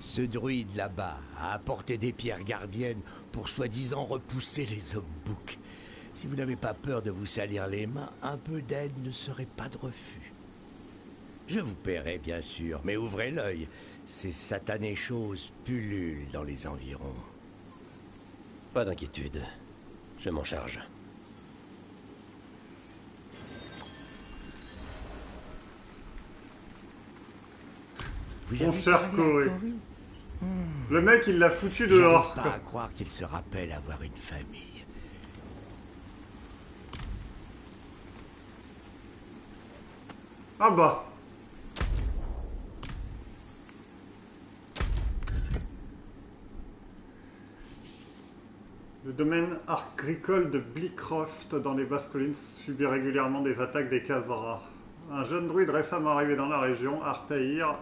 Ce druide là-bas a apporté des pierres gardiennes pour soi-disant repousser les hommes boucs. Si vous n'avez pas peur de vous salir les mains, un peu d'aide ne serait pas de refus. Je vous paierai bien sûr, mais ouvrez l'œil. Ces satanées choses pullulent dans les environs. Pas d'inquiétude. Je m'en charge. Vous Mon cher Corée. Coru Le mec, il l'a foutu dehors. pas à croire qu'il se rappelle avoir une famille. Ah bah. Le domaine agricole de Bleakcroft dans les basses collines subit régulièrement des attaques des Khazars. Un jeune druide récemment arrivé dans la région, Artaïr,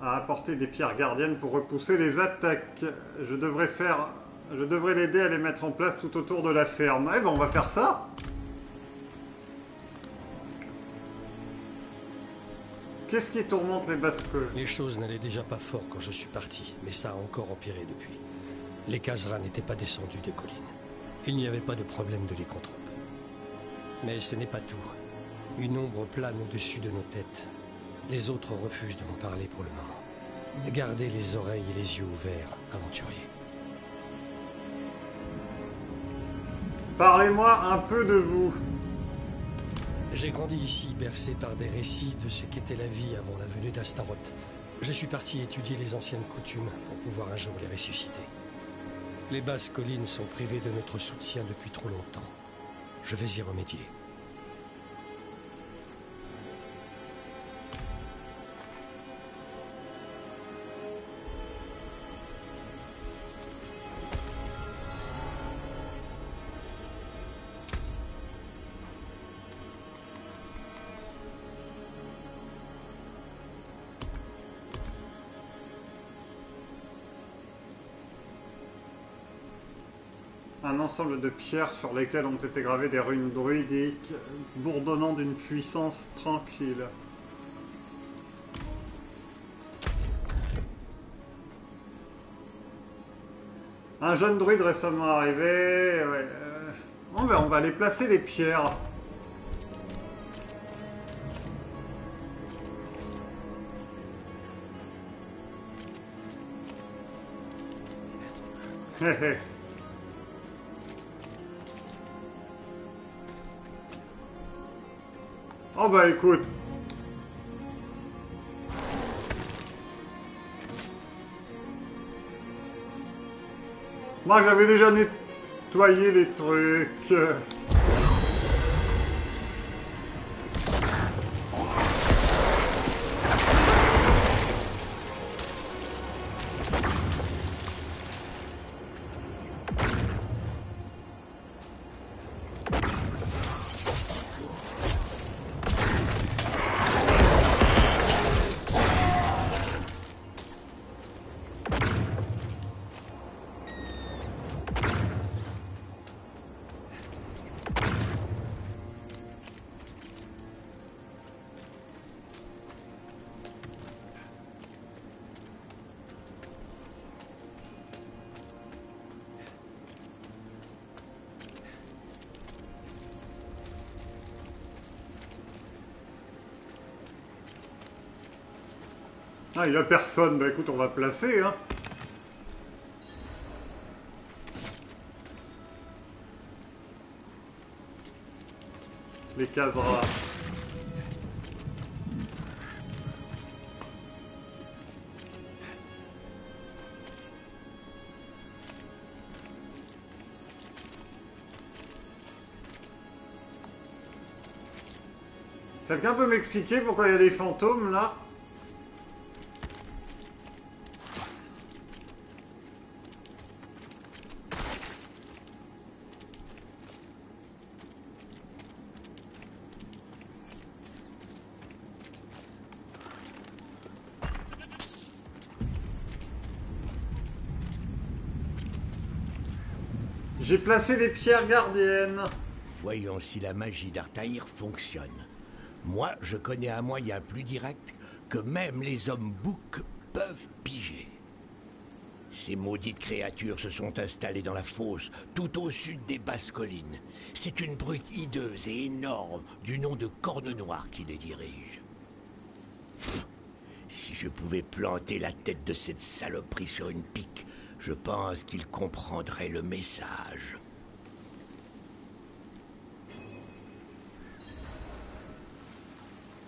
a apporté des pierres gardiennes pour repousser les attaques. Je devrais faire, je devrais l'aider à les mettre en place tout autour de la ferme. Eh ben, on va faire ça. Qu'est-ce qui tourmente les collines Les choses n'allaient déjà pas fort quand je suis parti, mais ça a encore empiré depuis. Les Khazras n'étaient pas descendus des collines. Il n'y avait pas de problème de lycanthrope. Mais ce n'est pas tout. Une ombre plane au-dessus de nos têtes. Les autres refusent de m'en parler pour le moment. Gardez les oreilles et les yeux ouverts, aventuriers. Parlez-moi un peu de vous. J'ai grandi ici, bercé par des récits de ce qu'était la vie avant la venue d'Astaroth. Je suis parti étudier les anciennes coutumes pour pouvoir un jour les ressusciter. Les basses collines sont privées de notre soutien depuis trop longtemps. Je vais y remédier. Un ensemble de pierres sur lesquelles ont été gravées des runes druidiques, bourdonnant d'une puissance tranquille. Un jeune druide récemment arrivé. euh, on, va, on va aller placer les pierres. Oh bah écoute. Moi j'avais déjà nettoyé les trucs. Ah, il a personne. Bah écoute, on va placer, hein. Les caseras. Quelqu'un peut m'expliquer pourquoi il y a des fantômes là? J'ai placé les pierres gardiennes. Voyons si la magie d'Artaïr fonctionne. Moi, je connais un moyen plus direct que même les hommes boucs peuvent piger. Ces maudites créatures se sont installées dans la fosse, tout au sud des basses collines. C'est une brute hideuse et énorme, du nom de Corne Noire, qui les dirige. Si je pouvais planter la tête de cette saloperie sur une pique, je pense qu'il comprendrait le message.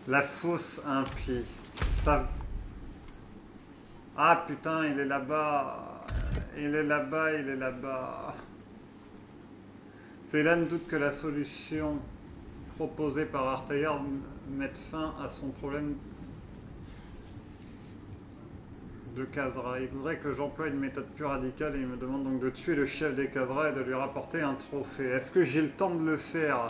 La fosse impie. Ah putain, il est là-bas. Il est là-bas, il est là-bas. Félan doute que la solution proposée par Artaillard mette fin à son problème de Kazra. Il voudrait que j'emploie une méthode plus radicale et il me demande donc de tuer le chef des Kazra et de lui rapporter un trophée. Est-ce que j'ai le temps de le faire?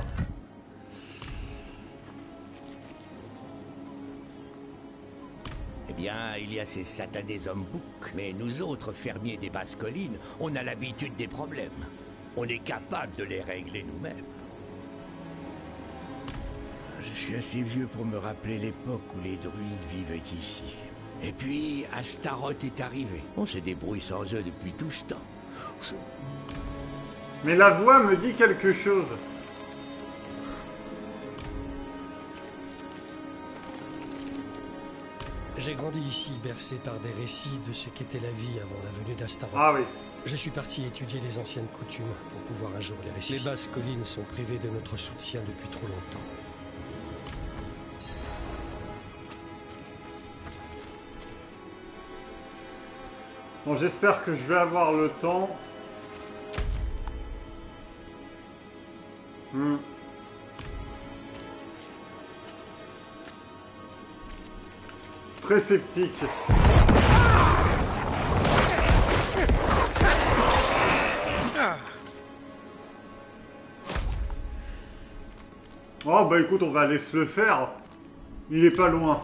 Eh bien, il y a ces satanés hommes boucs, mais nous autres fermiers des basses collines, on a l'habitude des problèmes. On est capable de les régler nous-mêmes. Je suis assez vieux pour me rappeler l'époque où les druides vivaient ici. Et puis, Astaroth est arrivé. On se débrouille sans eux depuis tout ce temps. Je- Mais la voix me dit quelque chose. J'ai grandi ici, bercé par des récits de ce qu'était la vie avant la venue d'Astaroth. Ah oui. Je suis parti étudier les anciennes coutumes pour pouvoir un jour les réciter. Les basses collines sont privées de notre soutien depuis trop longtemps. Bon, j'espère que je vais avoir le temps. Hmm. Très sceptique. Oh bah écoute, on va aller se le faire. Il est pas loin.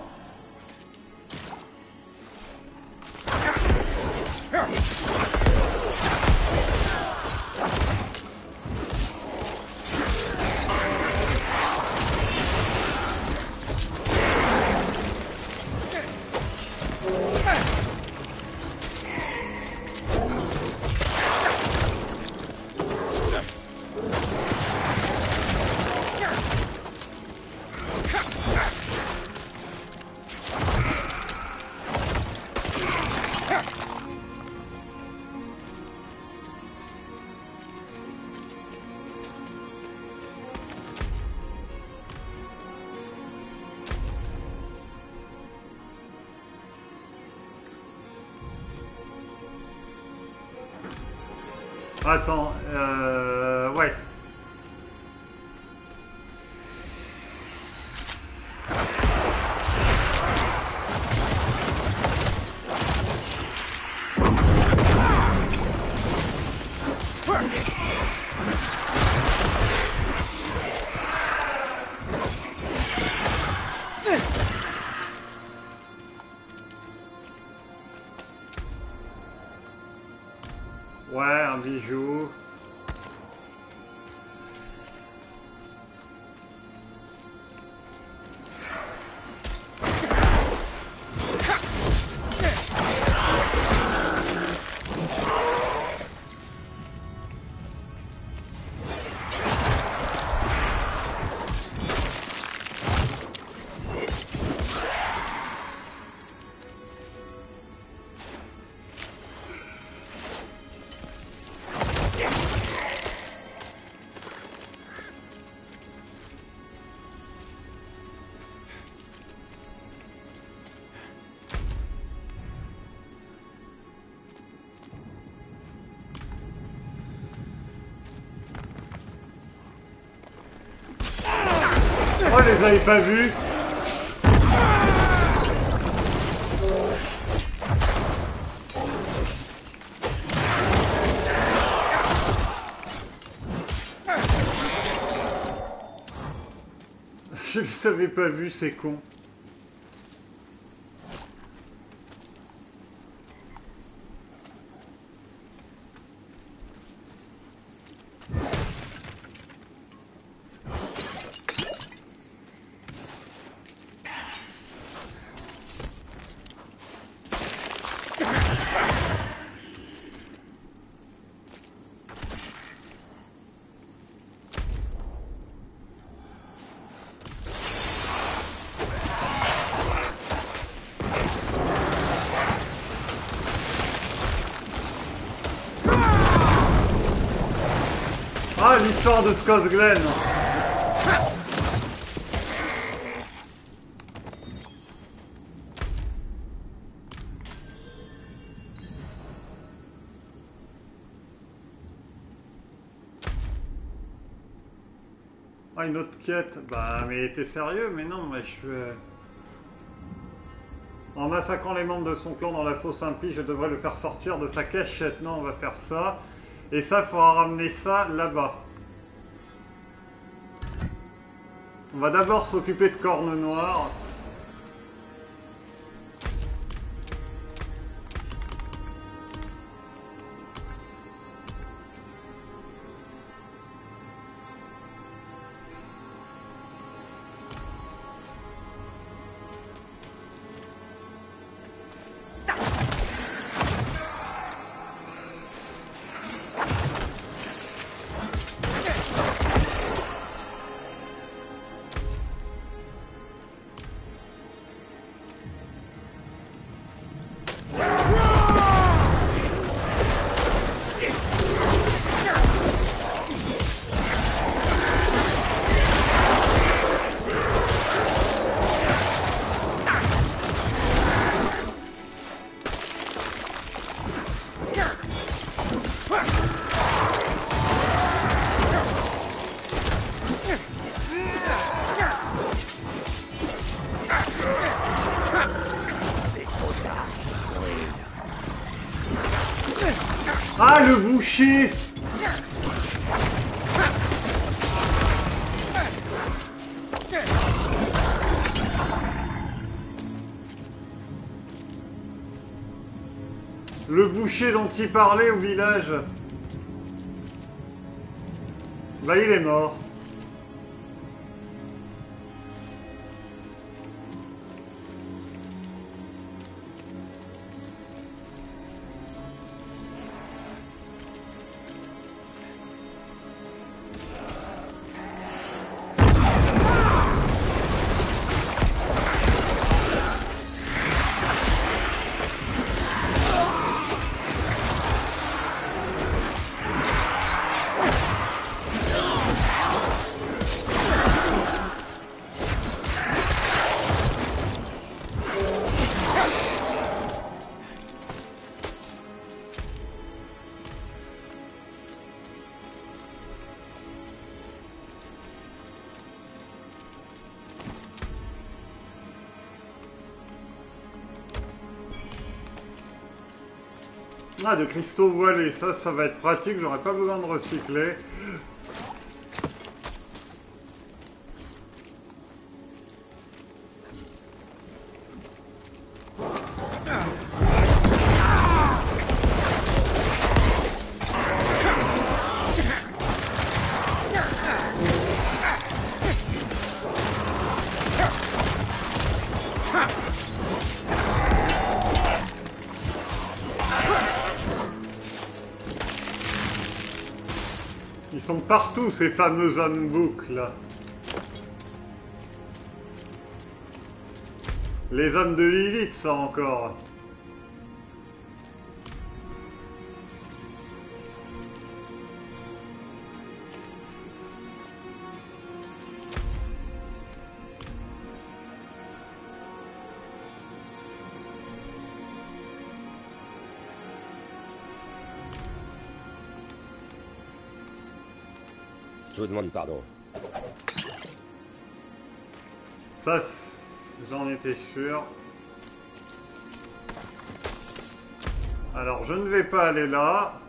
Pourquoi les avez pas vus Je les avais pas vus, c'est con. De Scott Glenn Ah, une autre quête Bah, mais t'es sérieux Mais non, mais je euh, En massacrant les membres de son clan dans la fosse impie, je devrais le faire sortir de sa cachette. Non, on va faire ça. Et ça, il faudra ramener ça là-bas. On va d'abord s'occuper de Corne Noire. Le boucher Le boucher dont il parlait au village. Bah, il est mort. De cristaux voilés, ça, ça va être pratique, j'aurai pas besoin de recycler. Partout, ces fameux handbooks là. Les hommes de Lilith, ça encore. Vous demande pardon. Ça, j'en étais sûr. Alors, je ne vais pas aller là.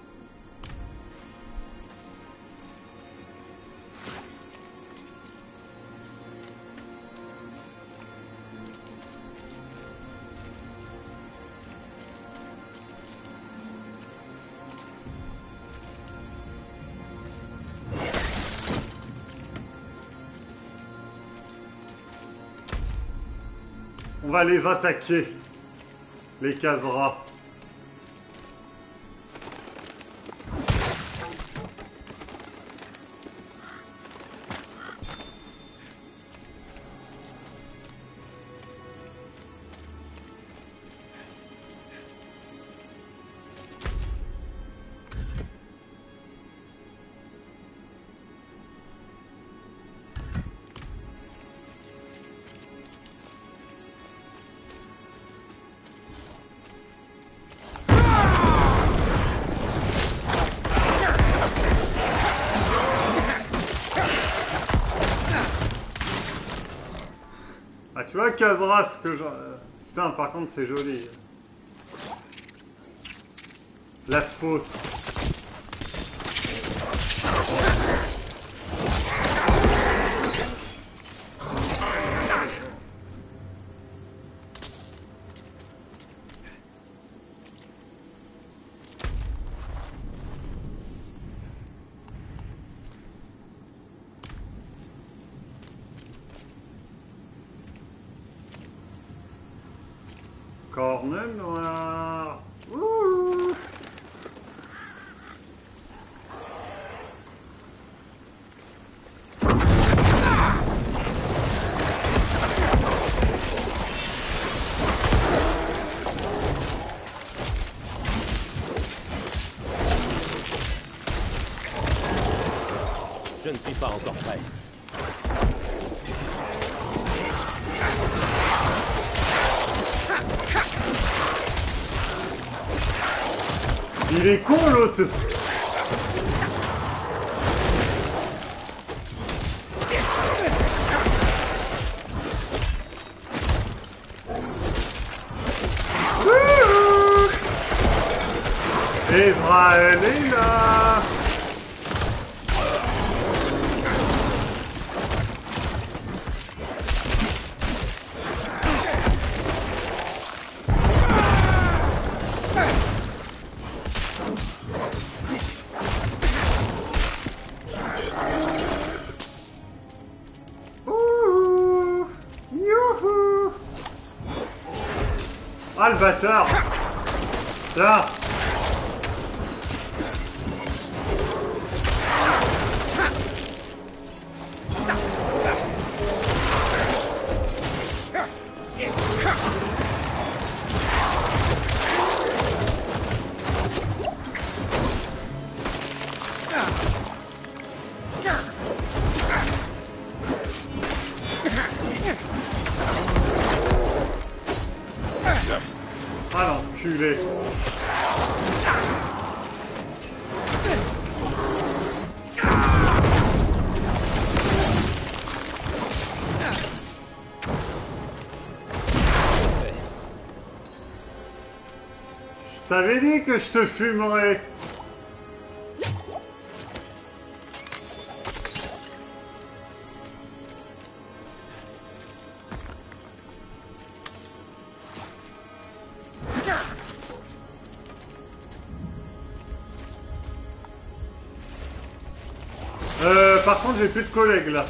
Va les attaquer, les caseras. Kazra, ce que je... Putain, par contre, c'est joli. La fosse. Israël est là. Bâtard que je te fumerais Euh, par contre, j'ai plus de collègues là.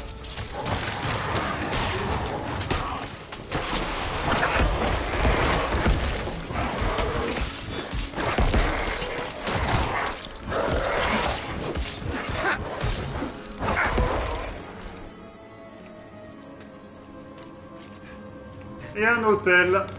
Et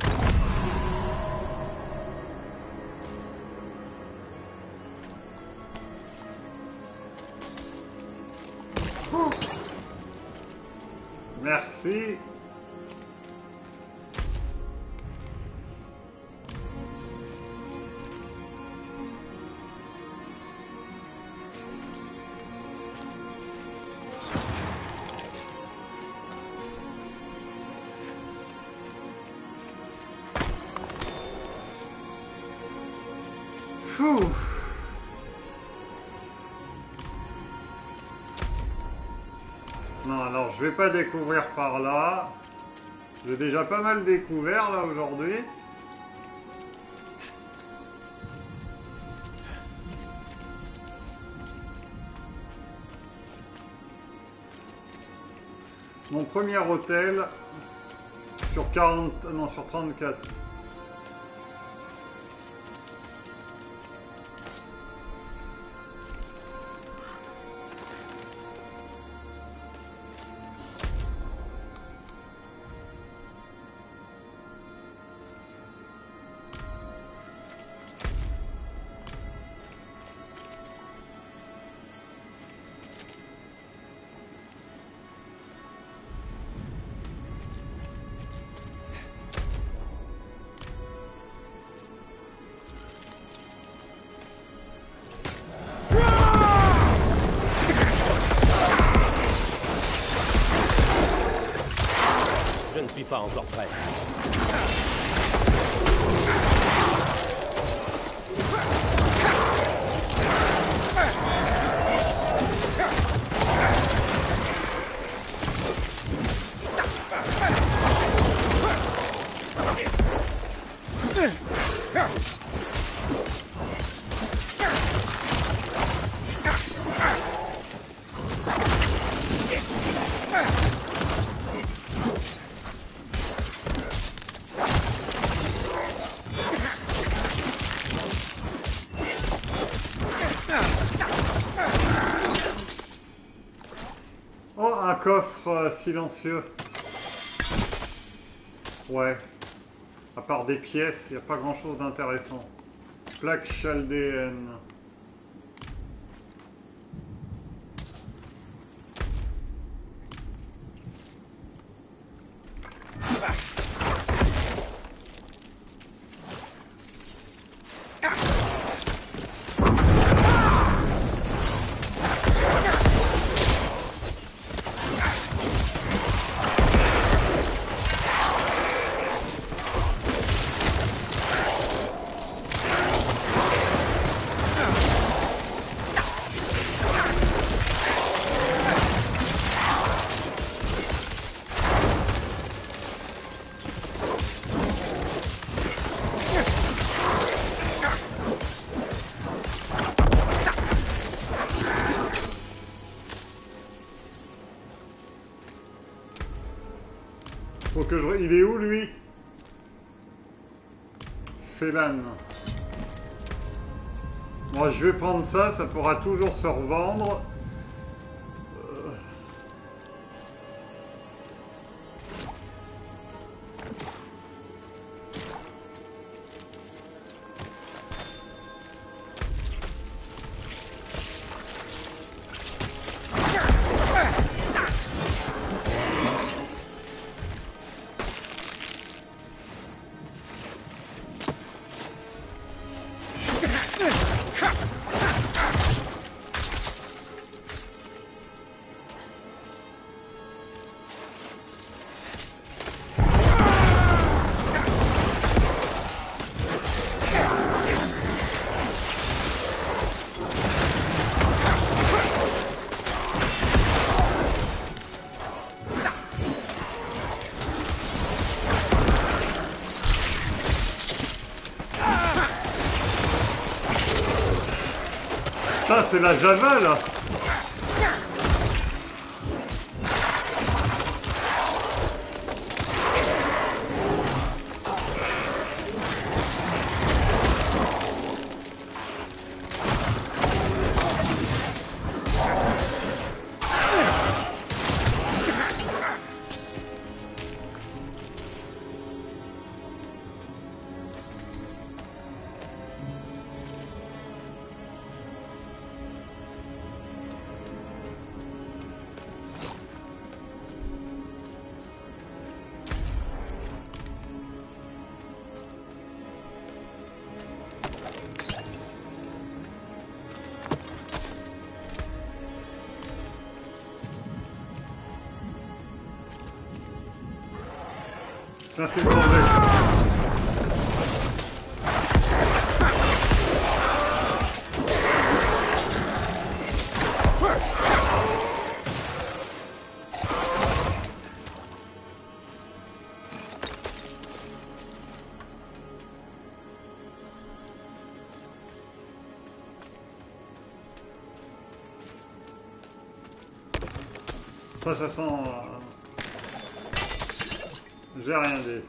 je vais pas découvrir par là. J'ai déjà pas mal découvert là aujourd'hui. Mon premier hôtel sur 40, non sur 34. Euh, silencieux. Ouais. À part des pièces, il n'y a pas grand chose d'intéressant. Plaque chaldéenne. Félan. Moi je vais prendre ça, ça pourra toujours se revendre. C'est la Java là Ça, sent... euh, J'ai rien dit.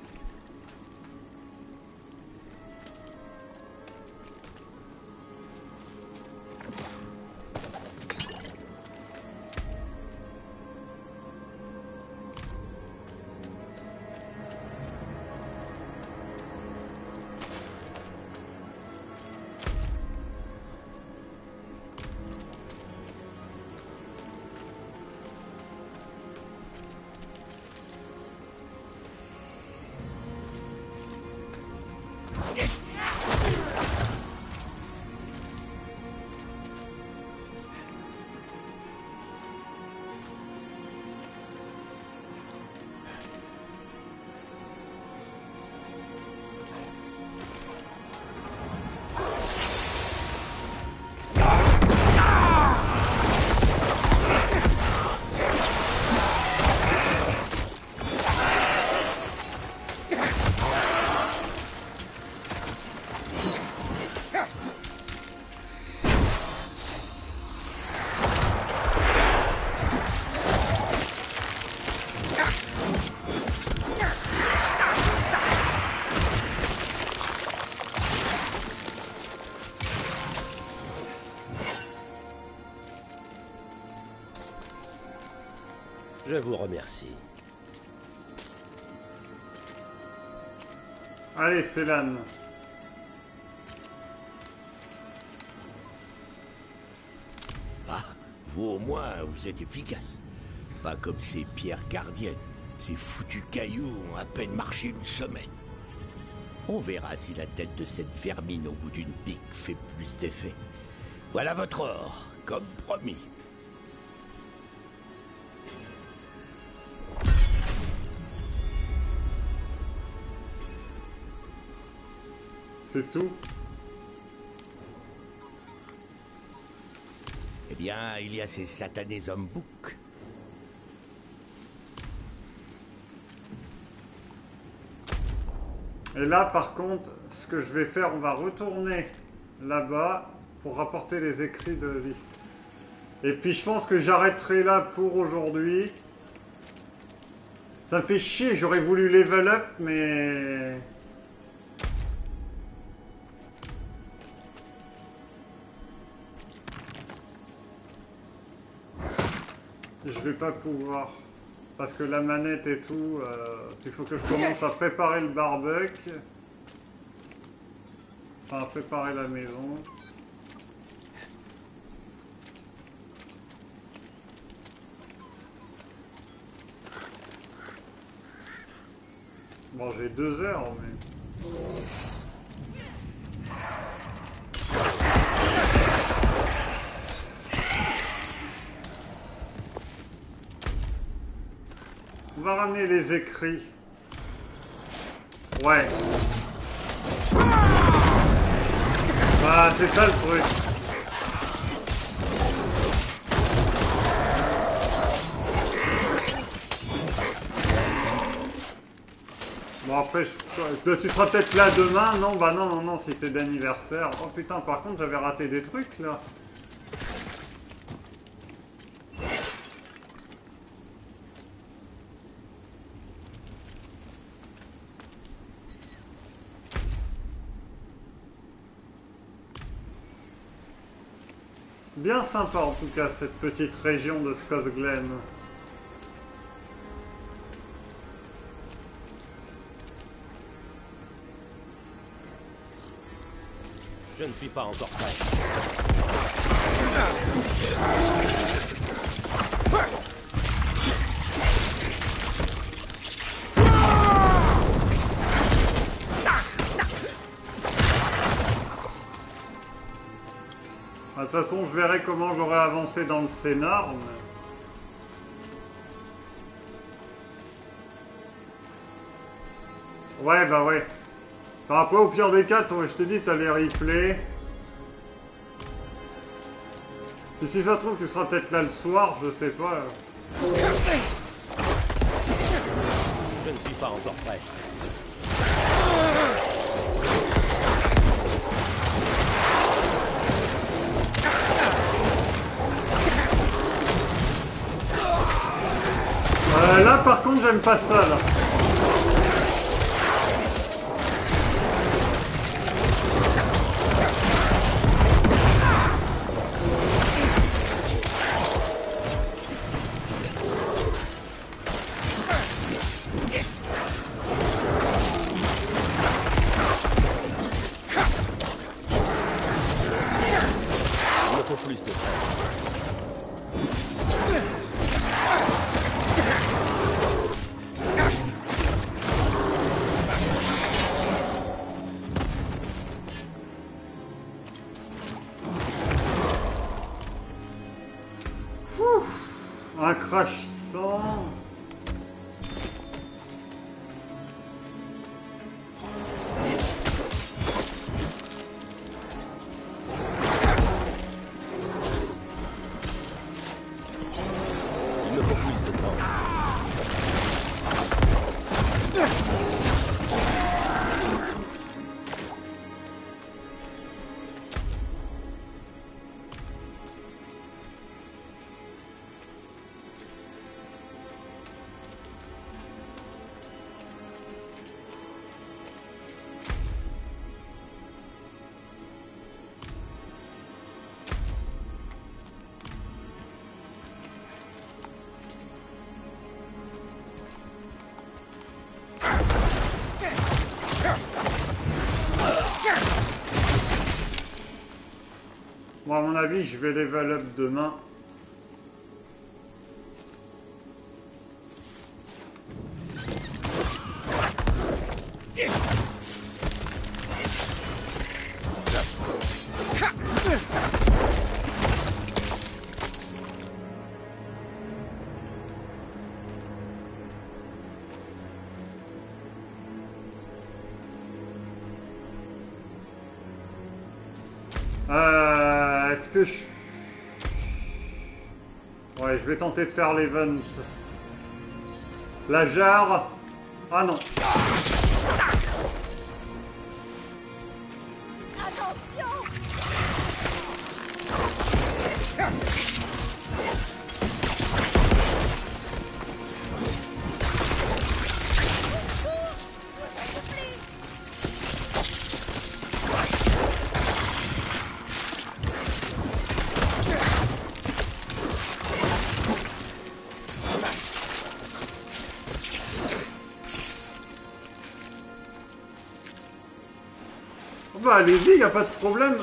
Je vous remercie. Allez, Félan. Ah, vous au moins, vous êtes efficace. Pas comme ces pierres gardiennes. Ces foutus cailloux ont à peine marché une semaine. On verra si la tête de cette vermine au bout d'une pique fait plus d'effet. Voilà votre or, comme promis. C'est tout Eh bien, il y a ces satanés hommes boucs. Et là, par contre, ce que je vais faire, on va retourner là-bas pour rapporter les écrits de liste. Et puis, je pense que j'arrêterai là pour aujourd'hui. Ça me fait chier, j'aurais voulu level up, mais... Je vais pas pouvoir. Parce que la manette et tout, euh, il faut que je commence à préparer le barbecue. Enfin, à préparer la maison. Bon, j'ai deux heures, mais... On va ramener les écrits. Ouais. Bah, c'est ça le truc. Bon après, je- tu seras peut-être là demain. Non, bah non, non, non, si c'est d'anniversaire. Oh putain, par contre, j'avais raté des trucs là. Bien sympa en tout cas cette petite région de Scott Glen. Je ne suis pas encore prêt. Toute façon, je verrai comment j'aurai avancé dans le scénar. Ouais, bah ouais. Enfin, après, au pire des cas, je te dis, t'as les replays. Et si ça se trouve, tu seras peut-être là le soir, je sais pas. Je ne suis pas encore prêt. Euh, là, par contre, j'aime pas ça, là. Je vais level up demain. Euh, Est-ce que je... Ouais, je vais tenter de faire l'event. La jarre... Ah non. Bah allez-y, y a pas de problème.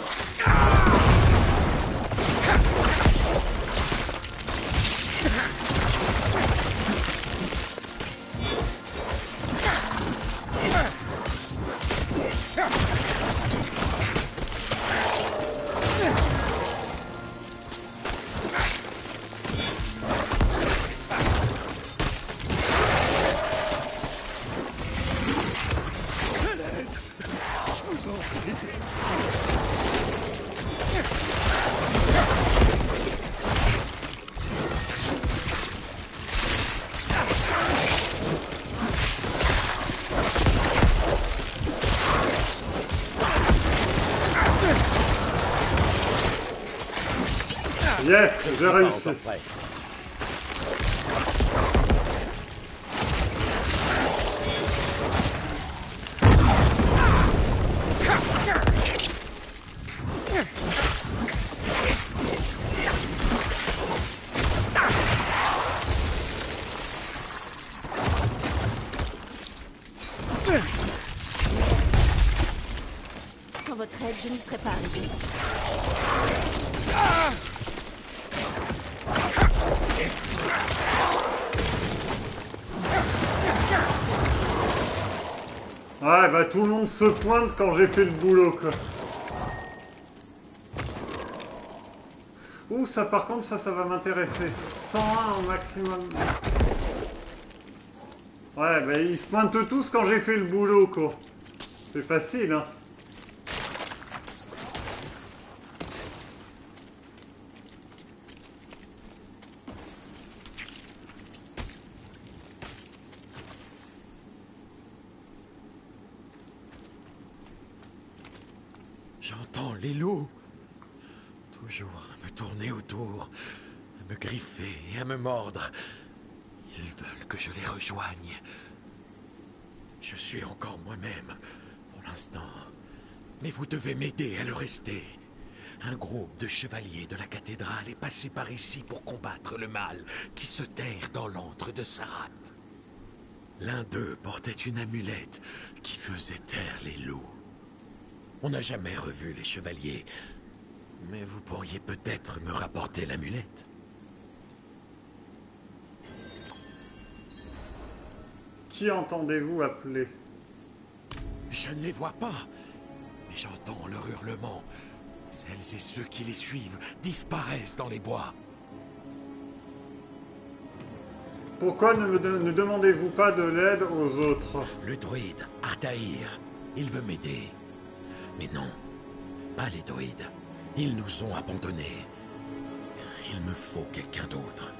Se pointe quand j'ai fait le boulot, quoi. Ouh, ça par contre, ça, ça va m'intéresser. 101 au maximum. Ouais, bah ils se pointent tous quand j'ai fait le boulot, quoi. C'est facile, hein. J'entends les loups. Toujours à me tourner autour, à me griffer et à me mordre. Ils veulent que je les rejoigne. Je suis encore moi-même, pour l'instant. Mais vous devez m'aider à le rester. Un groupe de chevaliers de la cathédrale est passé par ici pour combattre le mal qui se terre dans l'antre de Sarat. L'un d'eux portait une amulette qui faisait taire les loups. On n'a jamais revu les chevaliers, mais vous pourriez peut-être me rapporter l'amulette. Qui entendez-vous appeler? Je ne les vois pas, mais j'entends leur hurlement. Celles et ceux qui les suivent disparaissent dans les bois. Pourquoi ne, me de- ne demandez-vous pas de l'aide aux autres? Le druide, Artaïr, il veut m'aider. Mais non, pas les druides. Ils nous ont abandonnés. Il me faut quelqu'un d'autre.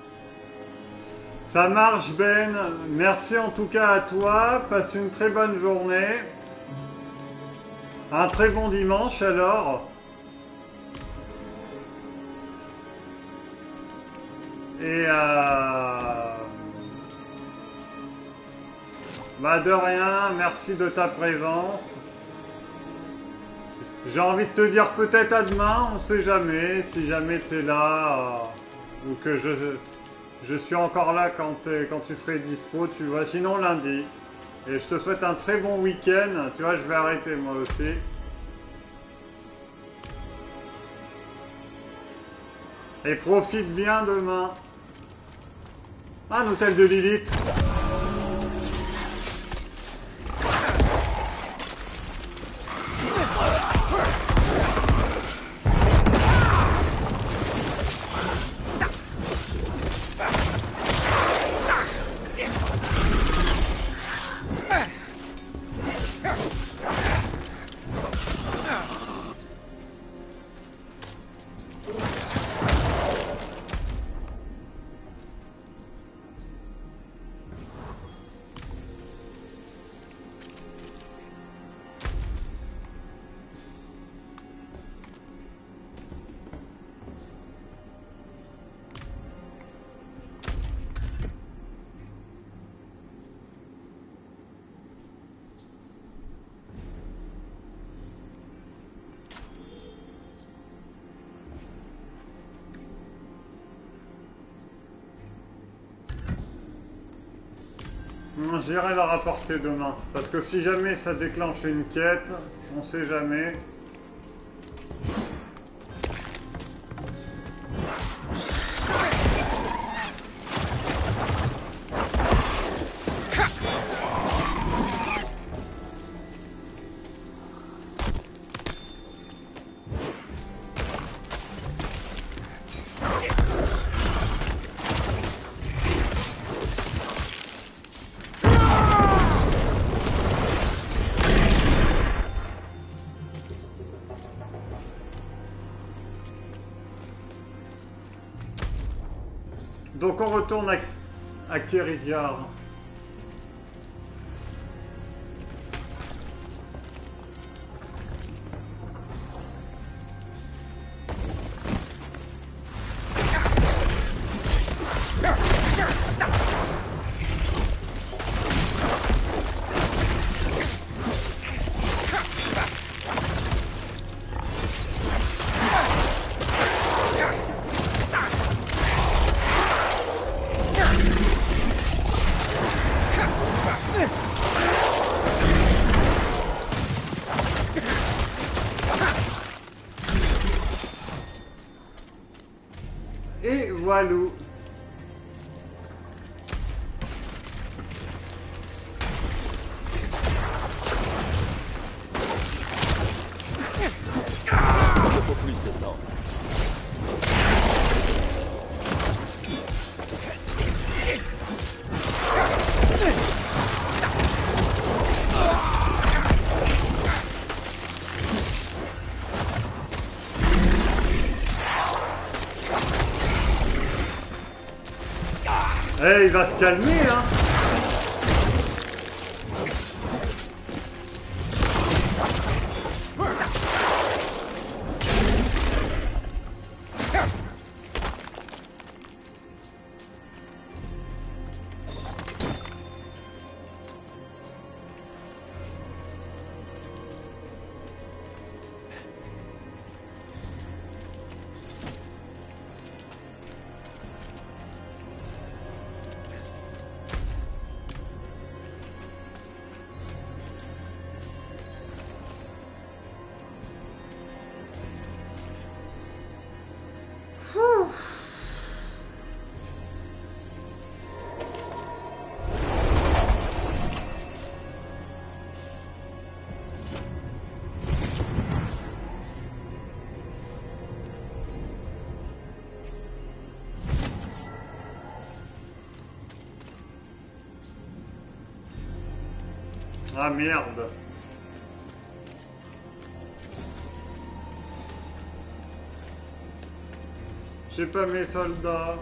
Ça marche Ben, merci en tout cas à toi, passe une très bonne journée. Un très bon dimanche alors. Et euh... Bah de rien, merci de ta présence. J'ai envie de te dire peut-être à demain, on sait jamais, si jamais t'es là, euh, ou que je, suis encore là quand, quand tu serais dispo, tu vois, sinon lundi. Et je te souhaite un très bon week-end, tu vois, je vais arrêter moi aussi. Et profite bien demain. Un hôtel de Lilith. J'irai la rapporter demain. Parce que si jamais ça déclenche une quête, on sait jamais. Retourne à, à Kerigar. Eh, il va se calmer, hein Ah merde. J'ai pas mes soldats.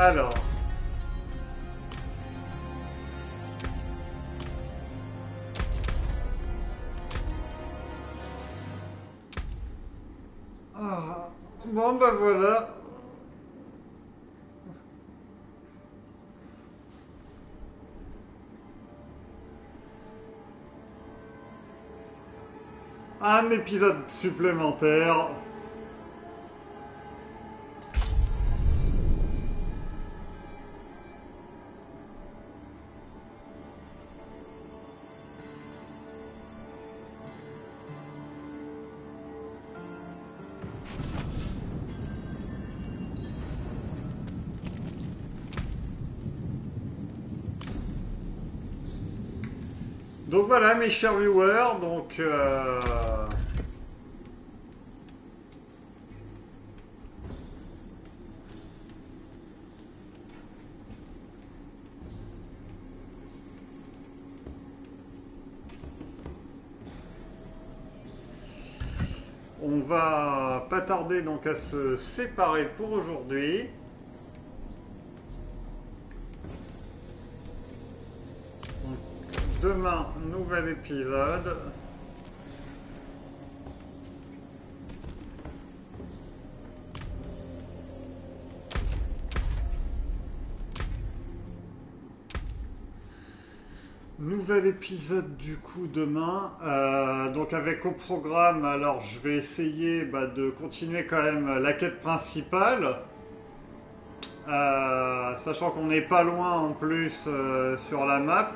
Alors. Ah, bon, ben voilà. Un épisode supplémentaire. Voilà mes chers viewers, donc euh, on va pas tarder donc à se séparer pour aujourd'hui. Demain, nouvel épisode. Nouvel épisode du coup demain. Euh, donc avec au programme, alors je vais essayer bah, de continuer quand même la quête principale. Euh, sachant qu'on n'est pas loin en plus euh, sur la map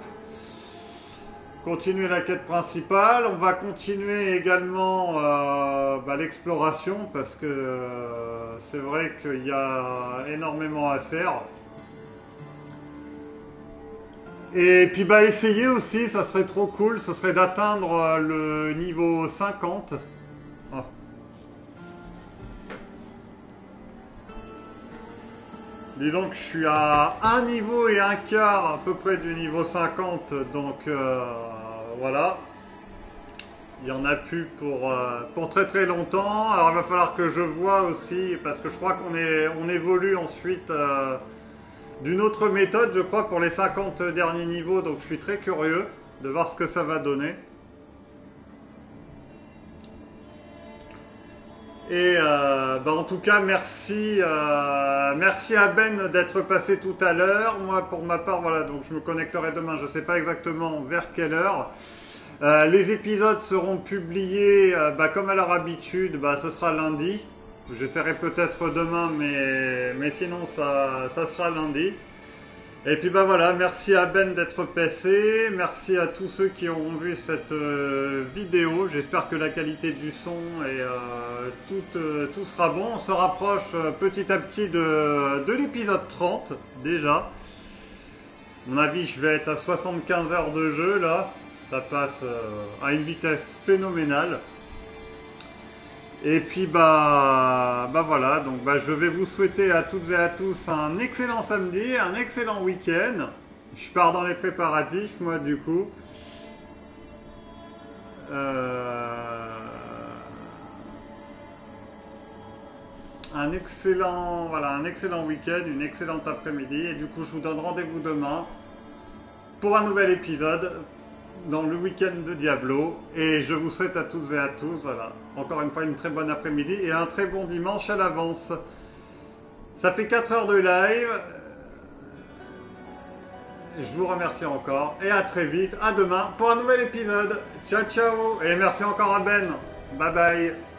continuer la quête principale. On va continuer également euh, bah, l'exploration parce que euh, c'est vrai qu'il y a énormément à faire. Et puis bah essayer aussi, ça serait trop cool, ce serait d'atteindre euh, le niveau 50. Ah. Dis donc, je suis à un niveau et un quart à peu près du niveau 50, donc voilà. Il y en a plus pour, euh, pour très très longtemps. Alors il va falloir que je vois aussi, parce que je crois qu'on évolue ensuite euh, d'une autre méthode, je crois, pour les 50 derniers niveaux. Donc je suis très curieux de voir ce que ça va donner. Et euh, bah, en tout cas, merci, euh, merci à Ben d'être passé tout à l'heure. Moi, pour ma part, voilà, donc je me connecterai demain. Je ne sais pas exactement vers quelle heure. Euh, les épisodes seront publiés, bah, comme à leur habitude, bah, ce sera lundi. J'essaierai peut-être demain, mais, sinon ça sera lundi. Et puis bah voilà, merci à Ben d'être passé, merci à tous ceux qui ont vu cette euh, vidéo. J'espère que la qualité du son et euh, tout, euh, tout sera bon. On se rapproche petit à petit de, de l'épisode 30 déjà. Mon avis, je vais être à 75 heures de jeu là. Ça passe à une vitesse phénoménale. Et puis bah, bah voilà, donc bah, je vais vous souhaiter à toutes et à tous un excellent samedi, un excellent week-end. Je pars dans les préparatifs, moi du coup. Euh, Un excellent, voilà, un excellent week-end, une excellente après-midi. Et du coup, je vous donne rendez-vous demain pour un nouvel épisode dans le week-end de Diablo. Et je vous souhaite à toutes et à tous, voilà, encore une fois une très bonne après-midi et un très bon dimanche à l'avance. Ça fait 4 heures de live. Je vous remercie encore et à très vite, à demain pour un nouvel épisode. Ciao ciao et merci encore à Ben. Bye bye.